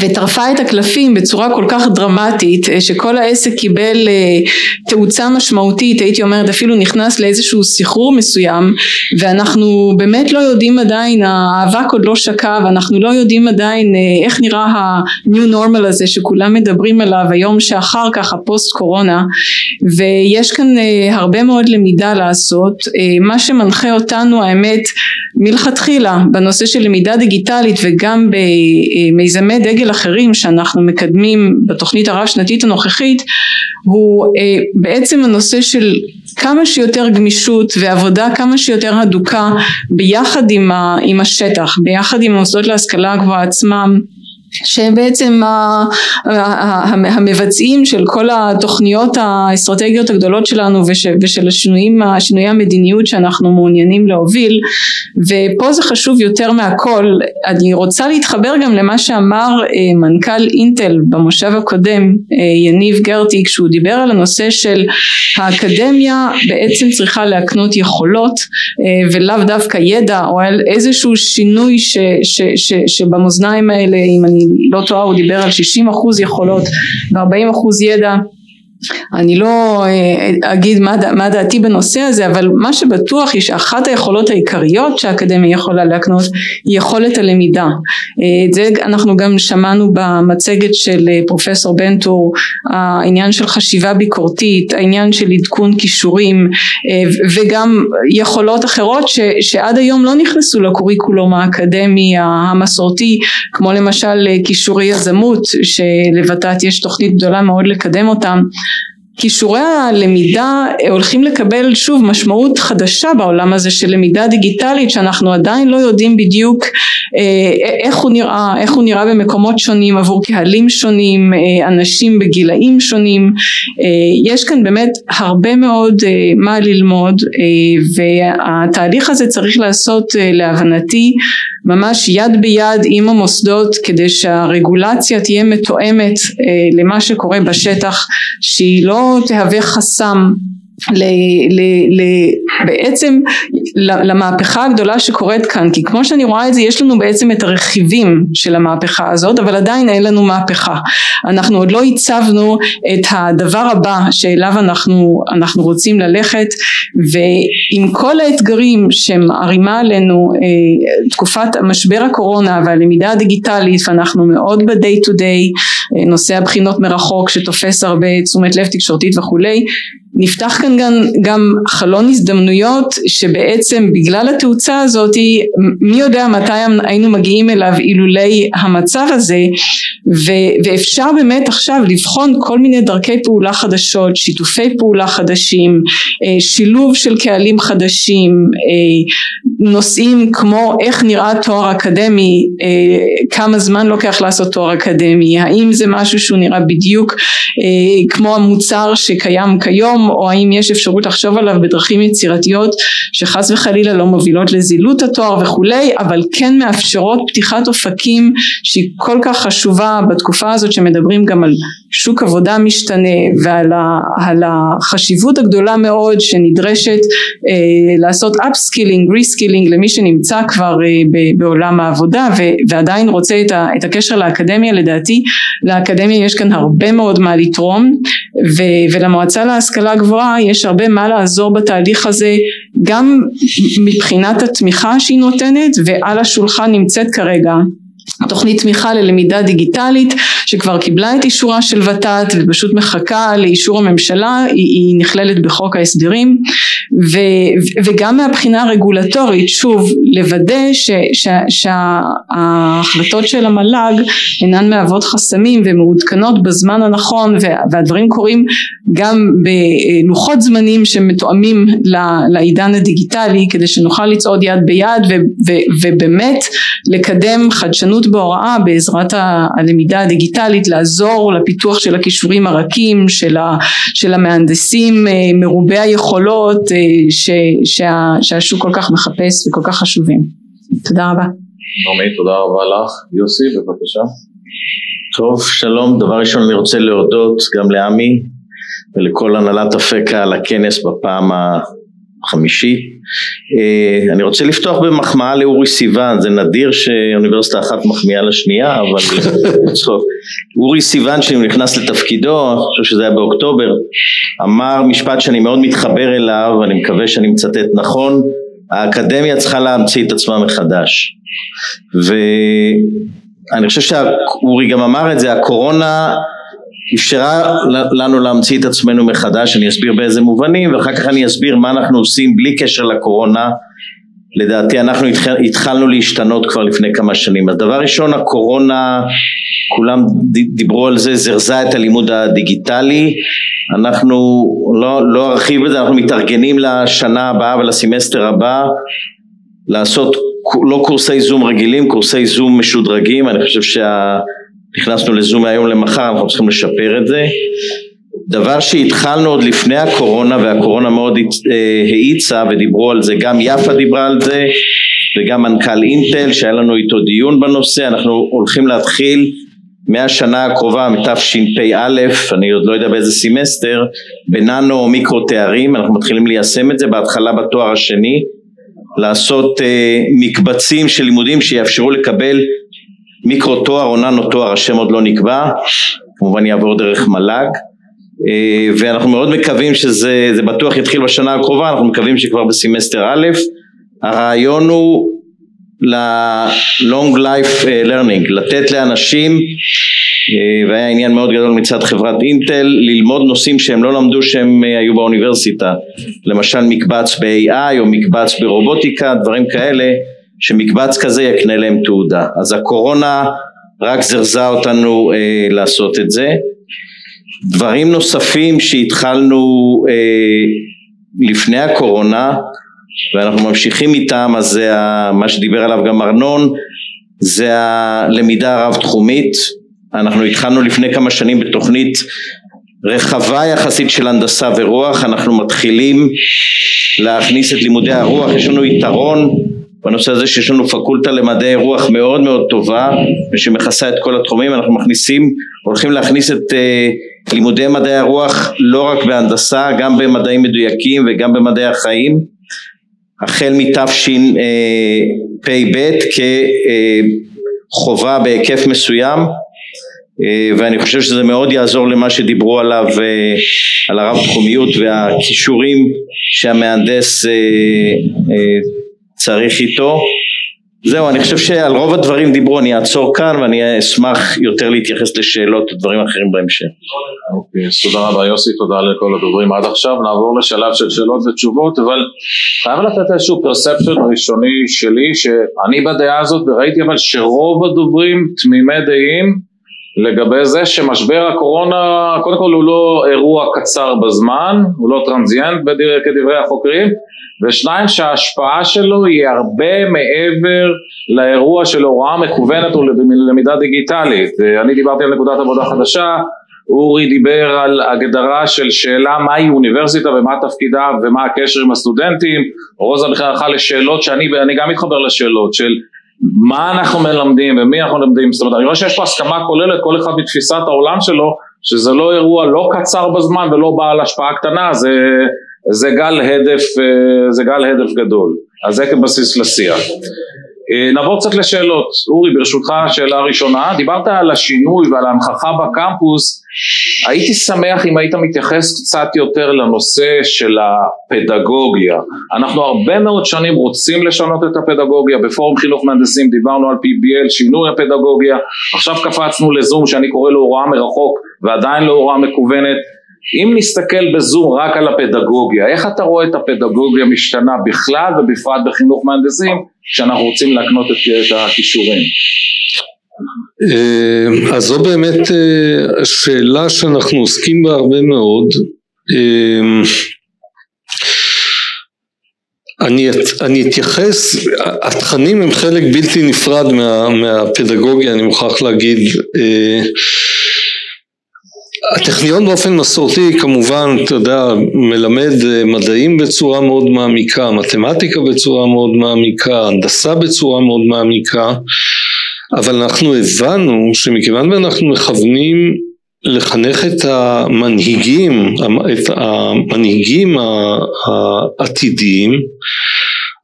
S14: וטרפה את הקלפים בצורה כל כך דרמטית שכל העסק קיבל תאוצה משמעותית הייתי אומרת אפילו נכנס לאיזשהו סחרור מסוים ואנחנו באמת לא יודעים עדיין האבק עוד לא שקע ואנחנו לא יודעים עדיין איך נראה ה-new normal הזה שכולם מדברים עליו היום שאחר כך הפוסט קורונה ויש כאן הרבה מאוד למידה לעשות. מה שמנחה אותנו האמת מלכתחילה בנושא של למידה דיגיטלית וגם במיזמי דגל אחרים שאנחנו מקדמים בתוכנית הרב שנתית הנוכחית הוא בעצם הנושא של כמה שיותר גמישות ועבודה כמה שיותר הדוקה ביחד עם, ה, עם השטח ביחד עם המוסדות להשכלה הגבוהה עצמם שהם בעצם המבצעים של כל התוכניות האסטרטגיות הגדולות שלנו ושל השינויים, שינויי המדיניות שאנחנו מעוניינים להוביל ופה זה חשוב יותר מהכל. אני רוצה להתחבר גם למה שאמר מנכ"ל אינטל במושב הקודם יניב גרטי כשהוא דיבר על הנושא של האקדמיה בעצם צריכה להקנות יכולות ולאו דווקא ידע או איזשהו שינוי ש, ש, ש, שבמאזניים האלה אם אני לא טועה הוא דיבר על 60 אחוז יכולות ו-40 אחוז ידע אני לא אגיד מה, מה דעתי בנושא הזה אבל מה שבטוח היא שאחת היכולות העיקריות שהאקדמיה יכולה להקנות היא יכולת הלמידה. את זה אנחנו גם שמענו במצגת של פרופסור בנטור העניין של חשיבה ביקורתית העניין של עדכון כישורים וגם יכולות אחרות ש, שעד היום לא נכנסו לקוריקולום האקדמי המסורתי כמו למשל כישורי יזמות שלוות"ת יש תוכנית גדולה מאוד לקדם אותם כישורי הלמידה הולכים לקבל שוב משמעות חדשה בעולם הזה של למידה דיגיטלית שאנחנו עדיין לא יודעים בדיוק אה, איך הוא נראה, איך הוא נראה במקומות שונים עבור קהלים שונים, אה, אנשים בגילאים שונים, אה, יש כאן באמת הרבה מאוד מה ללמוד והתהליך הזה צריך לעשות להבנתי ממש יד ביד עם המוסדות כדי שהרגולציה תהיה מתואמת למה שקורה בשטח שהיא לא תהווה חסם ל, ל, ל, בעצם למהפכה הגדולה שקורית כאן. כי כמו שאני רואה את זה יש לנו בעצם את הרכיבים של המהפכה הזאת אבל עדיין אין לנו מהפכה. אנחנו עוד לא הצבנו את הדבר הבא שאליו אנחנו, אנחנו רוצים ללכת ועם כל האתגרים שמערימה עלינו אה, תקופת משבר הקורונה והלמידה הדיגיטלית ואנחנו מאוד ב-day to day נושא הבחינות מרחוק שתופס הרבה תשומת לב תקשורתית וכולי. נפתח כאן גם, גם חלון הזדמנויות שבעצם בגלל התאוצה הזאת מי יודע מתי היינו מגיעים אליו אילולי המצב הזה ו, ואפשר באמת עכשיו לבחון כל מיני דרכי פעולה חדשות, שיתופי פעולה חדשים, אה, שילוב של קהלים חדשים, אה, נושאים כמו איך נראה תואר אקדמי, אה, כמה זמן לוקח לעשות תואר אקדמי, האם זה משהו שהוא נראה בדיוק כמו המוצר שקיים כיום או האם יש אפשרות לחשוב עליו בדרכים יצירתיות שחס וחלילה לא מובילות לזילות התואר וכולי אבל כן מאפשרות פתיחת אופקים שהיא כל כך חשובה בתקופה הזאת שמדברים גם על שוק עבודה משתנה ועל החשיבות הגדולה מאוד שנדרשת אה, לעשות upskilling reskilling למי שנמצא כבר אה, בעולם העבודה ו, ועדיין רוצה את, ה, את הקשר לאקדמיה. לדעתי לאקדמיה יש כאן הרבה מאוד מה לתרום ו, ולמועצה להשכלה גבוהה יש הרבה מה לעזור בתהליך הזה גם מבחינת התמיכה שהיא נותנת ועל השולחן נמצאת כרגע תוכנית תמיכה ללמידה דיגיטלית שכבר קיבלה את אישורה של ות"ת ופשוט מחכה לאישור הממשלה היא, היא נכללת בחוק ההסדרים. ו, וגם מהבחינה הרגולטורית שוב לוודא ש, שההחלטות של המל"ג אינן מהוות חסמים ומעודכנות בזמן הנכון והדברים קורים גם בלוחות זמנים שמתואמים לעידן הדיגיטלי כדי שנוכל לצעוד יד ביד ו, ו, ובאמת לקדם חדשנות בהוראה בעזרת הלמידה הדיגיטלית לעזור לפיתוח של הכישורים הרכים של, ה, של המהנדסים אה, מרובי היכולות אה, ש, שה, שהשוק כל כך מחפש וכל כך חשובים. תודה רבה.
S15: נעמי תודה רבה לך. יוסי בבקשה. טוב שלום דבר ראשון אני רוצה להודות גם לעמי ולכל הנהלת אפקה על הכנס בפעם החמישית אה, אני רוצה לפתוח במחמאה לאורי סיוון, זה נדיר שאוניברסיטה אחת מחמיאה לשנייה, אבל *laughs* צחוק. אורי סיוון כשנכנס לתפקידו, אני חושב שזה היה באוקטובר, אמר משפט שאני מאוד מתחבר אליו, אני מקווה שאני מצטט נכון, האקדמיה צריכה להמציא את עצמה מחדש. ואני חושב שאורי גם אמר את זה, הקורונה אפשרה לנו להמציא את עצמנו מחדש, אני אסביר באיזה מובנים ואחר כך אני אסביר מה אנחנו עושים בלי קשר לקורונה. לדעתי אנחנו התחל, התחלנו להשתנות כבר לפני כמה שנים. אז דבר ראשון הקורונה כולם דיברו על זה זרזה את הלימוד הדיגיטלי. אנחנו לא, לא ארחיב את זה אנחנו מתארגנים לשנה הבאה ולסמסטר הבא לעשות לא קורסי זום רגילים קורסי זום משודרגים. אני חושב שה נכנסנו לזום מהיום למחר, אנחנו צריכים לשפר את זה. דבר שהתחלנו עוד לפני הקורונה והקורונה מאוד אה, האיצה ודיברו על זה, גם יפה דיברה על זה וגם מנכ"ל אינטל שהיה לנו איתו דיון בנושא, אנחנו הולכים להתחיל מהשנה הקרובה מתשפ"א, אני עוד לא יודע באיזה סמסטר, בננו או מיקרו תארים, אנחנו מתחילים ליישם את זה בהתחלה בתואר השני, לעשות אה, מקבצים של לימודים שיאפשרו לקבל מיקרו תואר או ננו תואר השם עוד לא נקבע כמובן יעבור דרך מל"ג. אה, ואנחנו מאוד מקווים שזה בטוח יתחיל בשנה הקרובה אנחנו מקווים שכבר בסמסטר א' הרעיון הוא ל-long life אה, learning לתת לאנשים אה, והיה עניין מאוד גדול מצד חברת אינטל ללמוד נושאים שהם לא למדו שהם היו באוניברסיטה. למשל מקבץ ב-AI או מקבץ ברובוטיקה דברים כאלה שמקבץ כזה יקנה להם תעודה. אז הקורונה רק זרזה אותנו אה, לעשות את זה. דברים נוספים שהתחלנו אה, לפני הקורונה ואנחנו ממשיכים איתם אז זה מה שדיבר עליו גם ארנון זה הלמידה הרב תחומית אנחנו התחלנו לפני כמה שנים בתוכנית רחבה יחסית של הנדסה ורוח אנחנו מתחילים להכניס את לימודי הרוח יש לנו יתרון בנושא הזה שיש לנו פקולטה למדעי רוח מאוד מאוד טובה ושמכסה את כל התחומים אנחנו מכניסים הולכים להכניס את uh, לימודי מדעי הרוח לא רק בהנדסה גם במדעים מדויקים וגם במדעי החיים החל מתשפ"ב כחובה בהיקף מסוים ואני חושב שזה מאוד יעזור למה שדיברו עליו על הרב תחומיות והכישורים שהמהנדס צריך איתו זהו אני חושב שעל רוב הדברים דיברו אני אעצור כאן ואני אשמח יותר להתייחס לשאלות ודברים אחרים בהמשך.
S2: אוקיי okay, תודה רבה יוסי תודה לכל הדוברים עד עכשיו נעבור לשלב של שאלות ותשובות אבל חייב לתת איזשהו פרספציות ראשוני שלי שאני בדעה הזאת וראיתי אבל שרוב הדוברים תמימי דעים לגבי זה שמשבר הקורונה קודם כל הוא לא אירוע קצר בזמן הוא לא טרנזיאנט כדברי החוקרים ושניים שההשפעה שלו היא הרבה מעבר לאירוע של הוראה מקוונת או למידה דיגיטלית. אני דיברתי על נקודת עבודה חדשה אורי דיבר על הגדרה של שאלה מהי אוניברסיטה ומה תפקידה ומה הקשר עם הסטודנטים. רוזה בכלל הלכה לשאלות שאני גם מתחבר לשאלות של מה אנחנו מלמדים ומי אנחנו מלמדים זאת אומרת אני רואה שיש פה הסכמה כוללת כל אחד מתפיסת העולם שלו שזה לא אירוע לא קצר בזמן ולא בעל השפעה קטנה זה זה גל הדף, אה, זה גל הדף גדול, אז זה כבסיס לשיח. אה, נעבור קצת לשאלות, אורי ברשותך שאלה ראשונה, דיברת על השינוי ועל ההנכחה בקמפוס, הייתי שמח אם היית מתייחס קצת יותר לנושא של הפדגוגיה, אנחנו הרבה מאוד שנים רוצים לשנות את הפדגוגיה, בפורום חינוך מהנדסים דיברנו על PBL, שינוי הפדגוגיה, עכשיו קפצנו לזום שאני קורא לו הוראה מרחוק ועדיין לא הוראה מקוונת, אם נסתכל בזום רק על הפדגוגיה, איך אתה רואה את הפדגוגיה משתנה בכלל ובפרט בחינוך מהנדסים כשאנחנו רוצים להקנות את הכישורים?
S11: אה, אז זו באמת אה, שאלה שאנחנו עוסקים בה הרבה מאוד. אה, אני, אני אתייחס, התכנים הם חלק בלתי נפרד מה, מהפדגוגיה, אני מוכרח להגיד. הטכניון באופן מסורתי כמובן, אתה יודע, מלמד אה, מדעים בצורה מאוד מעמיקה, מתמטיקה בצורה מאוד מעמיקה, הנדסה בצורה מאוד מעמיקה, אבל אנחנו הבנו שמכיוון ואנחנו מכוונים לחנך את המנהיגים, את המנהיגים העתידיים,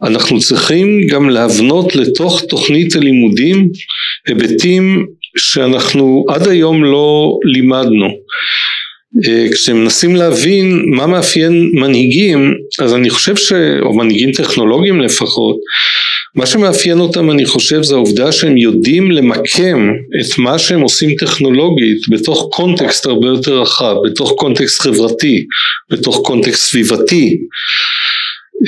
S11: אנחנו צריכים גם להבנות לתוך תוכנית הלימודים היבטים שאנחנו עד היום לא לימדנו. אה, כשמנסים להבין מה מאפיין מנהיגים, אז אני חושב ש... או מנהיגים טכנולוגיים לפחות, מה שמאפיין אותם אני חושב זה העובדה שהם יודעים למקם את מה שהם עושים טכנולוגית בתוך קונטקסט הרבה יותר רחב, בתוך קונטקסט חברתי, בתוך קונטקסט סביבתי.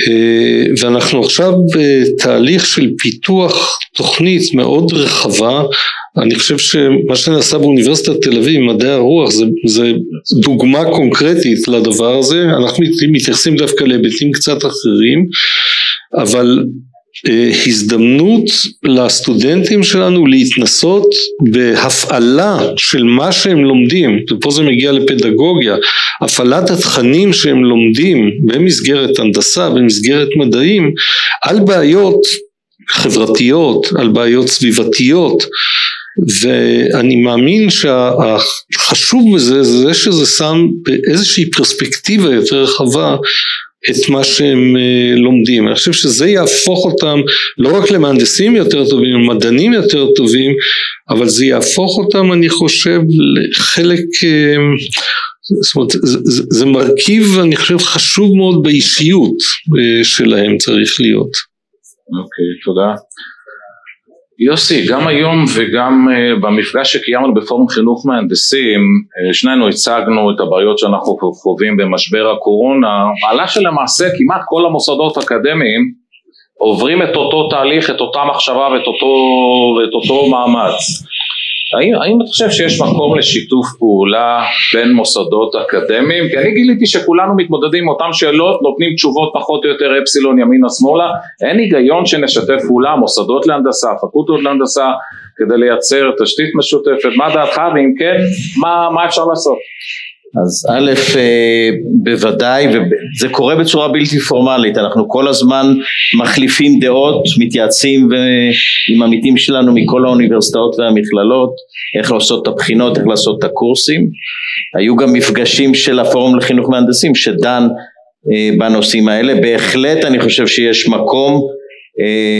S11: אה, ואנחנו עכשיו בתהליך של פיתוח תוכנית מאוד רחבה אני חושב שמה שנעשה באוניברסיטת תל אביב מדעי הרוח זה, זה דוגמה קונקרטית לדבר הזה. אנחנו מתייחסים דווקא להיבטים קצת אחרים אבל אה, הזדמנות לסטודנטים שלנו להתנסות בהפעלה של מה שהם לומדים. ופה זה מגיע לפדגוגיה. הפעלת התכנים שהם לומדים במסגרת הנדסה במסגרת מדעים על בעיות חברתיות על בעיות סביבתיות ואני מאמין שהחשוב בזה זה זה שזה שם באיזושהי פרספקטיבה יותר רחבה את מה שהם אה, לומדים. אני חושב שזה יהפוך אותם לא רק למהנדסים יותר טובים, למדענים יותר טובים, אבל זה יהפוך אותם אני חושב לחלק, אה, זאת אומרת זה, זה, זה מרכיב אני חושב חשוב מאוד באישיות אה, שלהם צריך להיות.
S2: אוקיי, okay, תודה. יוסי, גם היום וגם uh, במפגש שקיימנו בפורום חינוך מהנדסים, uh, שנינו הצגנו את הבעיות שאנחנו חווים במשבר הקורונה, מעלה שלמעשה כמעט כל המוסדות האקדמיים עוברים את אותו תהליך, את אותה מחשבה ואת אותו, ואת אותו מאמץ. האם, האם אתה חושב שיש מקום לשיתוף פעולה בין מוסדות אקדמיים? כי אני גיליתי שכולנו מתמודדים עם אותן שאלות, נותנים תשובות פחות או יותר אפסילון ימינה שמאלה, אין היגיון שנשתף פעולה, מוסדות להנדסה, פקולטות להנדסה, כדי לייצר תשתית משותפת, מה דעתך ואם כן, מה, מה אפשר לעשות?
S15: אז א', אה, בוודאי, וזה קורה בצורה בלתי פורמלית, אנחנו כל הזמן מחליפים דעות, מתייעצים עם עמיתים שלנו מכל האוניברסיטאות והמכללות, איך לעשות את הבחינות, איך לעשות את הקורסים. היו גם מפגשים של הפורום לחינוך מהנדסים שדן אה, בנושאים האלה, בהחלט אני חושב שיש מקום אה,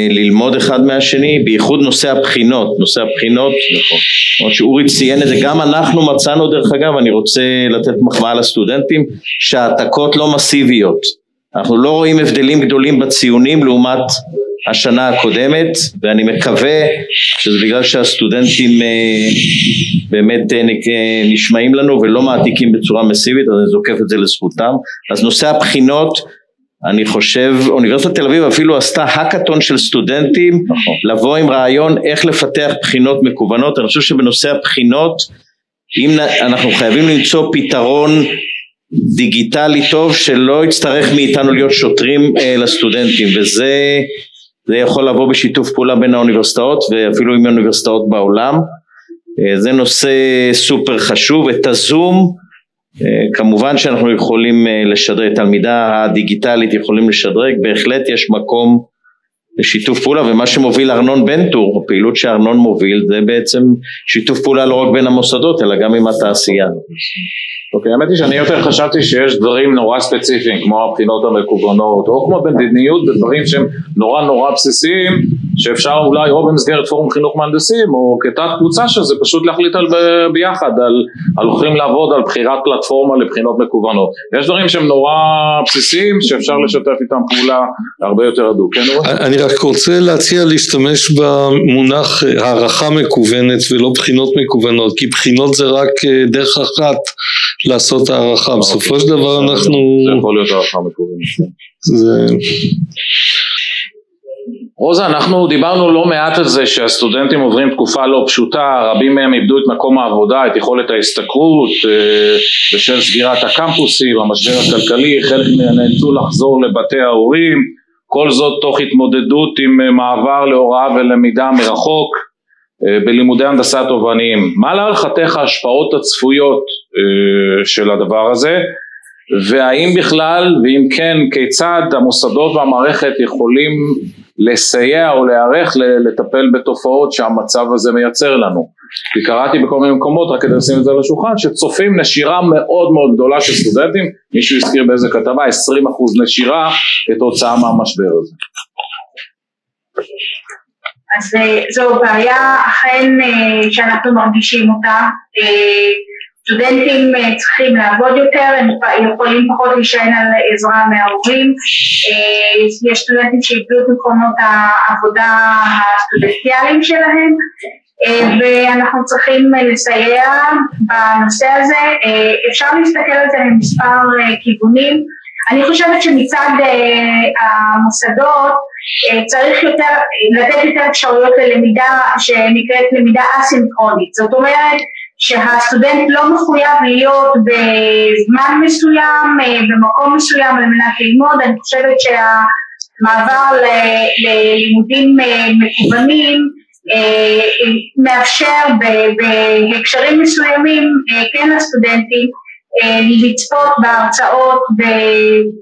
S15: ללמוד אחד מהשני, בייחוד נושא הבחינות, נושא הבחינות, נכון, כמו שאורי ציין את זה, גם אנחנו מצאנו דרך אגב, אני רוצה לתת מחמאה לסטודנטים, שהעתקות לא מסיביות, אנחנו לא רואים הבדלים גדולים בציונים לעומת השנה הקודמת ואני מקווה שזה בגלל שהסטודנטים אה, באמת אה, נשמעים לנו ולא מעתיקים בצורה מסיבית אז אני זוקף את זה לזכותם. אז נושא הבחינות אני חושב, אוניברסיטת תל אביב אפילו עשתה האקתון של סטודנטים נכון. לבוא עם רעיון איך לפתח בחינות מקוונות, אני חושב שבנושא הבחינות אם אנחנו חייבים למצוא פתרון דיגיטלי טוב שלא יצטרך מאיתנו להיות שוטרים אה, לסטודנטים וזה זה יכול לבוא בשיתוף פעולה בין האוניברסיטאות ואפילו עם האוניברסיטאות בעולם. אה, זה נושא סופר חשוב. את הזום כמובן שאנחנו יכולים אה, לשדרג, את הלמידה הדיגיטלית יכולים לשדרג, בהחלט יש מקום לשיתוף פעולה ומה שמוביל ארנון בן טור, הפעילות שארנון מוביל זה בעצם שיתוף פעולה לא רק בין המוסדות אלא גם עם התעשייה.
S2: אוקיי, האמת היא שאני יותר חשבתי שיש דברים נורא ספציפיים כמו הבחינות המקוונות או כמו במדיניות ודברים שהם נורא נורא בסיסיים שאפשר אולי או במסגרת פורום חינוך מהנדסים או כתת קבוצה שזה פשוט להחליט על ביחד על, על הולכים לעבוד על בחירת פלטפורמה לבחינות מקוונות. יש דברים שהם נורא בסיסיים שאפשר לשתף איתם פעולה הרבה יותר הדוק. כן,
S11: אני רק רוצה להציע להשתמש במונח הערכה מקוונת ולא בחינות מקוונות כי בחינות זה רק אה, דרך אחת לעשות הערכה, בסופו של דבר אנחנו...
S2: זה יכול להיות הערכה מקוונת. כן.
S11: זה...
S2: רוזה, אנחנו דיברנו לא מעט על זה שהסטודנטים עוברים תקופה לא פשוטה, רבים מהם איבדו את מקום העבודה, את יכולת ההשתכרות אה, בשל סגירת הקמפוסים, המשבר הכלכלי, חלק מהם נאלצו לחזור לבתי ההורים, כל זאת תוך התמודדות עם אה, מעבר להוראה ולמידה מרחוק אה, בלימודי הנדסה תובעניים. מה להערכתך ההשפעות הצפויות של הדבר הזה? והאם בכלל, ואם כן, כיצד המוסדות והמערכת יכולים לסייע או להיערך לטפל בתופעות שהמצב הזה מייצר לנו. כי קראתי בכל מיני מקומות, רק כדי לשים את זה על השולחן, שצופים נשירה מאוד מאוד גדולה של סטודנטים, מישהו הזכיר באיזה כתבה 20% נשירה כתוצאה מהמשבר הזה.
S13: אז אה, זו בעיה אכן אה, שאנחנו מרגישים אותה. סטודנטים אה, צריכים לעבוד יותר, הם יכולים פחות להישען על עזרה מההורים, אה, יש סטודנטים שאיבדו את מקומות העבודה הסטודנטיאליים שלהם אה, ואנחנו צריכים לסייע בנושא הזה, אפשר להסתכל על זה ממספר כיוונים, אני חושבת שמצד המוסדות צריך יותר, לתת יותר אפשרויות ללמידה שנקראת למידה אסינכרונית, זאת אומרת שהסטודנט לא מחויב להיות בזמן מסוים, אה, במקום מסוים על מנת ללמוד, אני חושבת שהמעבר ללימודים אה, מקוונים אה, מאפשר בהקשרים מסוימים כן לסטודנטים לצפות בהרצאות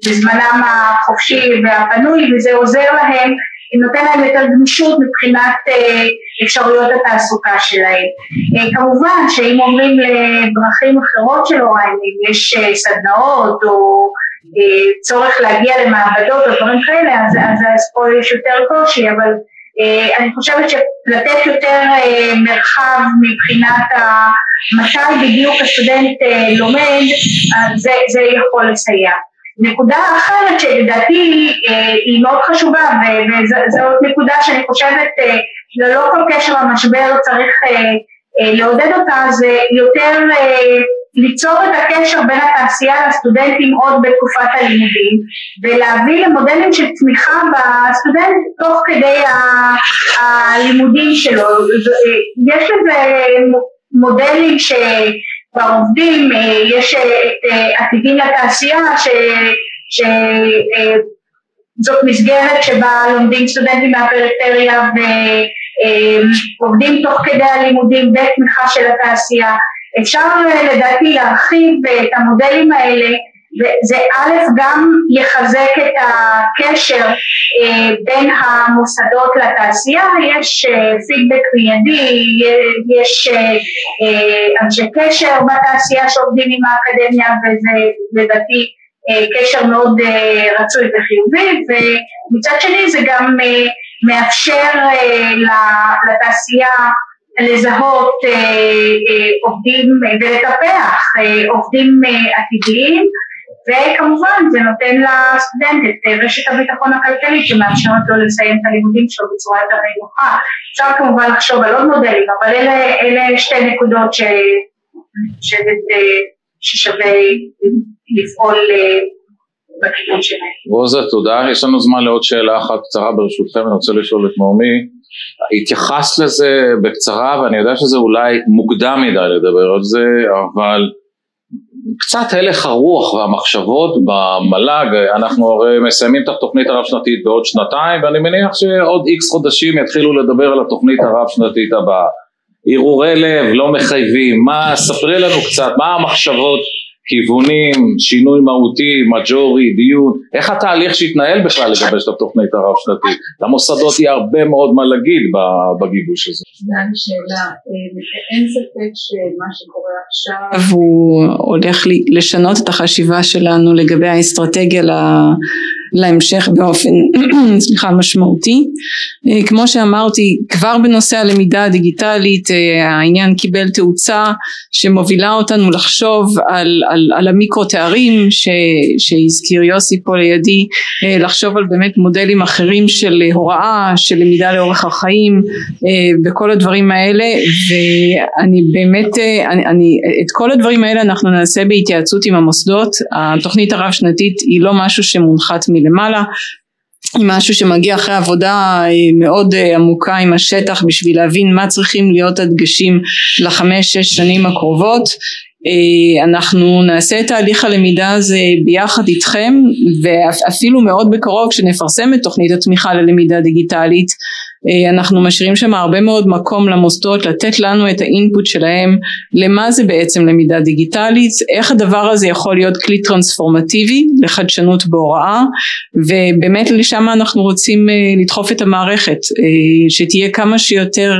S13: בזמנם החופשי והפנוי וזה עוזר להם נותן להם יותר גמישות מבחינת אה, אפשרויות התעסוקה שלהם. אה, כמובן שאם עוברים לדרכים אחרות של הוראה, אם יש אה, סדנאות או צורך להגיע למעבדות או דברים כאלה, אז, אז, אז פה יש יותר קושי, אבל אני חושבת שלתת יותר מרחב מבחינת מתי בדיוק הסטודנט לומד, זה, זה יכול לסייע. נקודה אחרת שלדעתי אה, היא מאוד חשובה וזאת נקודה שאני חושבת אה, ללא כל קשר למשבר צריך אה, לעודד אותה זה יותר ליצור את הקשר בין התעשייה לסטודנטים עוד בתקופת הלימודים ולהביא למודלים של תמיכה בסטודנט תוך כדי הלימודים שלו. יש לזה מודלים שכבר עובדים, יש עתידים לתעשייה ש... ש... מסגרת שבה לומדים סטודנטים מהפריפריה ועובדים תוך כדי הלימודים בתמיכה של התעשייה. אפשר לדעתי להרחיב את המודלים האלה וזה א' גם יחזק את הקשר אה, בין המוסדות לתעשייה, יש אה, פידבק מיידי, יש אה, אנשי קשר בתעשייה שעובדים עם האקדמיה וזה לדעתי קשר מאוד רצוי וחיובי. ומצד שני זה גם מאפשר לתעשייה לזהות עובדים ולטפח עובדים עתידיים וכמובן זה נותן לסטודנט את רשת הביטחון הכלכלית שמאפשרת לו לסיים את הלימודים שלו בצורה יותר נמוכה. אפשר כמובן לחשוב על עוד מודלים, אבל אלה, אלה שתי נקודות ש, חושבת ששווה לפעול אה, בכיוון שלהם.
S2: רוזה, תודה. יש לנו זמן לעוד שאלה אחת קצרה ברשותכם, אני רוצה לשאול את נעמי. התייחסת לזה בקצרה ואני יודע שזה אולי מוקדם מדי לדבר על זה, אבל קצת הלך הרוח והמחשבות במל"ג, אנחנו הרי מסיימים את התוכנית הרב שנתית בעוד שנתיים ואני מניח שעוד איקס חודשים יתחילו לדבר על התוכנית הרב שנתית הבאה. הרהורי לב, לא מחייבים, מה, ספרי לנו קצת, מה המחשבות כיוונים, שינוי מהותי, מג'ורי, דיון, איך התהליך שהתנהל בכלל לגבש את התוכנית הרב שנתית? למוסדות יהיה הרבה מאוד מה להגיד בגיבוש הזה.
S14: שאלה, אה, אין ספק שמה שקורה עכשיו הוא הולך לשנות את החשיבה שלנו לגבי האסטרטגיה להמשך באופן *clears throat* סליחה משמעותי אה, כמו שאמרתי כבר בנושא הלמידה הדיגיטלית אה, העניין קיבל תאוצה שמובילה אותנו לחשוב על, על, על המיקרו תארים ש, שהזכיר יוסי פה לידי אה, לחשוב על באמת מודלים אחרים של הוראה של למידה לאורך החיים וכל הדברים האלה. ואני באמת אני, אני, את כל הדברים האלה אנחנו נעשה בהתייעצות עם המוסדות. התוכנית הרב שנתית היא לא משהו שמונחת מלמעלה היא משהו שמגיע אחרי עבודה אה, מאוד אה, עמוקה עם השטח בשביל להבין מה צריכים להיות הדגשים לחמש שש שנים הקרובות. אה, אנחנו נעשה את תהליך הלמידה הזה ביחד איתכם ואפילו מאוד בקרוב כשנפרסם את תוכנית התמיכה ללמידה דיגיטלית. אה, אנחנו משאירים שם הרבה מאוד מקום למוסדות לתת לנו את האינפוט שלהם למה זה בעצם למידה דיגיטלית, איך הדבר הזה יכול להיות כלי טרנספורמטיבי לחדשנות בהוראה ובאמת לשם אנחנו רוצים אה, לדחוף את המערכת אה, שתהיה כמה שיותר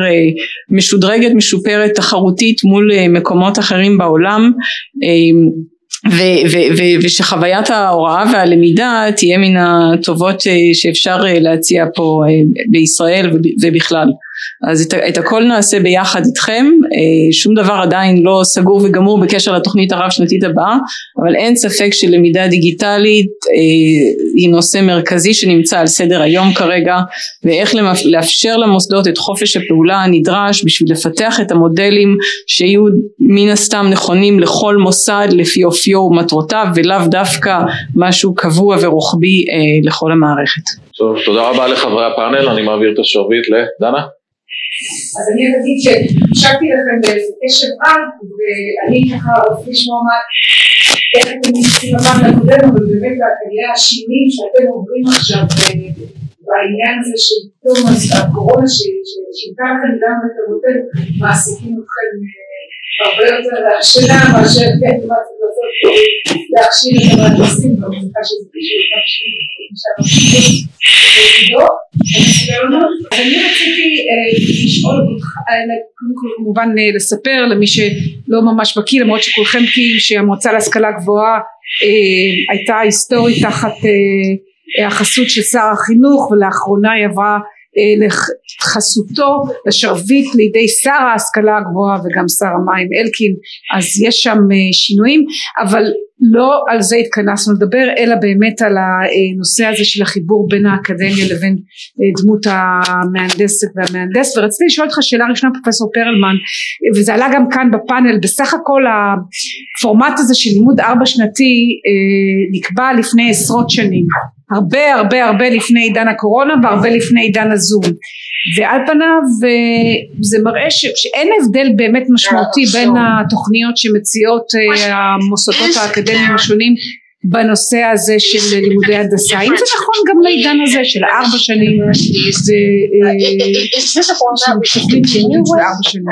S14: משודרגת, משופרת, תחרותית מול מקומות אחרים בעולם ו- ו- ו- ושחוויית ההוראה והלמידה תהיה מן הטובות אה, שאפשר אה, להציע פה אה, בישראל ובכלל. אז את, את הכל נעשה ביחד איתכם, שום דבר עדיין לא סגור וגמור בקשר לתוכנית הרב שנתית הבאה, אבל אין ספק שלמידה דיגיטלית היא נושא מרכזי שנמצא על סדר היום כרגע, ואיך לאפשר למוסדות את חופש הפעולה הנדרש בשביל לפתח את המודלים שיהיו מן הסתם נכונים לכל מוסד לפי אופיו ומטרותיו ולאו דווקא משהו קבוע ורוחבי לכל המערכת.
S2: טוב, תודה רבה לחברי הפאנל, אני מעביר את השרביט לדנה.
S10: אז אני אגיד שהקשבתי לכם בקשב רב ואני ככה רוצה לשמוע מה איך אתם מתייחסים לפן הקודם אבל באמת כנראה השינויים שאתם עוברים עכשיו בעניין הזה של פתאום הקורונה ששינתה לכם גם עבודתכם מעסיקים אתכם הרבה יותר להשאלה מאשר כן לעשות להכשיר את המהנדסים במחלקה שזה קשור
S1: אני רציתי לשאול אותך, כל כמובן לספר למי שלא ממש בקיא למרות שכולכם בקיאים שהמועצה להשכלה גבוהה הייתה היסטורית תחת החסות של שר החינוך ולאחרונה היא עברה לחסותו לשרביט לידי שר ההשכלה הגבוהה וגם שר המים אלקין אז יש שם שינויים אבל לא על זה התכנסנו לדבר אלא באמת על הנושא הזה של החיבור בין האקדמיה לבין דמות המהנדסת והמהנדס. ורציתי לשאול אותך שאלה ראשונה פרופסור פרלמן וזה עלה גם כאן בפאנל בסך הכל הפורמט הזה של לימוד ארבע שנתי נקבע לפני עשרות שנים הרבה הרבה הרבה לפני עידן הקורונה והרבה לפני עידן הזום. ועל פניו זה מראה ש, שאין הבדל באמת משמעותי בין התוכניות שמציעות המוסדות האקדמיים השונים בנושא הזה של לימודי הנדסה. אם זה נכון גם לעידן הזה של ארבע שנים זה תוכנית של ארבע שנים?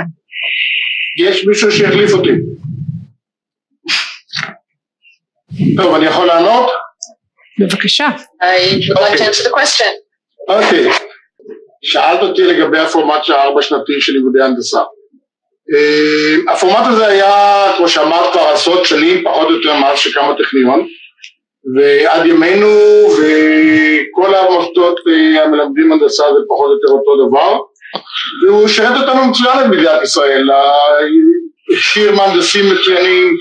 S16: יש מישהו שיחליף אותי. טוב אני יכול לענות?
S1: בבקשה.
S16: אוקיי, שאלת אותי לגבי הפורמט של הארבע שנתי של לימודי הנדסה. הפורמט הזה היה, כמו שאמרת, כבר עשרות שנים, פחות או יותר מאז שקם הטכניון, ועד ימינו, וכל המוסדות המלמדים הנדסה זה פחות או יותר אותו דבר, והוא שירת אותנו מצוין במדינת ישראל, הכשיר מהנדסים מצוינים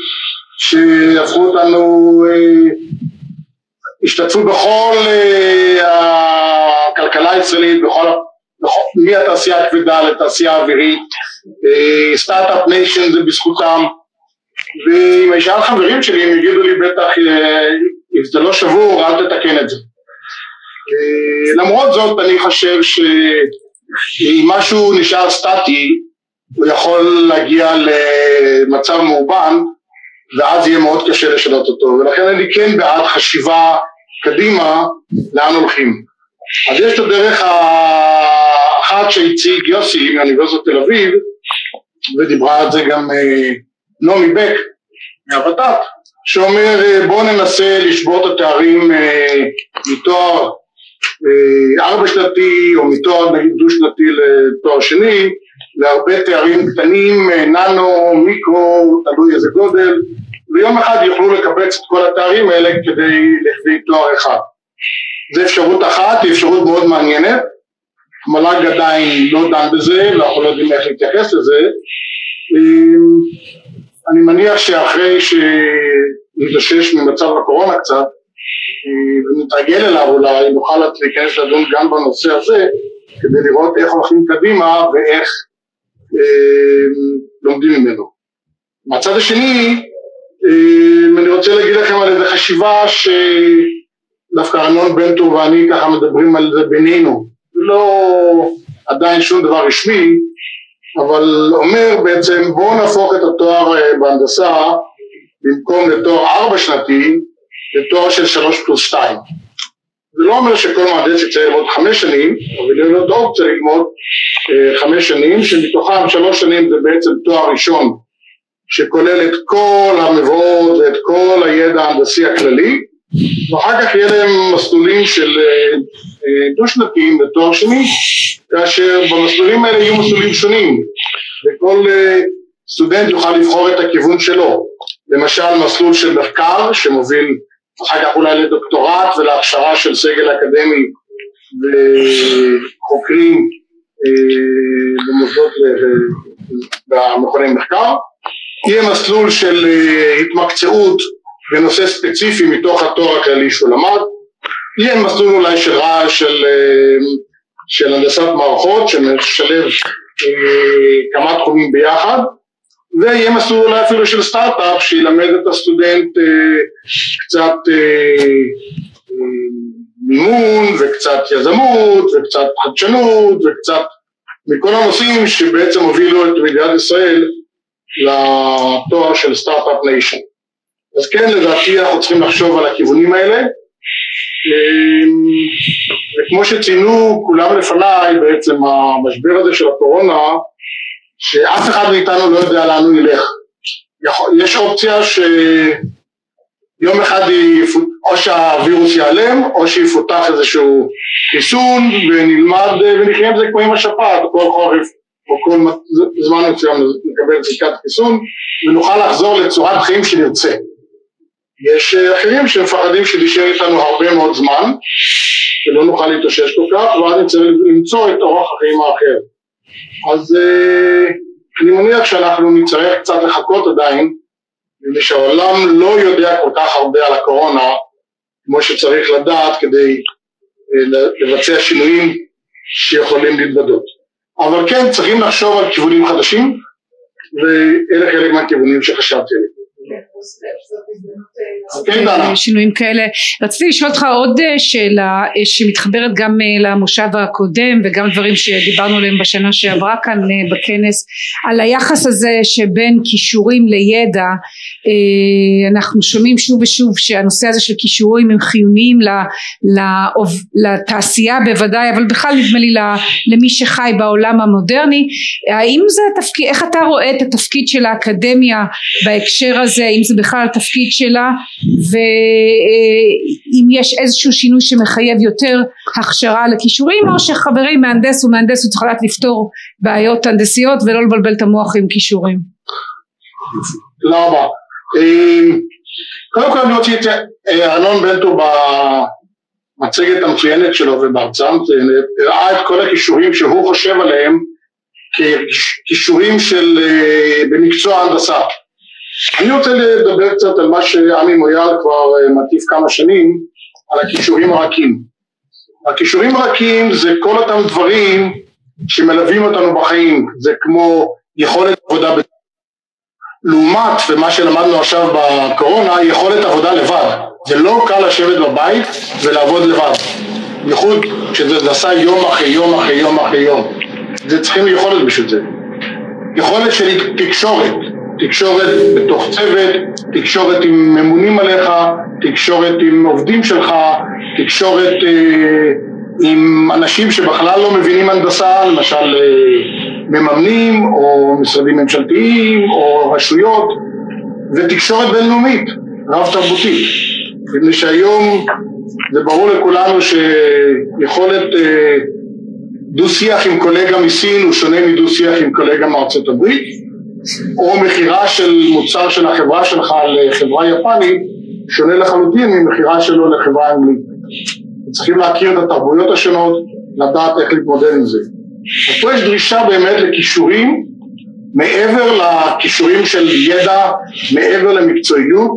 S16: שהפכו אותנו השתתפו בכל אה, הכלכלה הישראלית, בכל, בכל, מהתעשייה הכבדה לתעשייה האווירית, start-up אה, nation זה בזכותם, ואם אשאל חברים שלי הם יגידו לי בטח אם זה לא שבור אל תתקן את זה. למרות זאת אני חושב שאם משהו נשאר סטטי הוא יכול להגיע למצב מאובן ואז יהיה מאוד קשה לשנות אותו ולכן אני כן בעד חשיבה קדימה לאן הולכים. אז יש את הדרך האחת שהציג יוסי מאוניברסיטת תל אביב ודיברה על זה גם נעמי בק מהות"ת שאומר בואו ננסה לשבור את התארים מתואר ארבע שנתי או מתואר נגיד דו שנתי לתואר שני להרבה תארים קטנים, ננו, מיקרו, תלוי איזה גודל, ויום אחד יוכלו לקבץ את כל התארים האלה כדי לכדי תואר אחד. זו אפשרות אחת, היא אפשרות מאוד מעניינת, מל"ג עדיין לא דן בזה, ואנחנו לא יודעים איך להתייחס לזה. אני מניח שאחרי שנתאושש ממצב הקורונה קצת, ונתרגל אליו אולי, נוכל להיכנס לדון גם בנושא הזה, כדי לראות איך הולכים קדימה ואיך לומדים ממנו. מהצד השני, אני רוצה להגיד לכם על איזה חשיבה שדווקא ארנון בנטו ואני ככה מדברים על זה בינינו. לא עדיין שום דבר רשמי, אבל אומר בעצם בואו נהפוך את התואר בהנדסה במקום לתואר ארבע שנתי לתואר של שלוש פלוס שתיים. זה לא אומר שכל מהנדס יצא ללמוד חמש שנים, אבל יהיה לו אופציה ללמוד חמש שנים, שמתוכם שלוש שנים זה בעצם תואר ראשון שכולל את כל המבואות ואת כל הידע ההנדסי הכללי, ואחר כך יהיה להם מסלולים של דו שנתיים בתואר שני, כאשר במסלולים האלה יהיו מסלולים שונים, וכל סטודנט יוכל לבחור את הכיוון שלו, למשל מסלול של מחקר שמוביל אחר כך אולי לדוקטורט ולהכשרה של סגל אקדמי וחוקרים במוסדות במכוני מחקר, יהיה מסלול של התמקצעות בנושא ספציפי מתוך התואר הכללי שהוא למד, יהיה מסלול אולי של של, של הנדסת מערכות שמשלב כמה תחומים ביחד ויהיה מסלול אולי אפילו של סטארט-אפ שילמד את הסטודנט קצת מימון וקצת יזמות וקצת חדשנות וקצת מכל הנושאים שבעצם הובילו את מדינת ישראל לתואר של start-up nation. אז כן לדעתי אנחנו צריכים לחשוב על הכיוונים האלה וכמו שציינו כולם לפניי בעצם המשבר הזה של הקורונה שאף אחד מאיתנו לא יודע לאן הוא ילך. יש אופציה שיום אחד או שהווירוס ייעלם או שיפותח איזשהו חיסון ונלמד ונחיה עם זה כמו עם השפעת כל חורף או כל זמן מסוים נקבל בדיקת חיסון ונוכל לחזור לצורת חיים שנרצה. יש אחרים שמפחדים שתישאר איתנו הרבה מאוד זמן ולא נוכל להתאושש כל כך, ואז נצטרך למצוא את אורח החיים האחר. אז אה, אני מניח שאנחנו נצטרך קצת לחכות עדיין, מפני שהעולם לא יודע כל כך הרבה על הקורונה כמו שצריך לדעת כדי אה, לבצע שינויים שיכולים להתבדות. אבל כן, צריכים לחשוב על כיוונים חדשים, ואלה חלק מהכיוונים שחשבתי עליהם.
S1: כן, אה, שינויים כאלה. רציתי לשאול אותך עוד אה, שאלה אה, שמתחברת גם למושב הקודם וגם דברים שדיברנו עליהם בשנה שעברה כאן בכנס על היחס הזה שבין כישורים לידע. אנחנו שומעים שוב ושוב שהנושא הזה של כישורים הם חיוניים לתעשייה בוודאי אבל בכלל נדמה לי למי שחי בעולם המודרני. האם זה תפקיד איך אתה רואה את התפקיד של האקדמיה בהקשר הזה? אם זה בכלל התפקיד שלה ואם יש איזשהו שינוי שמחייב יותר הכשרה לכישורים או שחברים מהנדס הוא מהנדס הוא צריך לדעת לפתור בעיות הנדסיות ולא לבלבל את המוח עם כישורים.
S16: תודה רבה. אמ, קודם כל אני רוצה את אה, ארנון בנטו במצגת המצוינת שלו ובהרצאה המצוינת הראה את כל הכישורים שהוא חושב עליהם ככישורים של אה, במקצוע הנדסה אני רוצה לדבר קצת על מה שעמי מויאל כבר אה, מטיף כמה שנים, על הכישורים הרכים. הכישורים הרכים זה כל אותם דברים שמלווים אותנו בחיים, זה כמו יכולת עבודה ב... לעומת, ומה שלמדנו עכשיו בקורונה, יכולת עבודה לבד. זה לא קל לשבת בבית ולעבוד לבד. בייחוד כשזה נעשה יום אחרי יום אחרי יום אחרי יום. זה צריכים יכולת בשביל זה. יכולת של תקשורת, תקשורת בתוך צוות, תקשורת עם ממונים עליך, תקשורת עם עובדים שלך, תקשורת אה, עם אנשים שבכלל לא מבינים הנדסה, למשל אה, מממנים או משרדים ממשלתיים או רשויות, ותקשורת בינלאומית, רב תרבותית, מפני שהיום זה ברור לכולנו שיכולת אה, דו שיח עם קולגה מסין הוא שונה מדו שיח עם קולגה מארצות הברית או מכירה של מוצר של החברה שלך לחברה יפנית שונה לחלוטין ממכירה שלו לחברה אנגלית. צריכים להכיר את התרבויות השונות, לדעת איך להתמודד עם זה. אז פה יש דרישה באמת לכישורים מעבר לכישורים של ידע, מעבר למקצועיות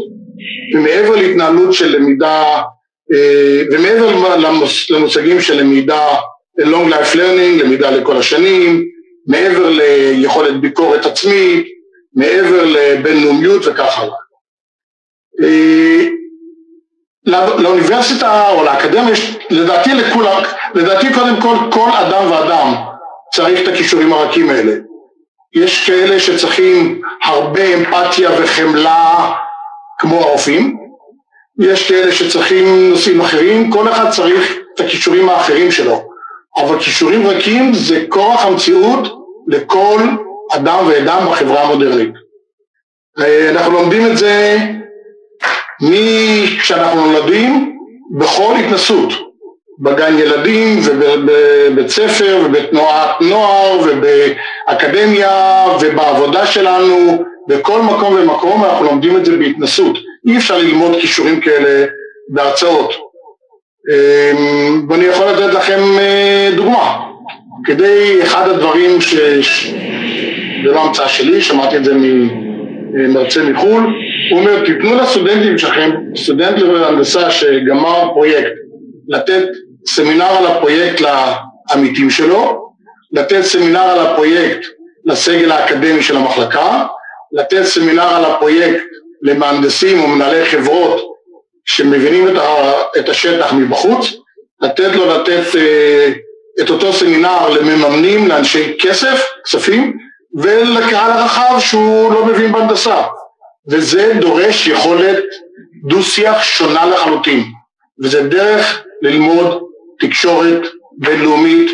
S16: ומעבר להתנהלות של למידה אה, ומעבר למושגים של למידה long life learning, למידה לכל השנים, מעבר ליכולת ביקורת עצמית, מעבר לבינלאומיות וכך הלאה. אה, לאוניברסיטה או לאקדמיה יש, לדעתי לכולם, לדעתי קודם כל כל אדם ואדם צריך את הכישורים הרכים האלה. יש כאלה שצריכים הרבה אמפתיה וחמלה כמו הרופאים, יש כאלה שצריכים נושאים אחרים, כל אחד צריך את הכישורים האחרים שלו. אבל כישורים רכים זה כורח המציאות לכל אדם ואדם בחברה המודרנית. אה, אנחנו לומדים את זה מכשאנחנו נולדים בכל התנסות, בגן ילדים ובבית ספר ובתנועת נוער ובאקדמיה ובעבודה שלנו, בכל מקום ומקום אנחנו לומדים את זה בהתנסות. אי אפשר ללמוד כישורים כאלה בהרצאות. אמ, ואני יכול לתת לכם אה, דוגמה. כדי, אחד הדברים ש... זה לא המצאה שלי, שמעתי את זה ממרצה מחו"ל, הוא אומר, תיתנו לסטודנטים שלכם, סטודנט להנדסה שגמר פרויקט, לתת סמינר על הפרויקט לעמיתים שלו, לתת סמינר על הפרויקט לסגל האקדמי של המחלקה, לתת סמינר על הפרויקט למהנדסים ומנהלי חברות שמבינים את, ה, את השטח מבחוץ, לתת לו לתת אה, את אותו סמינר למממנים, לאנשי כסף, כספים, ולקהל הרחב שהוא לא מבין בהנדסה. וזה דורש יכולת דו-שיח שונה לחלוטין, וזה דרך ללמוד תקשורת בינלאומית,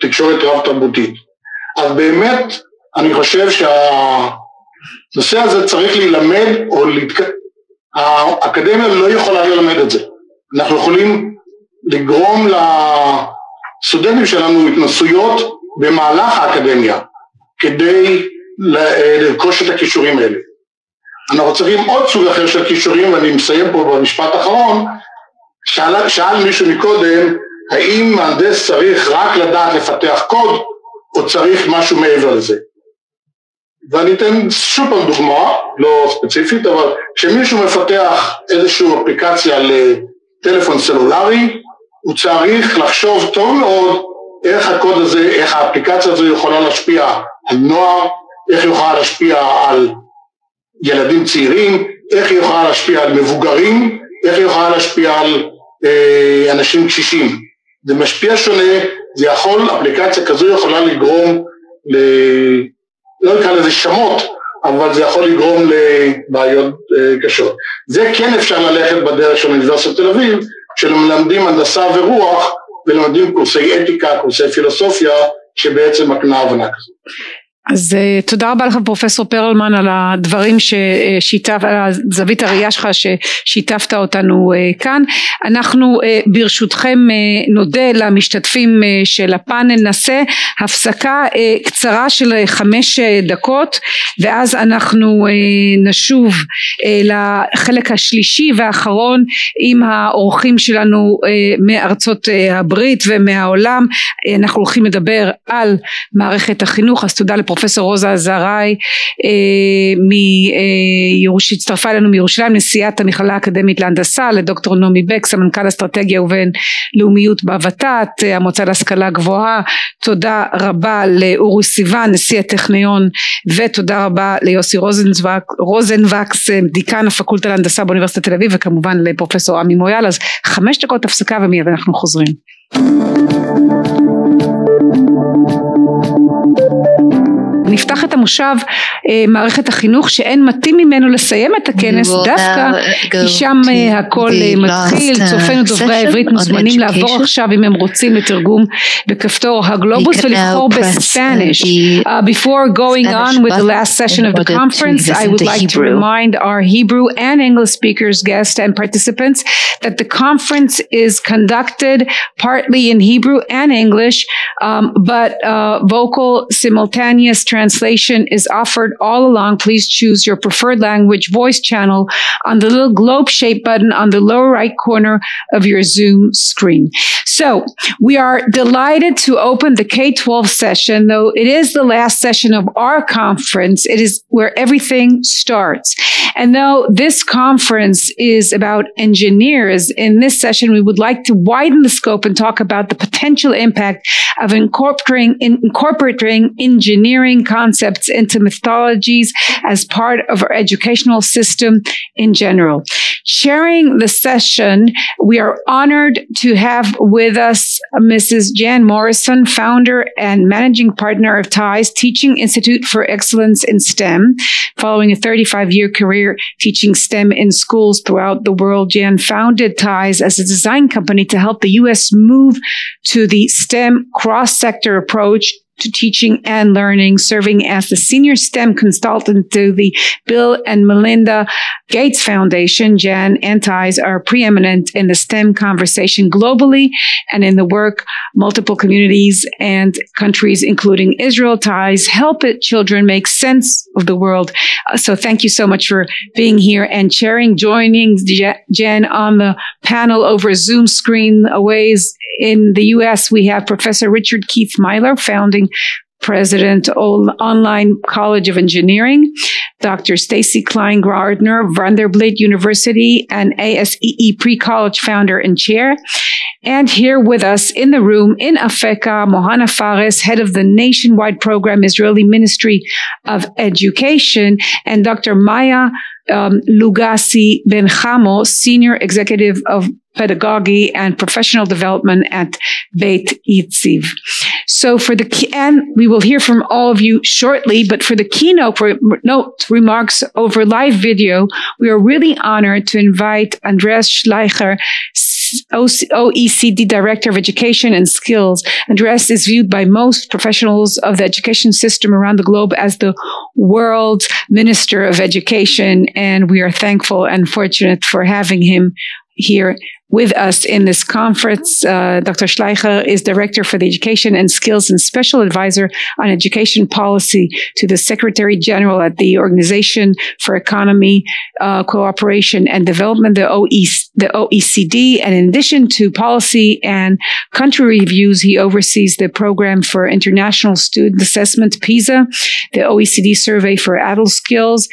S16: תקשורת רב תרבותית. אז באמת אני חושב שהנושא הזה צריך להילמד או להתק... האקדמיה לא יכולה ללמד את זה. אנחנו יכולים לגרום לסטודנטים שלנו התנסויות במהלך האקדמיה כדי לרכוש את הכישורים האלה. אנחנו צריכים עוד סוג אחר של כישורים, ואני מסיים פה במשפט האחרון, שאל, שאל מישהו מקודם, האם מהנדס צריך רק לדעת לפתח קוד, או צריך משהו מעבר לזה? ואני אתן שוב פעם דוגמה, לא ספציפית, אבל כשמישהו מפתח איזושהי אפליקציה לטלפון סלולרי, הוא צריך לחשוב טוב מאוד איך הקוד הזה, איך האפליקציה הזו יכולה להשפיע על נוער, איך היא יכולה להשפיע על ילדים צעירים, איך היא יכולה להשפיע על מבוגרים, איך היא יכולה להשפיע על אה, אנשים קשישים. זה משפיע שונה, זה יכול, אפליקציה כזו יכולה לגרום ל... לא נקרא לזה שמות, אבל זה יכול לגרום לבעיות אה, קשות. זה כן אפשר ללכת בדרך של אוניברסיטת תל אביב, שמלמדים הנדסה ורוח ולמדים קורסי אתיקה, קורסי פילוסופיה, שבעצם מקנה הבנה כזאת.
S1: אז uh, תודה רבה לך פרופסור פרלמן על הדברים ששיתף, על הזווית הראייה שלך ששיתפת אותנו uh, כאן. אנחנו ברשותכם נודה למשתתפים של הפאנל, נעשה הפסקה קצרה של חמש דקות ואז אנחנו נשוב לחלק השלישי והאחרון עם האורחים שלנו מארצות הברית ומהעולם. אנחנו הולכים לדבר על מערכת החינוך, אז תודה לפרופסור פרופסור רוזה עזראי אה, שהצטרפה אלינו מירושלים נשיאת המכללה האקדמית להנדסה לדוקטור נעמי בק סמנכ"ל אסטרטגיה ובין לאומיות בוות"ת אה, המועצה להשכלה גבוהה. תודה רבה לאורי סיוון נשיא הטכניון ותודה רבה ליוסי רוזנבק, רוזנבקס אה, דיקן הפקולטה להנדסה באוניברסיטת תל אביב וכמובן לפרופסור עמי מויאל. אז חמש דקות הפסקה ומיד אנחנו חוזרים נפתח את המושב אה, מערכת החינוך שאין מתאים ממנו לסיים את הכנס דווקא כי שם אה, הכל אה, מתחיל צופינו דוברי העברית מוזמנים לעבור עכשיו אם הם רוצים לתרגום בכפתור הגלובוס ולבחור בספניש uh, before going on with the last session of the conference I would like to remind our Hebrew and English speakers guests and participants that the conference is conducted partly in Hebrew and English um, but uh, vocal simultaneous translation translation is offered all along. Please choose your preferred language voice channel on the little globe shaped button on the lower right corner of your Zoom screen. So we are delighted to open the K-12 session, though it is the last session of our conference. It is where everything starts. And though this conference is about engineers, in this session, we would like to widen the scope and talk about the potential impact of incorporating, incorporating engineering concepts into mythologies as part of our educational system in general. Sharing the session, we are honored to have with us Mrs. Jan Morrison, founder and managing partner of TIES Teaching Institute for Excellence in STEM. Following a 35 year career teaching STEM in schools throughout the world, Jan founded TIES as a design company to help the U.S. move to the STEM cross sector approach to teaching and learning, serving as the senior STEM consultant to the Bill and Melinda Gates Foundation. Jan and Ties are preeminent in the STEM conversation globally and in the work multiple communities and countries, including Israel ties, help it children make sense of the world. Uh, so thank you so much for being here and sharing, joining Jen on the panel over Zoom screen a ways in the U.S. We have Professor Richard Keith Myler, founding President Online College of Engineering, Dr. Stacy Klein Gardner, Vanderbilt University, and ASEE Pre-College founder and chair. And here with us in the room in Afeka, Mohana Fares, head of the nationwide program Israeli Ministry of Education, and Dr. Maya um, Lugasi Ben Chamo, senior executive of pedagogy and professional development at Beit Yitziv. So for the, and we will hear from all of you shortly, but for the keynote re- note remarks over live video, we are really honored to invite Andreas Schleicher, OECD Director of Education and Skills. Andreas is viewed by most professionals of the education system around the globe as the world's Minister of Education, and we are thankful and fortunate for having him here with us in this conference. Uh, Dr. Schleicher is Director for the Education and Skills and Special Advisor on Education Policy to the Secretary General at the Organization for Economy, uh, Cooperation and Development, the, the OECD. And in addition to policy and country reviews, he oversees the Program for International Student Assessment, PISA, the OECD Survey for Adult Skills,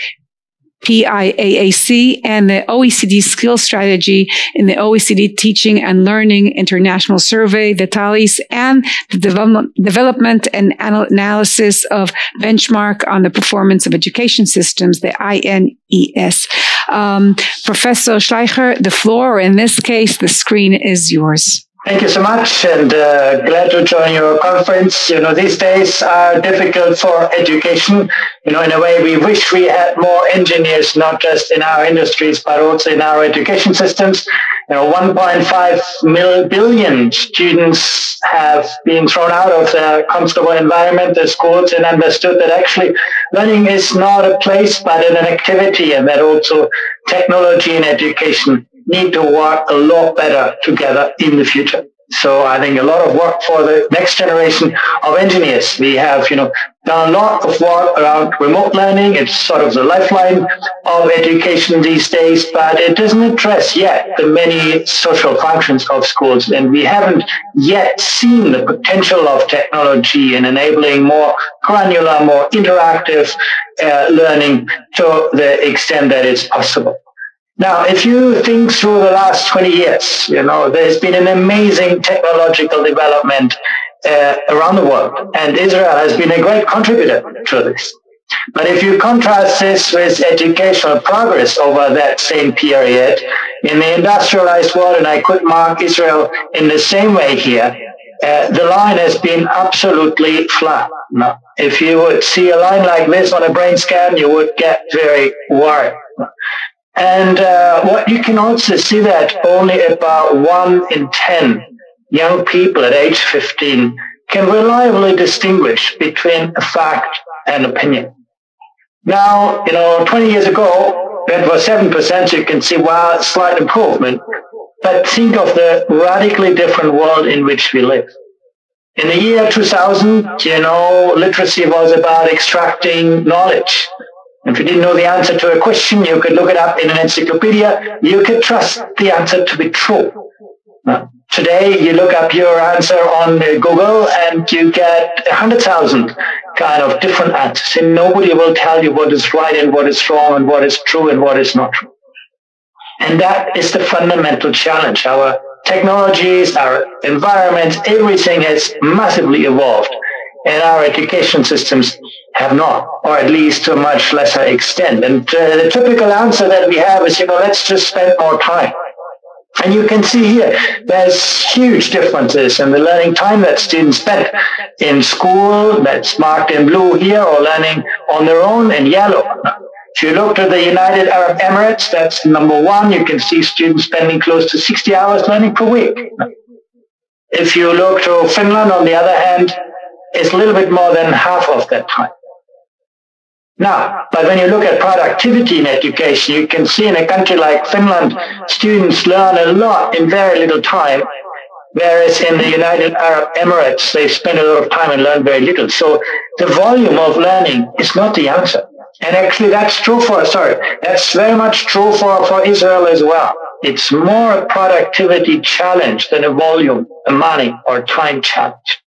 S1: PIAAC and the OECD Skills Strategy in the OECD Teaching and Learning International Survey, the TALIS, and the development, development and analysis of benchmark on the performance of education systems, the INES. Um, Professor Schleicher, the floor, or in this case, the screen is yours.
S17: Thank you so much and uh, glad to join your conference. You know, these days are difficult for education. You know, in a way, we wish we had more engineers, not just in our industries, but also in our education systems. You know, 1.5 billion students have been thrown out of their comfortable environment, the schools, and understood that actually learning is not a place, but an activity, and that also technology and education need to work a lot better together in the future. So I think a lot of work for the next generation of engineers. We have, you know, done a lot of work around remote learning. It's sort of the lifeline of education these days, but it doesn't address yet the many social functions of schools. And we haven't yet seen the potential of technology in enabling more granular, more interactive uh, learning to the extent that it's possible. Now, if you think through the last 20 years, you know, there's been an amazing technological development uh, around the world, and Israel has been a great contributor to this. But if you contrast this with educational progress over that same period, in the industrialized world, and I could mark Israel in the same way here, uh, the line has been absolutely flat. If you would see a line like this on a brain scan, you would get very worried. And uh, what you can also see that only about one in 10 young people at age 15 can reliably distinguish between a fact and opinion. Now, you know, 20 years ago, that was 7%, you can see, wow, slight improvement. But think of the radically different world in which we live. In the year 2000, you know, literacy was about extracting knowledge. If you didn't know the answer to a question, you could look it up in an encyclopedia. You could trust the answer to be true. Today, you look up your answer on uh, Google and you get 100,000 kind of different answers. And nobody will tell you what is right and what is wrong and what is true and what is not true. And that is the fundamental challenge. Our technologies, our environment, everything has massively evolved and our education systems have not, or at least to a much lesser extent. And uh, the typical answer that we have is, you know, let's just spend more time. And you can see here, there's huge differences in the learning time that students spend in school, that's marked in blue here, or learning on their own in yellow. If you look to the United Arab Emirates, that's number one. You can see students spending close to 60 hours learning per week. If you look to Finland, on the other hand, is a little bit more than half of that time. Now, but when you look at productivity in education, you can see in a country like Finland, students learn a lot in very little time, whereas in the United Arab Emirates, they spend a lot of time and learn very little. So the volume of learning is not the answer. And actually that's true for, sorry, that's very much true for, for Israel as well. It's more a productivity challenge than a volume, a money or time challenge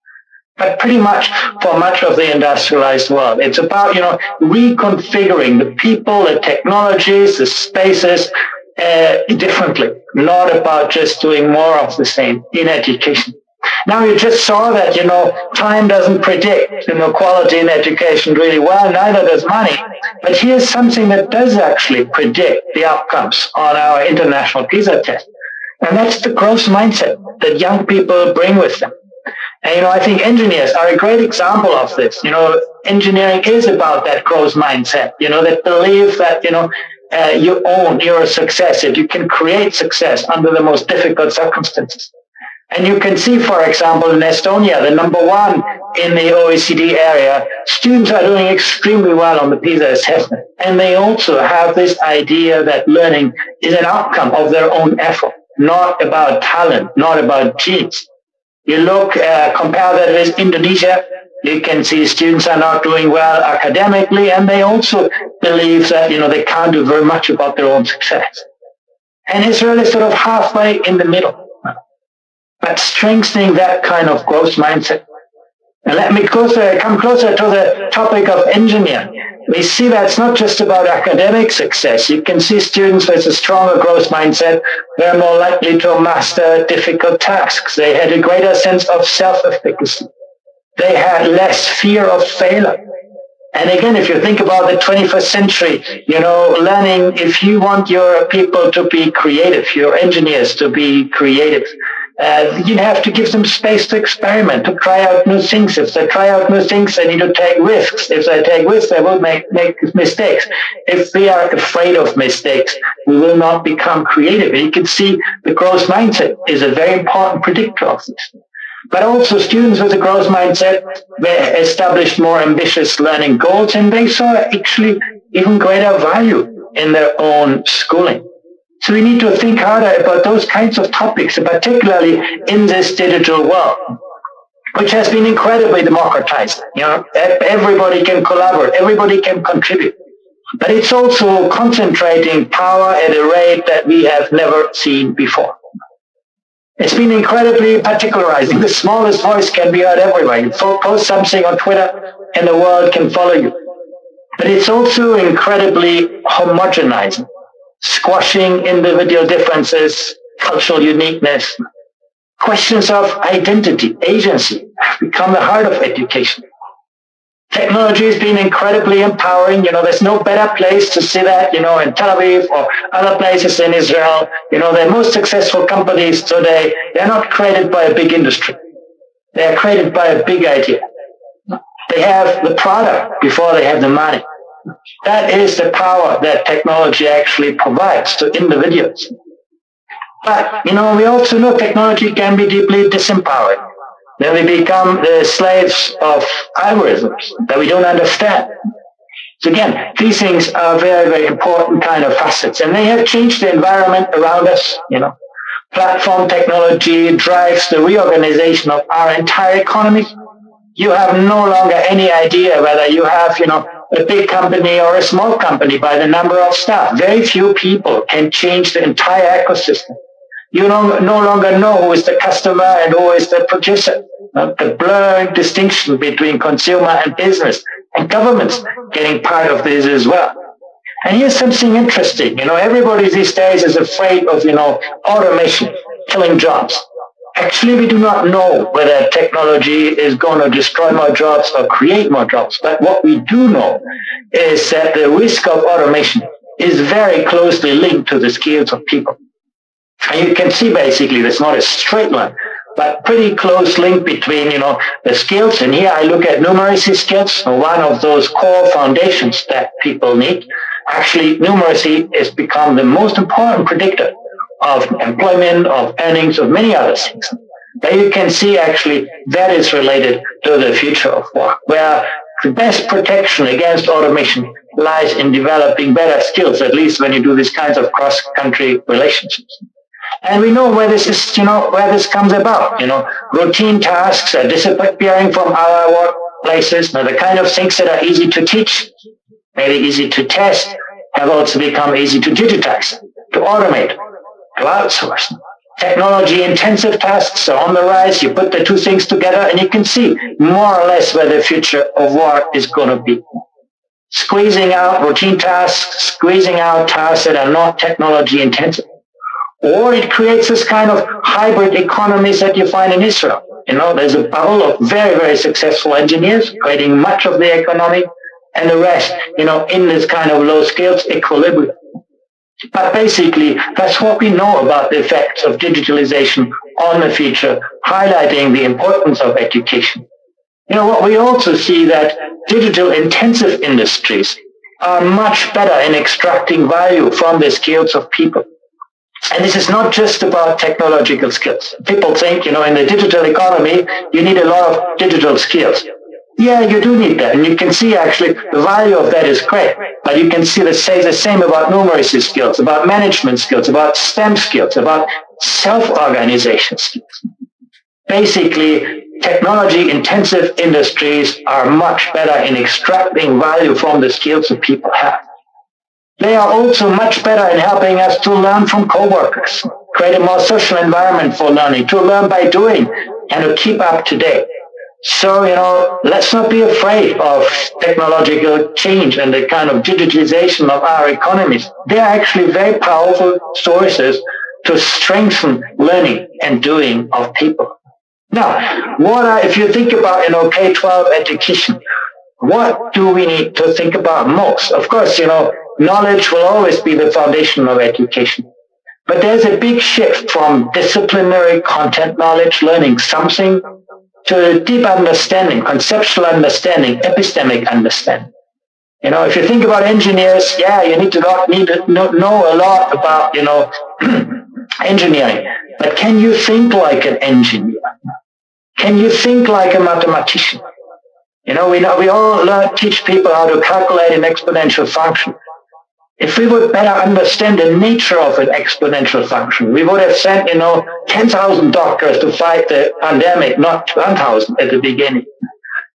S17: but pretty much for much of the industrialized world. It's about, you know, reconfiguring the people, the technologies, the spaces uh, differently, not about just doing more of the same in education. Now you just saw that, you know, time doesn't predict, you know, quality in education really well, neither does money. But here's something that does actually predict the outcomes on our international PISA test. And that's the growth mindset that young people bring with them. And, you know, I think engineers are a great example of this. You know, engineering is about that growth mindset, you know, that belief that, you know, uh, you own your success, that you can create success under the most difficult circumstances. And you can see, for example, in Estonia, the number one in the OECD area, students are doing extremely well on the PISA assessment. And they also have this idea that learning is an outcome of their own effort. not about talent, not about genes. You look, uh, compare that with Indonesia, you can see students are not doing well academically and they also believe that, you know, they can't do very much about their own success. And Israel is sort of halfway in the middle. But strengthening that kind of growth mindset. And let me closer, come closer to the topic of engineering. We see that it's not just about academic success. You can see students with a stronger growth mindset, they're more likely to master difficult tasks. They had a greater sense of self-efficacy. They had less fear of failure. And again, if you think about the 21st century, you know, learning, if you want your people to be creative, your engineers to be creative, uh, you have to give them space to experiment, to try out new things. If they try out new things, they need to take risks. If they take risks, they will make, make mistakes. If we are afraid of mistakes, we will not become creative. You can see the growth mindset is a very important predictor of this. But also students with a growth mindset they established more ambitious learning goals and they saw actually even greater value in their own schooling. So we need to think harder about those kinds of topics, particularly in this digital world, which has been incredibly democratized. You know, everybody can collaborate, everybody can contribute. But it's also concentrating power at a rate that we have never seen before. It's been incredibly particularizing. The smallest voice can be heard everywhere. You post something on Twitter and the world can follow you. But it's also incredibly homogenizing, squashing individual differences, cultural uniqueness. Questions of identity, agency have become the heart of education. Technology has been incredibly empowering. You know, there's no better place to see that, you know, in Tel Aviv or other places in Israel. You know, the most successful companies today, they're not created by a big industry. They're created by a big idea. They have the product before they have the money. That is the power that technology actually provides to individuals. But, you know, we also know technology can be deeply disempowering. Then we become the slaves of algorithms that we don't understand. So again, these things are very, very important kind of facets and they have changed the environment around us, you know. Platform technology drives the reorganization of our entire economy. You have no longer any idea whether you have, you know, a big company or a small company by the number of staff. Very few people can change the entire ecosystem. You no, no longer know who is the customer and who is the producer. The blurring distinction between consumer and business and governments getting part of this as well. And here's something interesting. You know, everybody these days is afraid of, you know, automation killing jobs. Actually, we do not know whether technology is going to destroy more jobs or create more jobs. But what we do know is that the risk of automation is very closely linked to the skills of people. And you can see basically there's not a straight line, but pretty close link between, you know, the skills. And here I look at numeracy skills, one of those core foundations that people need. Actually, numeracy has become the most important predictor of employment, of earnings, of many other things. But you can see actually that is related to the future of work, where the best protection against automation lies in developing better skills, at least when you do these kinds of cross-country relationships. And we know where this is, you know, where this comes about. You know, routine tasks are disappearing from our workplaces. Now, the kind of things that are easy to teach, maybe easy to test, have also become easy to digitize, to automate, to outsource. Technology intensive tasks are on the rise. You put the two things together and you can see more or less where the future of work is going to be. Squeezing out routine tasks, squeezing out tasks that are not technology intensive or it creates this kind of hybrid economies that you find in Israel. You know, there's a bubble of very, very successful engineers creating much of the economy and the rest, you know, in this kind of low skills equilibrium. But basically, that's what we know about the effects of digitalization on the future, highlighting the importance of education. You know, what we also see that digital intensive industries are much better in extracting value from the skills of people. And this is not just about technological skills. People think, you know, in the digital economy, you need a lot of digital skills. Yeah, you do need that. And you can see actually the value of that is great. But you can see the, say the same about numeracy skills, about management skills, about STEM skills, about self-organization skills. Basically, technology intensive industries are much better in extracting value from the skills that people have. They are also much better in helping us to learn from coworkers, create a more social environment for learning, to learn by doing, and to keep up to date. So, you know, let's not be afraid of technological change and the kind of digitalization of our economies. They are actually very powerful sources to strengthen learning and doing of people. Now, what are, if you think about, you know, K-12 education, what do we need to think about most? Of course, you know, knowledge will always be the foundation of education. But there's a big shift from disciplinary content knowledge, learning something, to deep understanding, conceptual understanding, epistemic understanding. You know, if you think about engineers, yeah, you need to need to know, know a lot about, you know, *clears throat* engineering. But can you think like an engineer? Can you think like a mathematician? You know, we know we all learn, teach people how to calculate an exponential function. If we would better understand the nature of an exponential function, we would have sent, you know, 10,000 doctors to fight the pandemic, not 1,000 at the beginning.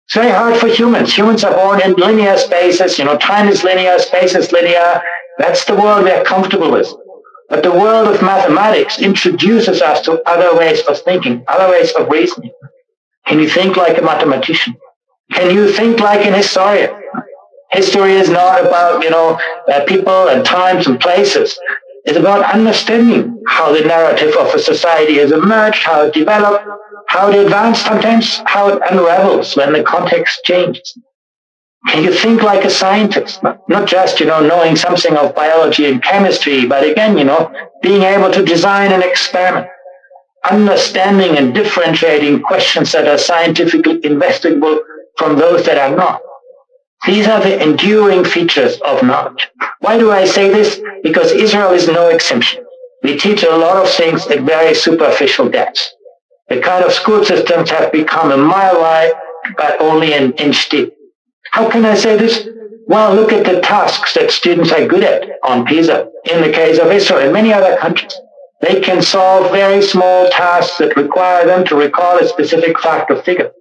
S17: It's very hard for humans. Humans are born in linear spaces, you know, time is linear, space is linear. That's the world we are comfortable with. But the world of mathematics introduces us to other ways of thinking, other ways of reasoning. Can you think like a mathematician? Can you think like an historian? History is not about, you know, uh, people and times and places. It's about understanding how the narrative of a society has emerged, how it developed, how it advanced sometimes, how it unravels when the context changes. Can you think like a scientist? Not just, you know, knowing something of biology and chemistry, but again, you know, being able to design an experiment, understanding and differentiating questions that are scientifically investigable from those that are not. These are the enduring features of knowledge. Why do I say this? Because Israel is no exception. We teach a lot of things at very superficial depths. The kind of school systems have become a mile wide, but only an inch deep. How can I say this? Well, look at the tasks that students are good at on PISA. In the case of Israel and many other countries, they can solve very small tasks that require them to recall a specific fact or figure.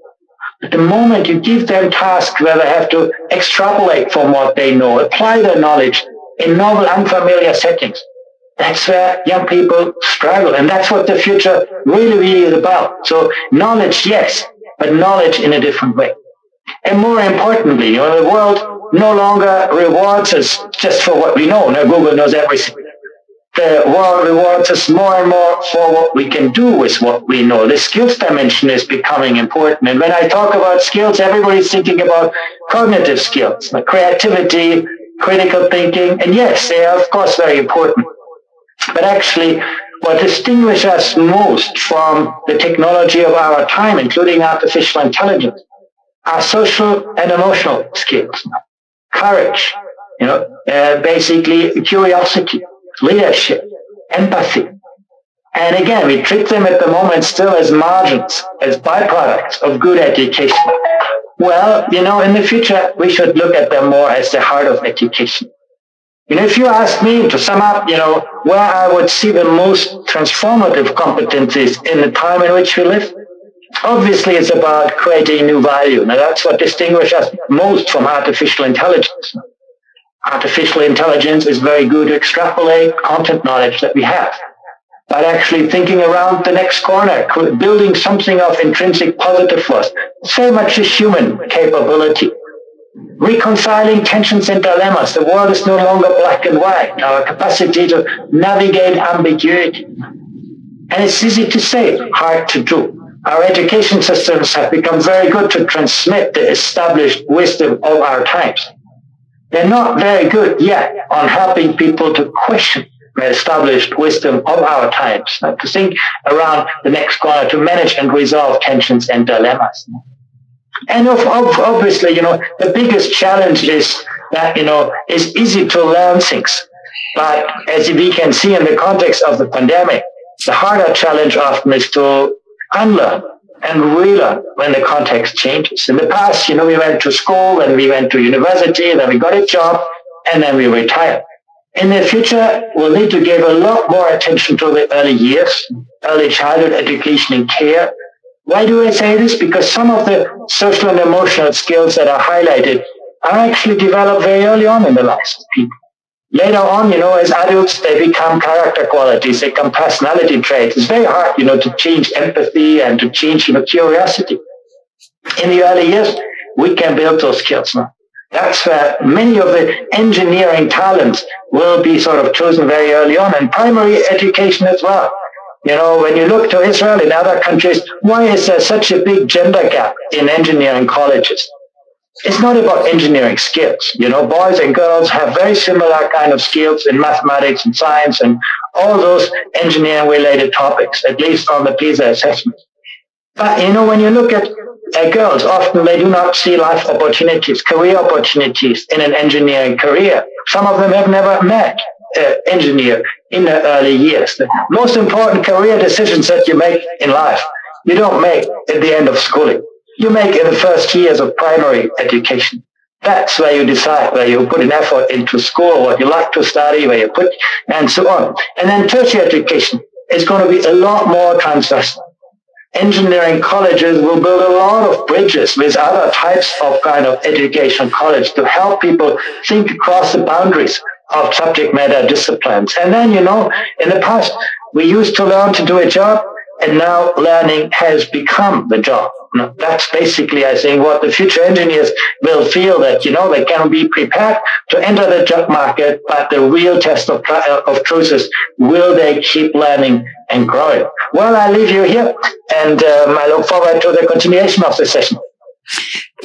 S17: The moment you give them tasks where they have to extrapolate from what they know, apply their knowledge in novel, unfamiliar settings, that's where young people struggle. And that's what the future really, really is about. So knowledge, yes, but knowledge in a different way. And more importantly, you know, the world no longer rewards us just for what we know. Now Google knows everything the world rewards us more and more for what we can do with what we know. The skills dimension is becoming important. And when I talk about skills, everybody's thinking about cognitive skills, like creativity, critical thinking. And yes, they are of course very important. But actually, what distinguishes us most from the technology of our time, including artificial intelligence, are social and emotional skills. Courage, you know, uh, basically curiosity, leadership, empathy. And again, we treat them at the moment still as margins, as byproducts of good education. Well, you know, in the future, we should look at them more as the heart of education. You know, if you ask me to sum up, you know, where I would see the most transformative competencies in the time in which we live, obviously it's about creating new value. Now that's what distinguishes us most from artificial intelligence artificial intelligence is very good to extrapolate content knowledge that we have. But actually thinking around the next corner, building something of intrinsic positive force, so much is human capability. Reconciling tensions and dilemmas. The world is no longer black and white. Our capacity to navigate ambiguity. And it's easy to say, hard to do. Our education systems have become very good to transmit the established wisdom of our times. They're not very good yet on helping people to question the established wisdom of our times, to think around the next corner, to manage and resolve tensions and dilemmas. And of, of, obviously, you know, the biggest challenge is that, you know, it's easy to learn things. But as we can see in the context of the pandemic, the harder challenge often is to unlearn and relearn when the context changes. In the past, you know, we went to school and we went to university, then we got a job, and then we retired. In the future, we'll need to give a lot more attention to the early years, early childhood education and care. Why do I say this? Because some of the social and emotional skills that are highlighted are actually developed very early on in the lives of people. Later on, you know, as adults, they become character qualities, they become personality traits. It's very hard, you know, to change empathy and to change, you know, curiosity. In the early years, we can build those skills now. That's where many of the engineering talents will be sort of chosen very early on and primary education as well. You know, when you look to Israel and other countries, why is there such a big gender gap in engineering colleges? It's not about engineering skills. You know, boys and girls have very similar kind of skills in mathematics and science and all those engineering related topics, at least on the PISA assessment. But, you know, when you look at uh, girls, often they do not see life opportunities, career opportunities in an engineering career. Some of them have never met uh, engineer in the early years. The most important career decisions that you make in life, you don't make at the end of schooling. You make in the first years of primary education. That's where you decide where you put an effort into school, what you like to study, where you put, and so on. And then tertiary education is going to be a lot more transversal. Engineering colleges will build a lot of bridges with other types of kind of education college to help people think across the boundaries of subject matter disciplines. And then, you know, in the past, we used to learn to do a job and now learning has become the job. That's basically, I think, what the future engineers will feel that, you know, they can be prepared to enter the job market, but the real test of, of truth is, will they keep learning and growing? Well, I leave you here and um, I look forward to the continuation of the session.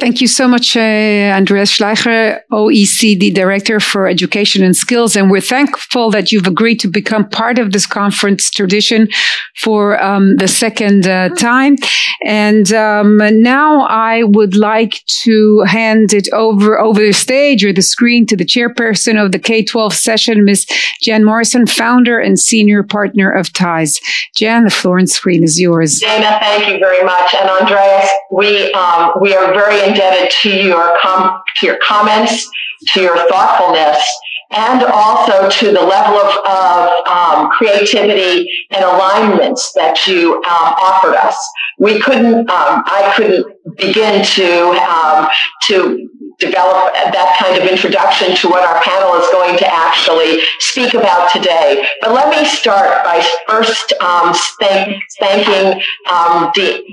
S1: Thank you so much, uh, Andreas Schleicher, OECD Director for Education and Skills. And we're thankful that you've agreed to become part of this conference tradition for um, the second uh, time. And um, now I would like to hand it over over the stage or the screen to the chairperson of the K-12 session, Ms. Jan Morrison, founder and senior partner of TIES. Jan, the floor and screen is yours.
S18: Dana, thank you very much. And Andreas, we, um, we are very indebted to your com- to your comments, to your thoughtfulness, and also to the level of, of um, creativity and alignments that you um, offered us. We couldn't, um, I couldn't begin to um, to develop that kind of introduction to what our panel is going to actually speak about today. But let me start by first um, thank, thanking um,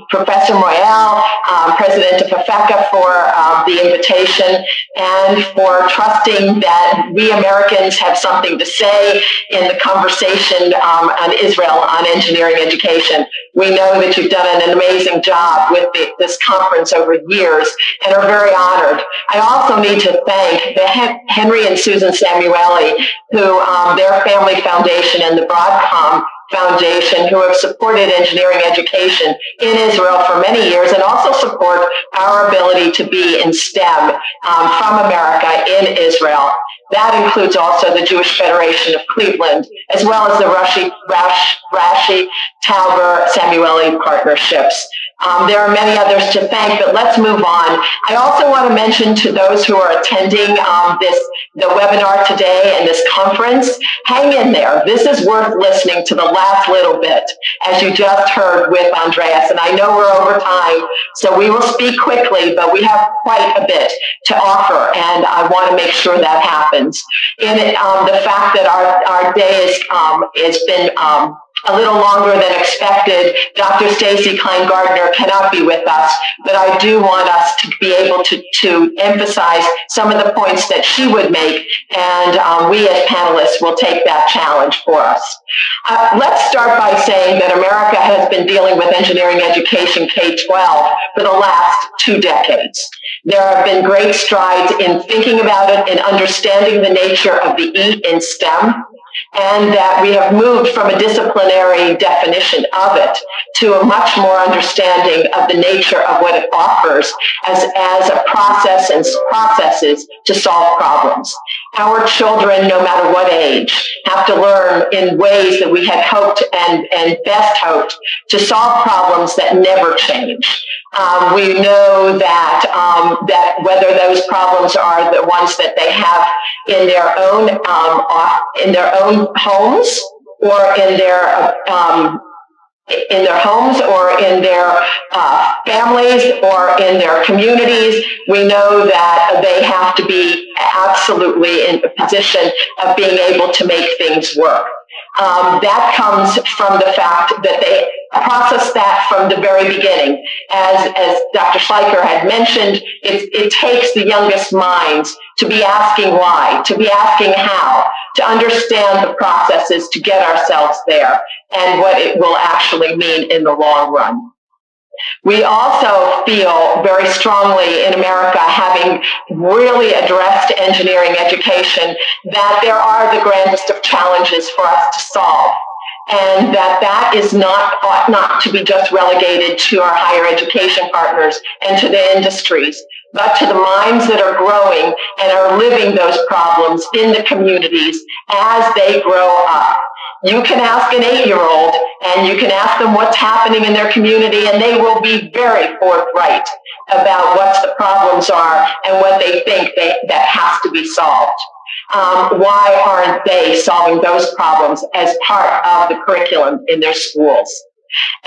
S18: Professor Moyal, um, President of AFECA, for um, the invitation and for trusting that we Americans have something to say in the conversation um, on Israel on engineering education. We know that you've done an amazing job with the, this conference over years and are very honored. I also need to thank Henry and Susan Samueli, who um, their family foundation and the Broadcom Foundation, who have supported engineering education in Israel for many years and also support our ability to be in STEM um, from America in Israel. That includes also the Jewish Federation of Cleveland, as well as the Rashi, Rash, Rashi Tauber Samueli partnerships. Um, there are many others to thank, but let's move on. I also want to mention to those who are attending um, this the webinar today and this conference, hang in there. This is worth listening to the last little bit, as you just heard with Andreas. And I know we're over time, so we will speak quickly, but we have quite a bit to offer, and I want to make sure that happens. In um, the fact that our, our day is, um, has been um, a little longer than expected. Dr. Stacy Klein Gardner cannot be with us, but I do want us to be able to, to emphasize some of the points that she would make, and um, we as panelists will take that challenge for us. Uh, let's start by saying that America has been dealing with engineering education K-12 for the last two decades. There have been great strides in thinking about it, in understanding the nature of the E in STEM, and that we have moved from a disciplinary definition of it to a much more understanding of the nature of what it offers as, as a process and processes to solve problems. Our children, no matter what age, have to learn in ways that we had hoped and, and best hoped to solve problems that never change. Um, we know that um, that whether those problems are the ones that they have in their own um, in their own homes or in their um, in their homes or in their uh, families or in their communities. We know that they have to be absolutely in a position of being able to make things work. Um, that comes from the fact that they process that from the very beginning. As, as Dr. Schleicher had mentioned, it, it takes the youngest minds to be asking why, to be asking how, to understand the processes to get ourselves there and what it will actually mean in the long run. We also feel very strongly in America, having really addressed engineering education, that there are the grandest of challenges for us to solve. And that that is not, ought not to be just relegated to our higher education partners and to the industries, but to the minds that are growing and are living those problems in the communities as they grow up. You can ask an eight year old and you can ask them what's happening in their community and they will be very forthright about what the problems are and what they think they, that has to be solved. Um, why aren't they solving those problems as part of the curriculum in their schools?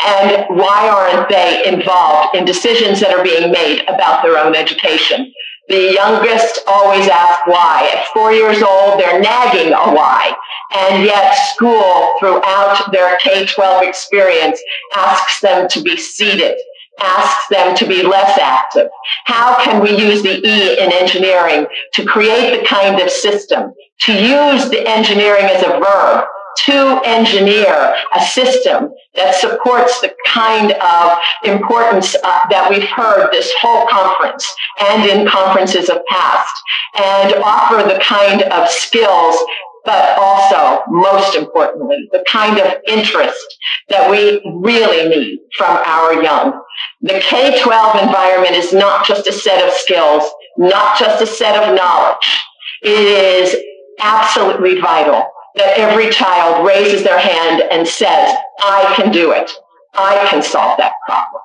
S18: And why aren't they involved in decisions that are being made about their own education? The youngest always ask why. At four years old, they're nagging a why. And yet school throughout their K-12 experience asks them to be seated, asks them to be less active. How can we use the E in engineering to create the kind of system, to use the engineering as a verb, to engineer a system that supports the kind of importance uh, that we've heard this whole conference and in conferences of past and offer the kind of skills but also, most importantly, the kind of interest that we really need from our young. The K-12 environment is not just a set of skills, not just a set of knowledge. It is absolutely vital that every child raises their hand and says, I can do it. I can solve that problem.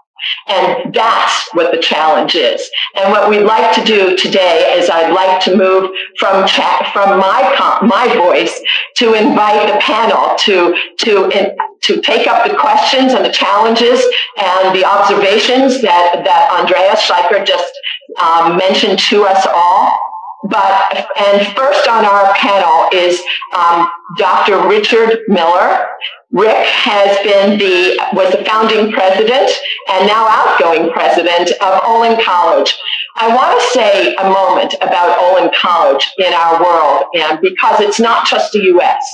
S18: And that's what the challenge is. And what we'd like to do today is I'd like to move from chat, from my my voice to invite the panel to to in, to take up the questions and the challenges and the observations that that Andreas Schleicher just um, mentioned to us all. But, and first on our panel is um, Dr. Richard Miller. Rick has been the, was the founding president and now outgoing president of Olin College. I want to say a moment about Olin College in our world, and because it's not just a U.S.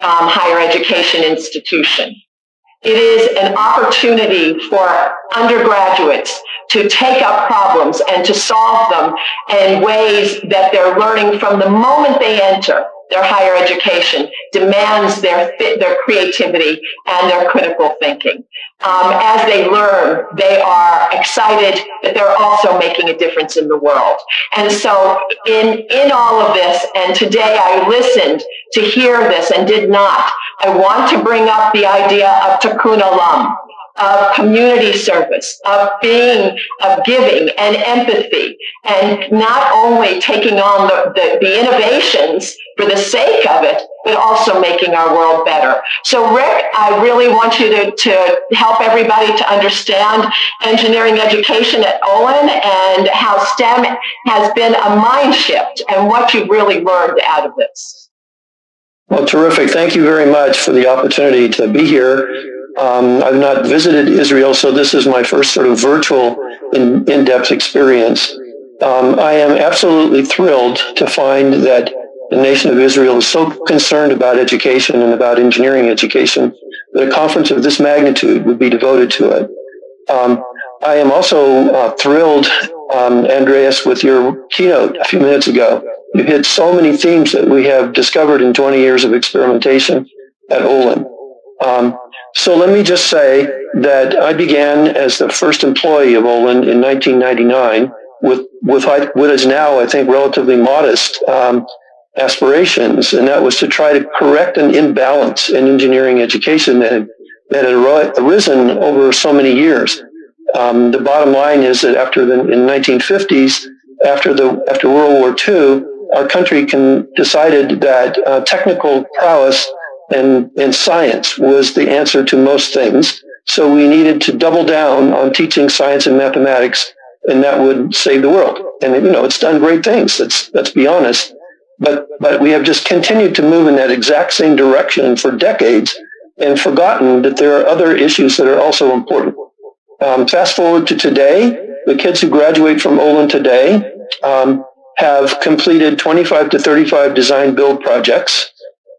S18: Um, higher education institution. It is an opportunity for undergraduates to take up problems and to solve them in ways that they're learning from the moment they enter their higher education demands their their creativity and their critical thinking. Um, as they learn, they are excited that they're also making a difference in the world. And so, in in all of this, and today I listened to hear this and did not. I want to bring up the idea of tikkun olam of community service, of being, of giving and empathy, and not only taking on the, the, the, innovations for the sake of it, but also making our world better. So Rick, I really want you to, to help everybody to understand engineering education at Olin and how STEM has been a mind shift and what you've really learned out of this.
S19: Well, terrific. Thank you very much for the opportunity to be here um, I've not visited Israel, so this is my first sort of virtual in, in-depth experience. Um, I am absolutely thrilled to find that the nation of Israel is so concerned about education and about engineering education that a conference of this magnitude would be devoted to it. Um, I am also uh, thrilled, um, Andreas, with your keynote a few minutes ago. You hit so many themes that we have discovered in 20 years of experimentation at Olin. Um, so let me just say that I began as the first employee of Olin in 1999 with, with what is now, I think, relatively modest um, aspirations, and that was to try to correct an imbalance in engineering education that had, that had arisen over so many years. Um, the bottom line is that after the in 1950s, after the after World War II, our country can decided that uh, technical prowess and, and science was the answer to most things. So we needed to double down on teaching science and mathematics, and that would save the world. And you know, it's done great things. Let's let's be honest. But but we have just continued to move in that exact same direction for decades, and forgotten that there are other issues that are also important. Um, fast forward to today, the kids who graduate from Olin today um, have completed 25 to 35 design build projects.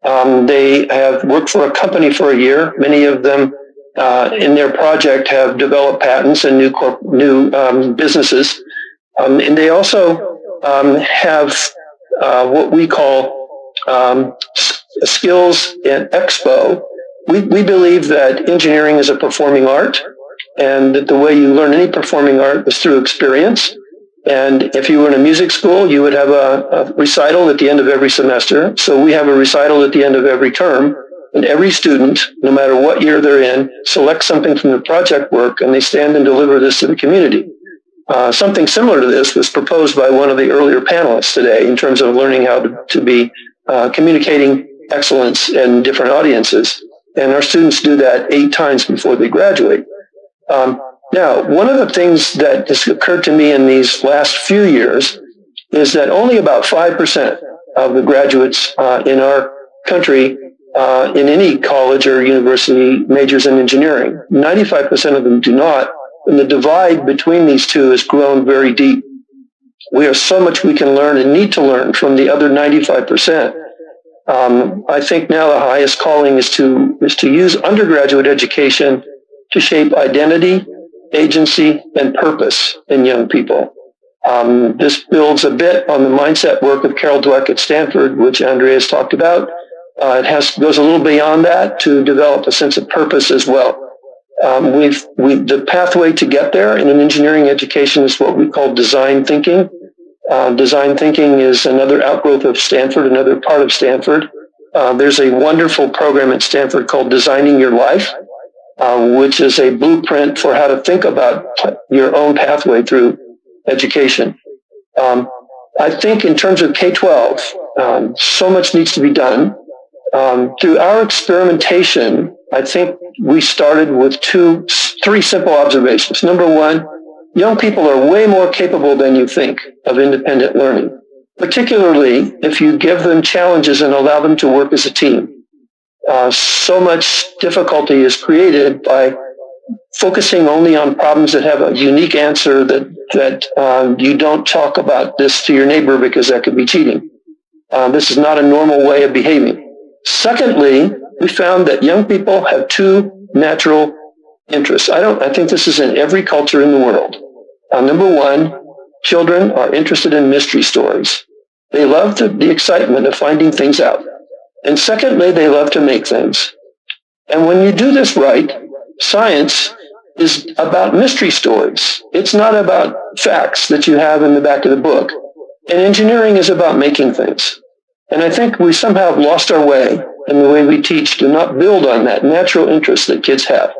S19: Um, they have worked for a company for a year. Many of them uh, in their project have developed patents and new corp- new um, businesses, um, and they also um, have uh, what we call um, skills in expo. We, we believe that engineering is a performing art, and that the way you learn any performing art is through experience. And if you were in a music school, you would have a, a, recital at the end of every semester. So we have a recital at the end of every term. And every student, no matter what year they're in, selects something from the project work and they stand and deliver this to the community. Uh, something similar to this was proposed by one of the earlier panelists today in terms of learning how to, to be uh, communicating excellence in different audiences. And our students do that eight times before they graduate. Um, now, one of the things that has occurred to me in these last few years is that only about 5% of the graduates uh, in our country uh, in any college or university majors in engineering. 95% of them do not. And the divide between these two has grown very deep. We have so much we can learn and need to learn from the other 95%. Um, I think now the highest calling is to, is to use undergraduate education to shape identity agency, and purpose in young people. Um, this builds a bit on the mindset work of Carol Dweck at Stanford, which Andrea has talked about. Uh, it has goes a little beyond that to develop a sense of purpose as well. Um, we've we, the pathway to get there in an engineering education is what we call design thinking. Uh, design thinking is another outgrowth of Stanford, another part of Stanford. Uh, there's a wonderful program at Stanford called Designing Your Life, uh, which is a blueprint for how to think about your own pathway through education. Um, I think in terms of K-12, um, so much needs to be done. Um, through our experimentation, I think we started with two, three simple observations. Number one, young people are way more capable than you think of independent learning, particularly if you give them challenges and allow them to work as a team uh, so much difficulty is created by focusing only on problems that have a unique answer that that um, you don't talk about this to your neighbor because that could be cheating. Uh, this is not a normal way of behaving. Secondly, we found that young people have two natural interests. I don't. I think this is in every culture in the world. Uh, number one, children are interested in mystery stories. They love the, the excitement of finding things out. And secondly, they love to make things. And when you do this right, science is about mystery stories. It's not about facts that you have in the back of the book. And engineering is about making things. And I think we somehow have lost our way in the way we teach to not build on that natural interest that kids have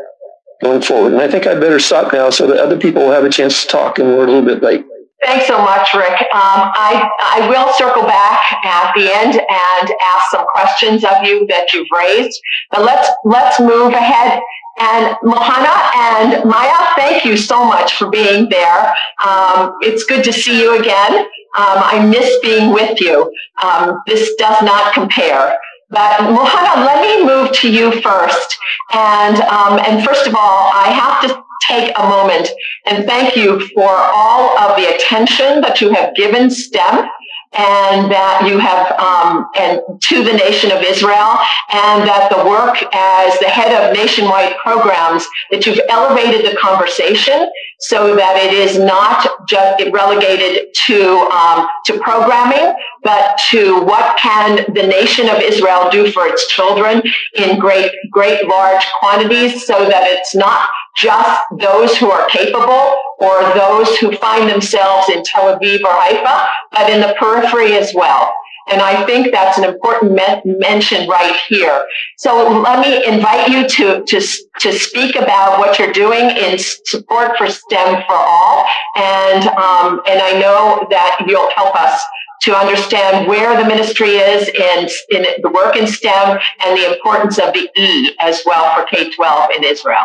S19: going forward. And I think I better stop now so that other people will have a chance to talk and we're a little bit late.
S18: Thanks so much, Rick. Um, I, I will circle back at the end and ask some questions of you that you've raised. But let's let's move ahead. And Mohana and Maya, thank you so much for being there. Um, it's good to see you again. Um, I miss being with you. Um, this does not compare. But Mohana, let me move to you first. And um, and first of all, I have to take a moment and thank you for all of the attention that you have given STEM and that you have um, and to the nation of Israel, and that the work as the head of nationwide programs that you've elevated the conversation so that it is not just relegated to um, to programming, but to what can the nation of Israel do for its children in great great large quantities, so that it's not just those who are capable or those who find themselves in Tel Aviv or Haifa, but in the periphery as well. And I think that's an important me- mention right here. So let me invite you to, to, to speak about what you're doing in support for STEM for all. And, um, and I know that you'll help us to understand where the ministry is in, in the work in STEM and the importance of the E as well for K-12 in Israel.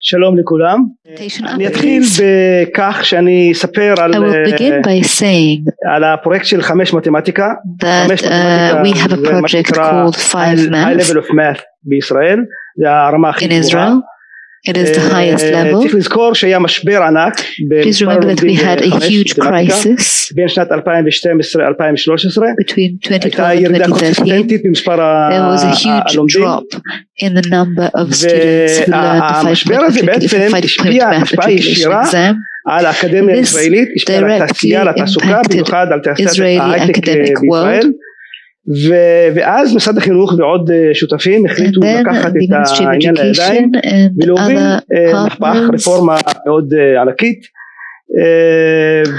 S20: שלום לכולם. אני אתחיל בכך שאני אספר על, על הפרויקט של חמש מתמטיקה. חמש מתמטיקה זה מה שנקרא High Level of Math בישראל, זה הרמה הכי גבוהה.
S21: It is the highest level.
S20: צריך לזכור שהיה משבר ענק
S21: Please remember that we had a huge crisis
S20: בין שנת 2012-2013
S21: between 2012
S20: הייתה ירידה קונסיסטנטית במספר
S21: There was a huge drop in the number of students who learned the five-point matriculation, five-point matriculation exam.
S20: על האקדמיה הישראלית, השפיע על התעשייה, על התעסוקה, במיוחד על תעשיית ההייטק בישראל. ו- ואז משרד החינוך ועוד שותפים החליטו לקחת את העניין לידיים ולהוביל מהפך רפורמה מאוד ענקית.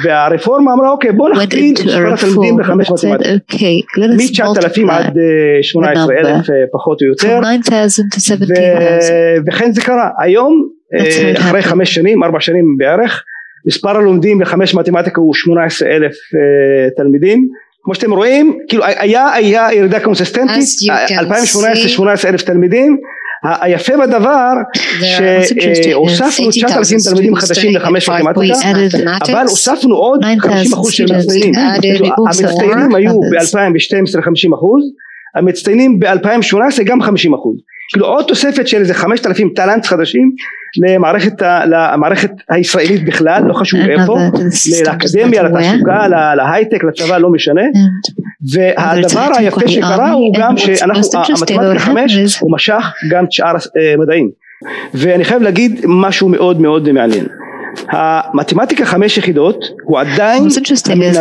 S20: והרפורמה אמרה אוקיי בוא נכפיל את מספר התלמידים בחמש מתמטיקה. מ-9,000 עד 18,000 פחות או יותר. וכן זה קרה. היום אחרי חמש שנים ארבע שנים בערך מספר הלומדים בחמש מתמטיקה הוא 18,000 תלמידים כמו שאתם רואים כאילו היה היה ירידה קונסיסטנטית 2018 אלף תלמידים. היפה בדבר שהוספנו 9,000 תלמידים חדשים לחמש מתמטיקה אבל הוספנו עוד 50 אחוז של מצטיינים המצטיינים היו ב-2012 50 אחוז המצטיינים ב-2018 גם 50 אחוז כאילו עוד תוספת של איזה 5,000 טלנט חדשים למערכת, למערכת הישראלית בכלל לא חשוב איפה לאקדמיה לתעסוקה להייטק לצבא לא משנה והדבר היפה שקרה הוא גם שאנחנו המתמטיקה 5 הוא משך גם את שאר המדעים ואני חייב להגיד משהו מאוד מאוד מעניין המתמטיקה חמש יחידות הוא עדיין המנבא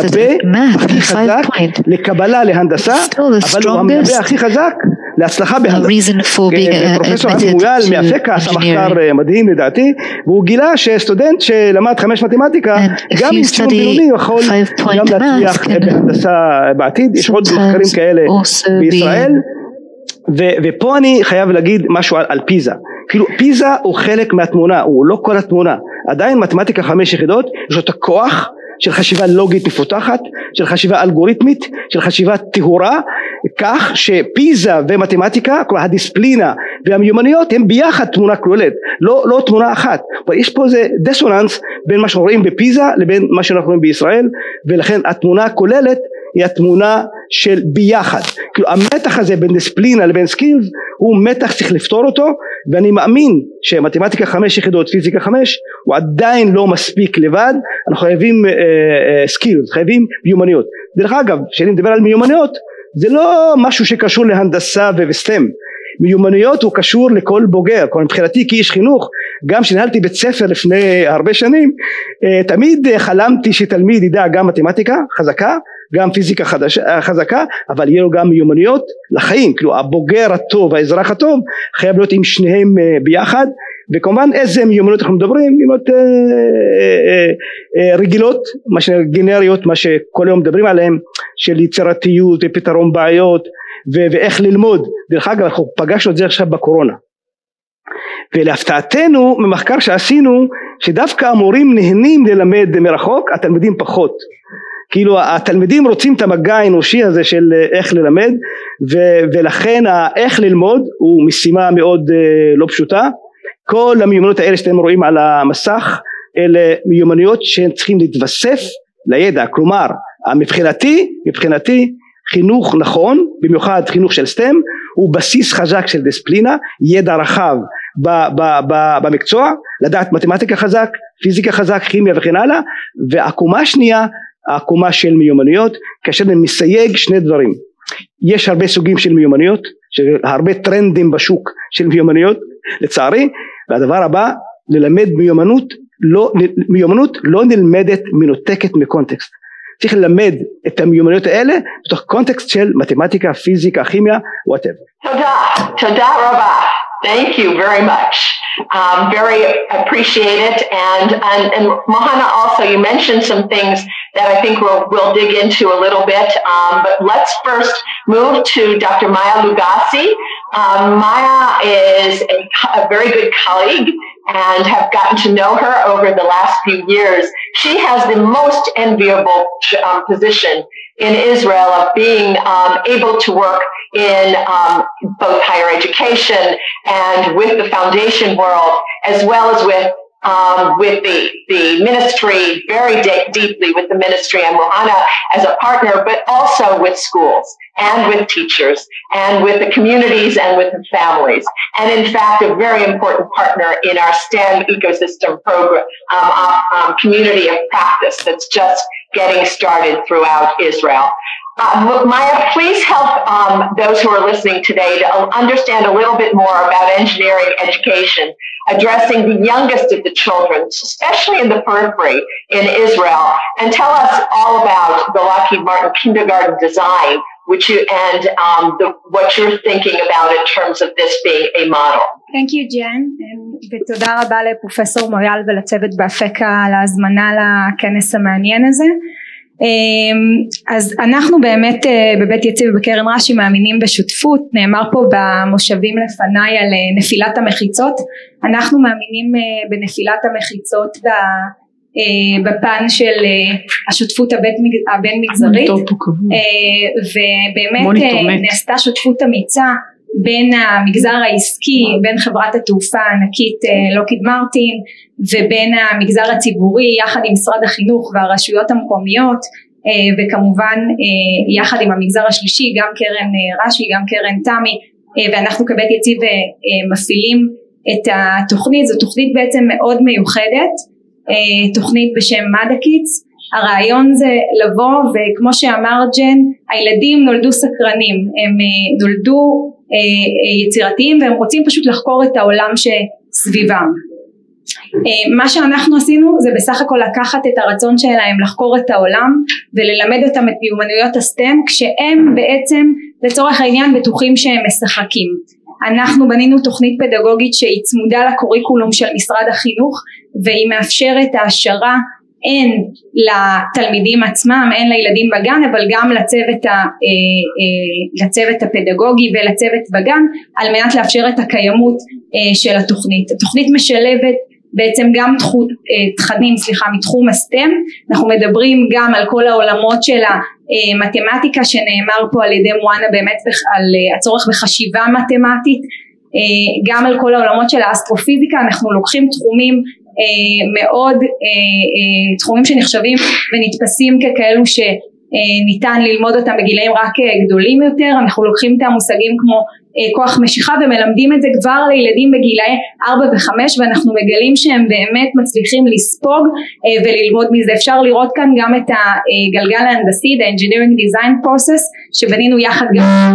S20: הכי חזק לקבלה להנדסה אבל הוא המנבא הכי חזק להצלחה בהנדסה. פרופסור אבי מויאל מאפקה עשה מחקר מדהים לדעתי והוא גילה שסטודנט שלמד חמש מתמטיקה גם עם ציון בינוני יכול גם להצליח בהנדסה בעתיד. יש עוד מחקרים כאלה בישראל. ופה אני חייב להגיד משהו על, על פיזה כאילו פיזה הוא חלק מהתמונה הוא לא כל התמונה עדיין מתמטיקה חמש יחידות יש לו את הכוח של חשיבה לוגית מפותחת, של חשיבה אלגוריתמית, של חשיבה טהורה, כך שפיזה ומתמטיקה, כלומר הדיסציפלינה והמיומנויות הם ביחד תמונה כוללת, לא, לא תמונה אחת. יש פה איזה דיסוננס בין מה שאנחנו רואים בפיזה לבין מה שאנחנו רואים בישראל, ולכן התמונה הכוללת היא התמונה של ביחד. כאילו המתח הזה בין דיסציפלינה לבין skills הוא מתח שצריך לפתור אותו ואני מאמין שמתמטיקה חמש יחידות פיזיקה חמש הוא עדיין לא מספיק לבד. אנחנו חייבים skills אה, אה, חייבים מיומנויות. דרך אגב כשאני מדבר על מיומנויות זה לא משהו שקשור להנדסה ו STEM. מיומנויות הוא קשור לכל בוגר, כלומר מבחינתי כאיש חינוך גם כשניהלתי בית ספר לפני הרבה שנים תמיד חלמתי שתלמיד ידע גם מתמטיקה חזקה גם פיזיקה חדש, חזקה אבל יהיו לו גם מיומנויות לחיים. כאילו הבוגר הטוב האזרח הטוב חייב להיות עם שניהם ביחד. וכמובן איזה מיומנויות אנחנו מדברים? מיומנויות אה, אה, אה, רגילות מה שגנריות מה שכל היום מדברים עליהם של יצירתיות ופתרון בעיות ו- ואיך ללמוד. דרך אגב אנחנו פגשנו את זה עכשיו בקורונה. ולהפתעתנו ממחקר שעשינו שדווקא המורים נהנים ללמד מרחוק התלמידים פחות כאילו התלמידים רוצים את המגע האנושי הזה של איך ללמד ו- ולכן איך ללמוד הוא משימה מאוד uh, לא פשוטה. כל המיומנויות האלה שאתם רואים על המסך אלה מיומנויות שהן צריכים להתווסף לידע. כלומר מבחינתי מבחינתי חינוך נכון במיוחד חינוך של סטם הוא בסיס חזק של דיספלינה ידע רחב ב- ב- ב- במקצוע לדעת מתמטיקה חזק פיזיקה חזק כימיה וכן הלאה והקומה השנייה הקומה של מיומנויות כאשר אני מסייג שני דברים יש הרבה סוגים של מיומנויות הרבה טרנדים בשוק של מיומנויות לצערי והדבר הבא ללמד מיומנות לא, מיומנות לא נלמדת מנותקת מקונטקסט צריך ללמד את המיומנויות האלה בתוך קונטקסט של מתמטיקה, פיזיקה, כימיה, whatever.
S18: תודה, תודה רבה. Thank you very much. Um, very appreciate it. And, and, and Mohana also, you mentioned some things that I think we'll, we'll dig into a little bit. Um, but let's first move to Dr. Maya Lugasi. Um, Maya is a, a very good colleague and have gotten to know her over the last few years. She has the most enviable um, position in Israel of being um, able to work in um, both higher education and with the foundation world, as well as with um, with the, the ministry very de- deeply with the ministry and Mohana as a partner, but also with schools and with teachers and with the communities and with the families. And in fact, a very important partner in our STEM ecosystem program, um, um, community of practice that's just getting started throughout Israel. Uh, Maya, please help um, those who are listening today to understand a little bit more about engineering education, addressing the youngest of the children, especially in the periphery in Israel, and tell us all about the Lockheed Martin kindergarten design, which you and um, the, what you're thinking about in terms of this being a model.
S22: Thank you, Jen, ותודה רבה לפרופסור מוריאל ולצוות באפקה על ההזמנה לכנס המעניין הזה. אז אנחנו באמת בבית יציב ובקרן רש"י מאמינים בשותפות. נאמר פה במושבים לפניי על נפילת המחיצות. אנחנו מאמינים בנפילת המחיצות בפן של השותפות הבין מגזרית. ובאמת נעשתה שותפות אמיצה בין המגזר העסקי, בין חברת התעופה הענקית לוקיד מרטין ובין המגזר הציבורי יחד עם משרד החינוך והרשויות המקומיות וכמובן יחד עם המגזר השלישי גם קרן רש"י גם קרן תמי ואנחנו כבית יציב מפעילים את התוכנית. זו תוכנית בעצם מאוד מיוחדת תוכנית בשם מדקיץ הרעיון זה לבוא וכמו שאמר ג'ן הילדים נולדו סקרנים. הם נולדו יצירתיים והם רוצים פשוט לחקור את העולם שסביבם. מה שאנחנו עשינו זה בסך הכל לקחת את הרצון שלהם לחקור את העולם וללמד אותם את מיומנויות הסטם כשהם בעצם לצורך העניין בטוחים שהם משחקים. אנחנו בנינו תוכנית פדגוגית שהיא צמודה לקוריקולום של משרד החינוך והיא מאפשרת העשרה הן לתלמידים עצמם, הן לילדים בגן, אבל גם לצוות, ה, לצוות הפדגוגי ולצוות בגן, על מנת לאפשר את הקיימות של התוכנית. התוכנית משלבת בעצם גם תכנים סליחה מתחום הסטם אנחנו מדברים גם על כל העולמות של המתמטיקה שנאמר פה על ידי מואנה באמת על הצורך בחשיבה מתמטית גם על כל העולמות של האסטרופיזיקה אנחנו לוקחים תחומים מאוד תחומים שנחשבים ונתפסים ככאלו שניתן ללמוד אותם בגילאים רק גדולים יותר. אנחנו לוקחים את המושגים כמו כוח משיכה ומלמדים את זה כבר לילדים בגילאי 4 ו-5 ואנחנו מגלים שהם באמת מצליחים לספוג וללמוד מזה. אפשר לראות כאן גם את הגלגל ההנדסי, the engineering design process שבנינו יחד גם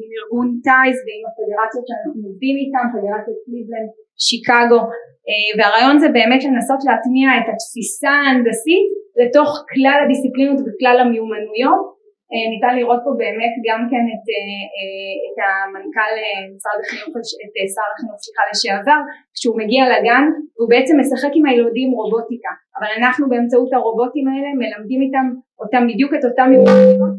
S22: עם ארגון טייז ועם הפדרציות שאנחנו עובדים איתם, פדרציית קליבלנד, שיקגו והרעיון זה באמת לנסות להטמיע את התפיסה ההנדסית לתוך כלל הדיסציפלינות וכלל המיומנויות. ניתן לראות פה באמת גם כן את, את המנכ"ל משרד החינוך, את שר החינוך סליחה לשעבר כשהוא מגיע לגן והוא בעצם משחק עם הילודים רובוטיקה. אבל אנחנו באמצעות הרובוטים האלה מלמדים איתם אותם בדיוק את אותם מיומנויות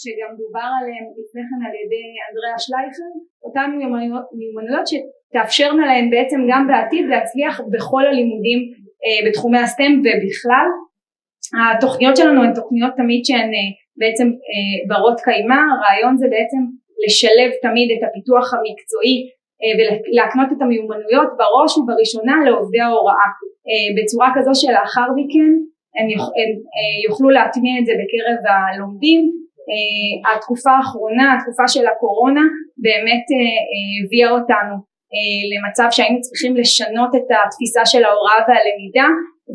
S22: שגם דובר עליהם לפני כן על ידי אנדריאה שלייכר אותן מיומנויות, מיומנויות שתאפשרנה להם בעצם גם בעתיד להצליח בכל הלימודים בתחומי הסטם ובכלל. התוכניות שלנו הן תוכניות תמיד שהן בעצם ברות קיימא, הרעיון זה בעצם לשלב תמיד את הפיתוח המקצועי ולהקנות את המיומנויות בראש ובראשונה לעובדי ההוראה. בצורה כזו שלאחר מכן הם יוכלו להטמיע את זה בקרב הלומדים. התקופה האחרונה, התקופה של הקורונה באמת הביאה אותנו למצב שהיינו צריכים לשנות את התפיסה של ההוראה והלמידה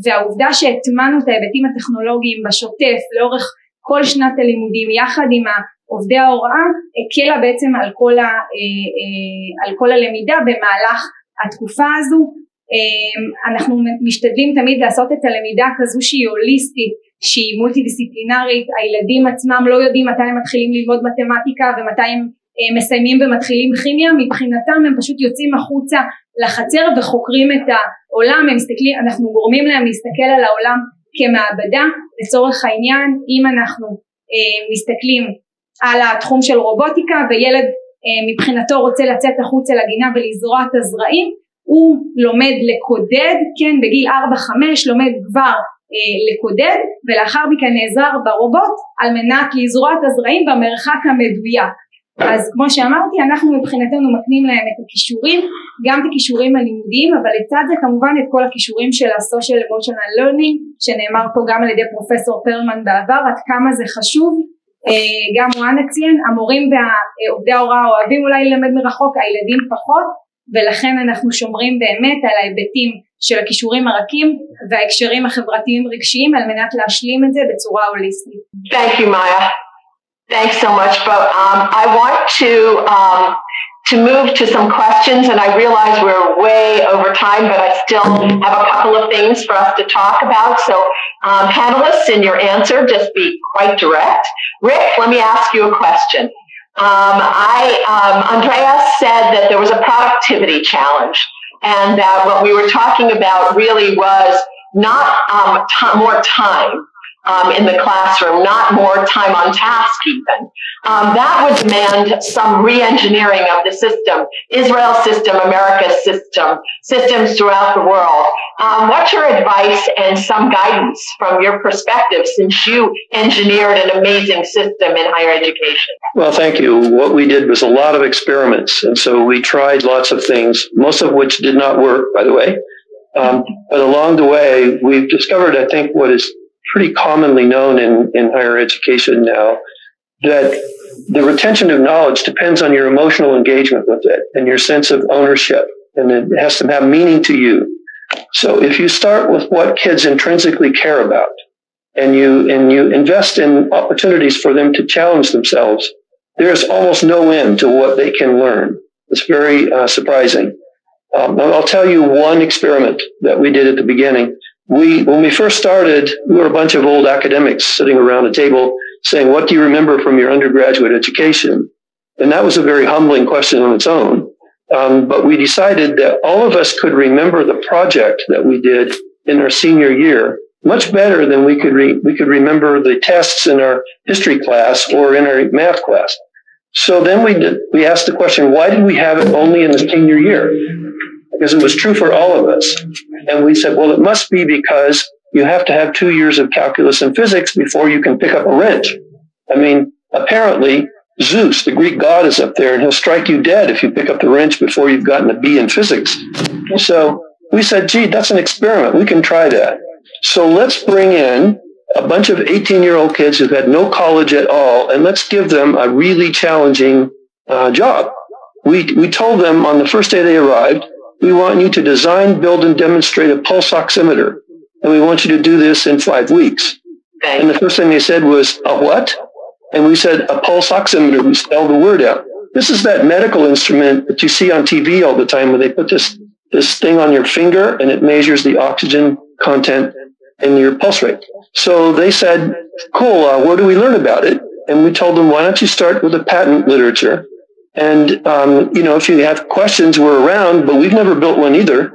S22: והעובדה שהטמנו את ההיבטים הטכנולוגיים בשוטף לאורך כל שנת הלימודים יחד עם עובדי ההוראה הקלה בעצם על כל, ה, על כל הלמידה במהלך התקופה הזו. אנחנו משתדלים תמיד לעשות את הלמידה כזו שהיא הוליסטית שהיא מולטי דיסציפלינרית הילדים עצמם לא יודעים מתי הם מתחילים ללמוד מתמטיקה ומתי הם מסיימים ומתחילים כימיה מבחינתם הם פשוט יוצאים החוצה לחצר וחוקרים את העולם הם מסתכלים אנחנו גורמים להם להסתכל על העולם כמעבדה. לצורך העניין אם אנחנו אה, מסתכלים על התחום של רובוטיקה וילד אה, מבחינתו רוצה לצאת החוצה לגינה ולזרוע את הזרעים הוא לומד לקודד כן בגיל 4-5 לומד כבר אה, לקודד ולאחר מכן נעזר ברובוט על מנת לזרוע את הזרעים במרחק המדויק אז כמו שאמרתי אנחנו מבחינתנו מקנים להם את הכישורים גם את הכישורים הלימודיים אבל לצד זה כמובן את כל הכישורים של ה-social emotional learning שנאמר פה גם על ידי פרופסור פרלמן בעבר עד כמה זה חשוב אה, גם וואנה ציין המורים ועובדי ההוראה אוהבים אולי ללמד מרחוק הילדים פחות ולכן אנחנו שומרים באמת על ההיבטים של הכישורים הרכים וההקשרים החברתיים רגשיים על מנת להשלים את זה בצורה הוליסטית.
S18: You, Maya. Thanks so much. But um, I want to um, to move to some questions, and I realize we're way over time, but I still have a couple of things for us to talk about. So, um, panelists, in your answer, just be quite direct. Rick, let me ask you a question. Um, I, um, Andreas said that there was a productivity challenge and that what we were talking about really was not um, more time um, in the classroom, not more time on task even. Um, that would demand some re-engineering of the system, Israel's system, America's system, systems throughout the world. Um, what's your advice and some guidance from your perspective since you engineered an amazing system in higher education?
S19: Well, thank you. What we did was a lot of experiments. And so we tried lots of things, most of which did not work, by the way. Um, but along the way, we've discovered, I think, what is pretty commonly known in, in higher education now that the retention of knowledge depends on your emotional engagement with it and your sense of ownership. And it has to have meaning to you. So if you start with what kids intrinsically care about and you, and you invest in opportunities for them to challenge themselves, there's almost no end to what they can learn. It's very uh, surprising. Um, I'll tell you one experiment that we did at the beginning we, when we first started, we were a bunch of old academics sitting around a table saying, what do you remember from your undergraduate education? And that was a very humbling question on its own. Um, but we decided that all of us could remember the project that we did in our senior year much better than we could re- we could remember the tests in our history class or in our math class. So then we did, we asked the question, why did we have it only in the senior year? Because it was true for all of us. And we said, well, it must be because you have to have two years of calculus and physics before you can pick up a wrench. I mean, apparently Zeus, the Greek god, is up there and he'll strike you dead if you pick up the wrench before you've gotten a B in physics. So we said, gee, that's an experiment. We can try that. So let's bring in a bunch of 18 year old kids who've had no college at all and let's give them a really challenging uh, job. We, we told them on the first day they arrived, we want you to design, build, and demonstrate a pulse oximeter. And we want you to do this in five weeks. And the first thing they said was, a what? And we said, a pulse oximeter. We spelled the word out. This is that medical instrument that you see on TV all the time where they put this, this thing on your finger and it measures the oxygen content in your pulse rate. So they said, cool, uh, where do we learn about it? And we told them, why don't you start with the patent literature? And, um, you know, if you have questions, we're around, but we've never built one either.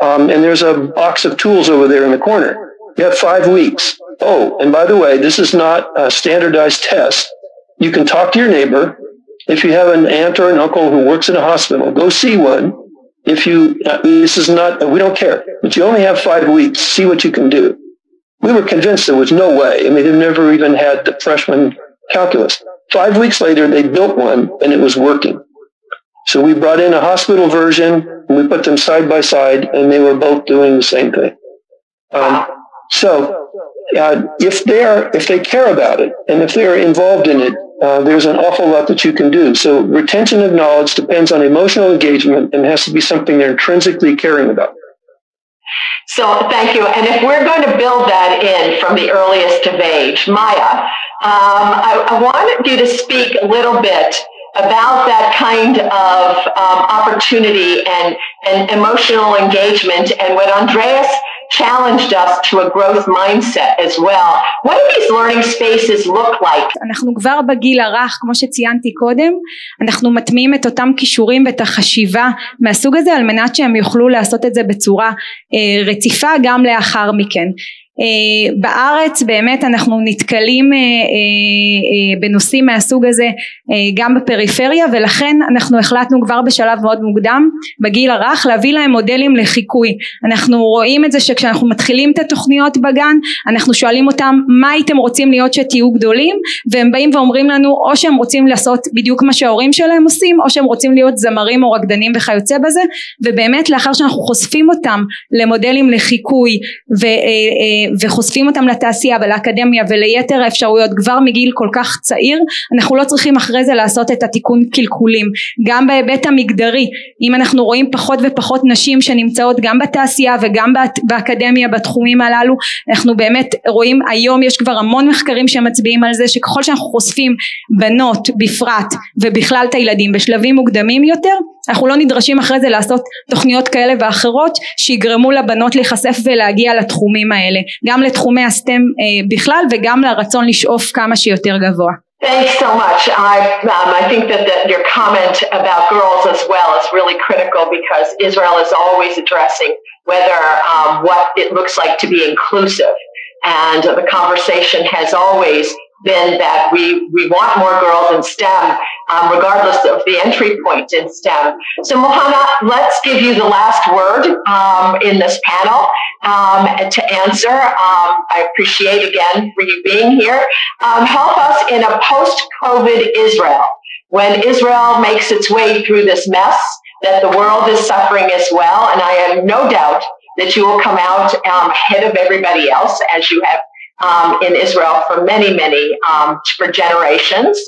S19: Um, and there's a box of tools over there in the corner. You have five weeks. Oh, and by the way, this is not a standardized test. You can talk to your neighbor. If you have an aunt or an uncle who works in a hospital, go see one. If you, uh, this is not, we don't care, but you only have five weeks. See what you can do. We were convinced there was no way. I mean, they've never even had the freshman calculus. Five weeks later, they built one and it was working. So we brought in a hospital version and we put them side by side and they were both doing the same thing. Um, so uh, if they are, if they care about it and if they're involved in it, uh, there's an awful lot that you can do. So retention of knowledge depends on emotional engagement and has to be something they're intrinsically caring about.
S18: So thank you. And if we're going to build that in from the earliest of age, Maya, um, I, I, wanted you to speak a little bit about that kind of um, opportunity and, and emotional engagement and what Andreas challenged us to a growth mindset as well. What do these learning spaces look like?
S22: אנחנו כבר בגיל הרך, כמו שציינתי קודם, אנחנו מטמיעים את אותם כישורים ואת החשיבה מהסוג הזה על מנת שהם יוכלו לעשות את זה בצורה אה, רציפה גם לאחר מכן. אה, בארץ באמת אנחנו נתקלים אה, אה, בנושאים מהסוג הזה גם בפריפריה ולכן אנחנו החלטנו כבר בשלב מאוד מוקדם בגיל הרך להביא להם מודלים לחיקוי. אנחנו רואים את זה שכשאנחנו מתחילים את התוכניות בגן אנחנו שואלים אותם מה הייתם רוצים להיות שתהיו גדולים? והם באים ואומרים לנו או שהם רוצים לעשות בדיוק מה שההורים שלהם עושים או שהם רוצים להיות זמרים או רקדנים וכיוצא בזה. ובאמת לאחר שאנחנו חושפים אותם למודלים לחיקוי ו, וחושפים אותם לתעשייה ולאקדמיה וליתר האפשרויות כבר מגיל כל כך צעיר אנחנו לא צריכים אחרי זה לעשות את התיקון קלקולים. גם בהיבט המגדרי אם אנחנו רואים פחות ופחות נשים שנמצאות גם בתעשייה וגם באקדמיה בתחומים הללו אנחנו באמת רואים היום יש כבר המון מחקרים שמצביעים על זה שככל שאנחנו חושפים בנות בפרט ובכלל את הילדים בשלבים מוקדמים יותר אנחנו לא נדרשים אחרי זה לעשות תוכניות כאלה ואחרות שיגרמו לבנות להיחשף ולהגיע לתחומים האלה גם לתחומי הסטם בכלל וגם לרצון לשאוף כמה שיותר גבוה.
S18: Thanks so much. I, um, I think that, that your comment about girls as well is really critical because Israel is always addressing whether um, what it looks like to be inclusive. And the conversation has always been that we, we want more girls in STEM, um, regardless of the entry point in STEM. So, Mohana, let's give you the last word um, in this panel um, to answer. Um, I appreciate again for you being here. Um, help us in a post COVID Israel, when Israel makes its way through this mess that the world is suffering as well. And I have no doubt that you will come out um, ahead of everybody else as you have um, in Israel for many, many, um, for generations.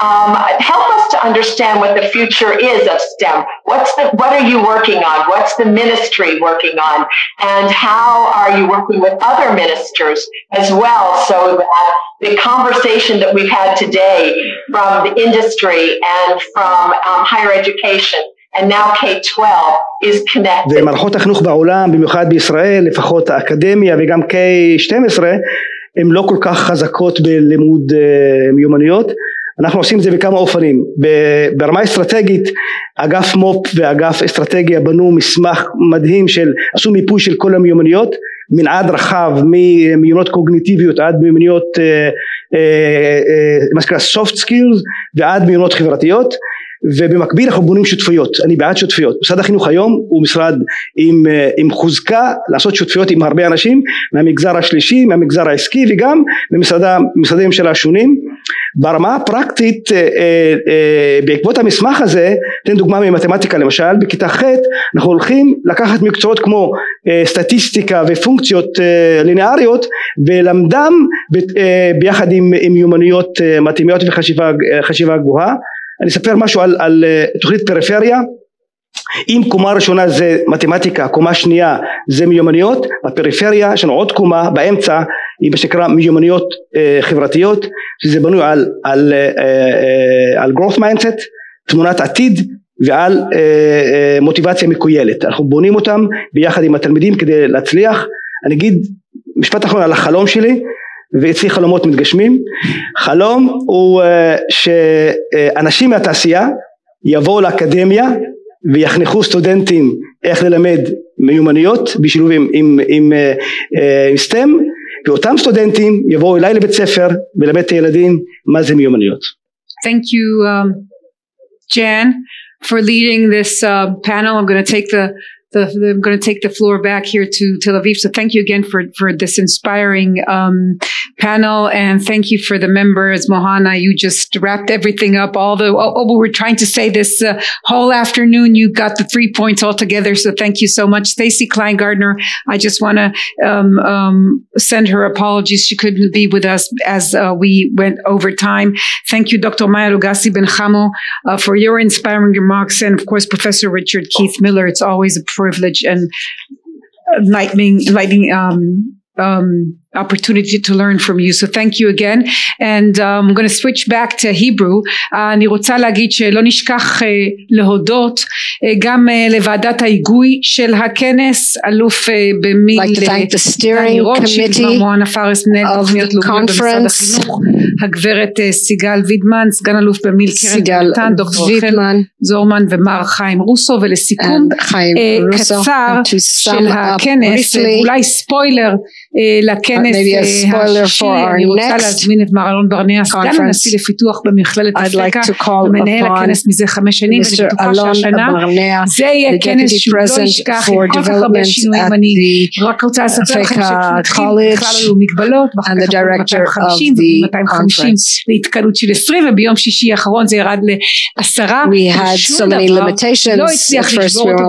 S18: Um, help us to understand what the future is of STEM. What's the, what are you working on? What's the ministry working on? And how are you working with other ministers as well so that the conversation that we've had today from the industry and from um, higher education and now K-12 is connected.
S20: ומערכות החינוך בעולם, במיוחד בישראל, לפחות האקדמיה וגם K-12, הן לא כל כך חזקות בלימוד מיומנויות. אנחנו עושים את זה בכמה אופנים. ברמה אסטרטגית אגף מו"פ ואגף אסטרטגיה בנו מסמך מדהים של עשו מיפוי של כל המיומנויות מנעד רחב ממיומנויות קוגניטיביות עד מיומנויות מה שנקרא soft skills ועד מיומנויות חברתיות ובמקביל אנחנו בונים שותפויות, אני בעד שותפויות, משרד החינוך היום הוא משרד עם, עם חוזקה לעשות שותפויות עם הרבה אנשים מהמגזר השלישי, מהמגזר העסקי וגם במשרדי ממשלה השונים, ברמה הפרקטית אה, אה, בעקבות המסמך הזה, אתן דוגמה ממתמטיקה למשל, בכיתה ח' אנחנו הולכים לקחת מקצועות כמו אה, סטטיסטיקה ופונקציות ליניאריות ולמדם ביחד עם מיומנויות מתאימיות וחשיבה גבוהה אני אספר משהו על, על תוכנית פריפריה. אם קומה ראשונה זה מתמטיקה, קומה שנייה זה מיומנויות, בפריפריה יש לנו עוד קומה באמצע היא מה שנקרא מיומנויות אה, חברתיות שזה בנוי על, על, אה, אה, על growth mindset, תמונת עתיד ועל אה, אה, מוטיבציה מקוילת, אנחנו בונים אותם ביחד עם התלמידים כדי להצליח, אני אגיד משפט אחרון על החלום שלי ואצלי חלומות מתגשמים. חלום הוא שאנשים מהתעשייה יבואו לאקדמיה ויחנכו סטודנטים איך ללמד מיומנויות בשילוב עם, עם, עם, עם סטם ואותם סטודנטים יבואו אליי לבית ספר וללמד את הילדים מה זה מיומנויות.
S1: Thank you um, Jan for leading this uh, panel. I'm going to take the the, I'm going to take the floor back here to Tel Aviv. So thank you again for, for this inspiring um, panel. And thank you for the members. Mohana, you just wrapped everything up. All the, oh, oh we were trying to say this uh, whole afternoon. You got the three points all together. So thank you so much. Stacy Kleingardner, I just want to um, um, send her apologies. She couldn't be with us as uh, we went over time. Thank you, Dr. Maya Lugasi Ben Chamo, uh, for your inspiring remarks. And of course, Professor Richard Keith Miller. It's always a privilege and lightning, lightning, um, um, opportunity to learn from you. So thank you again. And um, I'm going to switch back to Hebrew. Uh, אני רוצה להגיד שלא נשכח uh, להודות uh, גם uh, לוועדת ההיגוי של הכנס, אלוף uh, במיל דני רוטשילד, מר מואנה פארס, מנהל תוכניות לאומיות במשרד החינוך, הגברת uh, סיגל וידמן, סגן אלוף במיל קרן קטן, דוקטור רחל זורמן ומר חיים רוסו, ולסיכום uh, קצר של הכנס, אולי ספוילר לכנס השישי, אני רוצה להזמין את מר אלון ברנע, סגן הנשיא לפיתוח במכללת אפריקה, ומנהל הכנס מזה חמש שנים, ואני בטוחה שהשנה זה יהיה כנס שהוא לא ישכח עם כל כך הרבה שינויים, אני רק רוצה לספר לכם שכשנתחיל בכלל היו מגבלות, ואחר כך 250 ו-250 להתקלות של 20, וביום שישי האחרון זה ירד לעשרה, ושום דבר לא הצליח לשבור אותו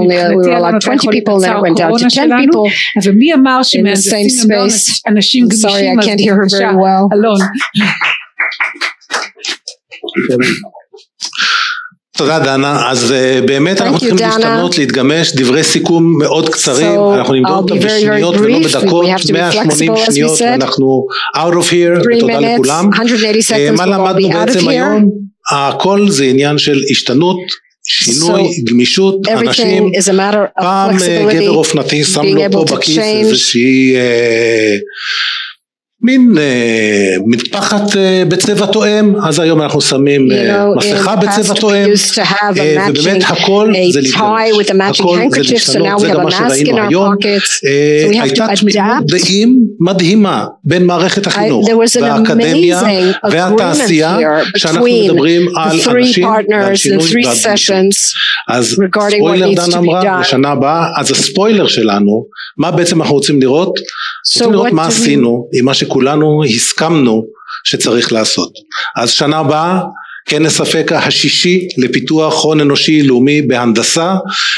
S1: מבחינתי, היה לנו את היכולת קצר הקורונה שלנו, ומי אמר שמהנדסים הם לא אנשים גמישים, אז בבקשה, אלון.
S23: תודה דנה, אז uh, באמת אנחנו צריכים להשתנות, להתגמש, דברי סיכום מאוד קצרים, so, אנחנו נמדוד אותם בשניות ולא בדקות, 180 שניות. ואנחנו out of here, ותודה לכולם. Uh, מה למדנו בעצם היום? הכל זה עניין של השתנות, שינוי, so, גמישות, אנשים, פעם גבר אופנתי שם לו פה בכיס איזושהי מין אה, מטפחת אה, בצבע תואם, אז היום אנחנו שמים אה, מסכה בצבע תואם, אה, ובאמת הכל זה להתגמש, הכל זה להשתנות, זה גם מה שראינו היום, אה, הייתה תמימות דעים מדהימה בין מערכת החינוך והאקדמיה והתעשייה, שאנחנו מדברים על אנשים ועל שינוי. אז ספוילר דן אמרה, לשנה הבאה, אז הספוילר שלנו, מה בעצם אנחנו רוצים לראות? רוצים לראות מה עשינו עם מה שכולנו הסכמנו שצריך לעשות. אז שנה הבאה כנס אפקה השישי לפיתוח הון אנושי לאומי בהנדסה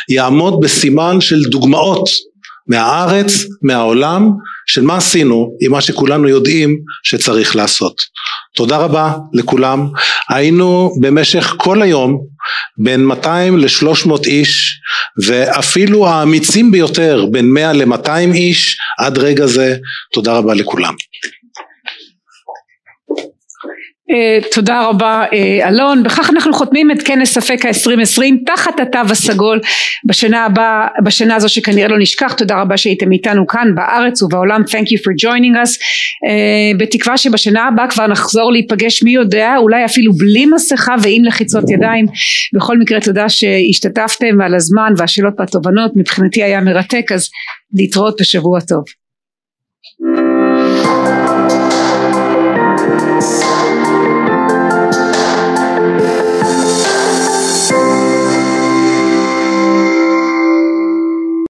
S23: יעמוד בסימן של דוגמאות מהארץ, מהעולם, של מה עשינו עם מה שכולנו יודעים שצריך לעשות. תודה רבה לכולם. היינו במשך כל היום בין 200 ל-300 איש ואפילו האמיצים ביותר בין 100 ל-200 איש עד רגע זה. תודה רבה לכולם.
S1: Uh, תודה רבה uh, אלון, בכך אנחנו חותמים את כנס אפקה 2020 תחת התו הסגול בשנה הבאה, בשנה הזו שכנראה לא נשכח, תודה רבה שהייתם איתנו כאן בארץ ובעולם, Thank you for joining us, uh, בתקווה שבשנה הבאה כבר נחזור להיפגש מי יודע, אולי אפילו בלי מסכה ועם לחיצות ידיים, בכל מקרה תודה שהשתתפתם על הזמן והשאלות והתובנות, מבחינתי היה מרתק אז להתראות בשבוע טוב.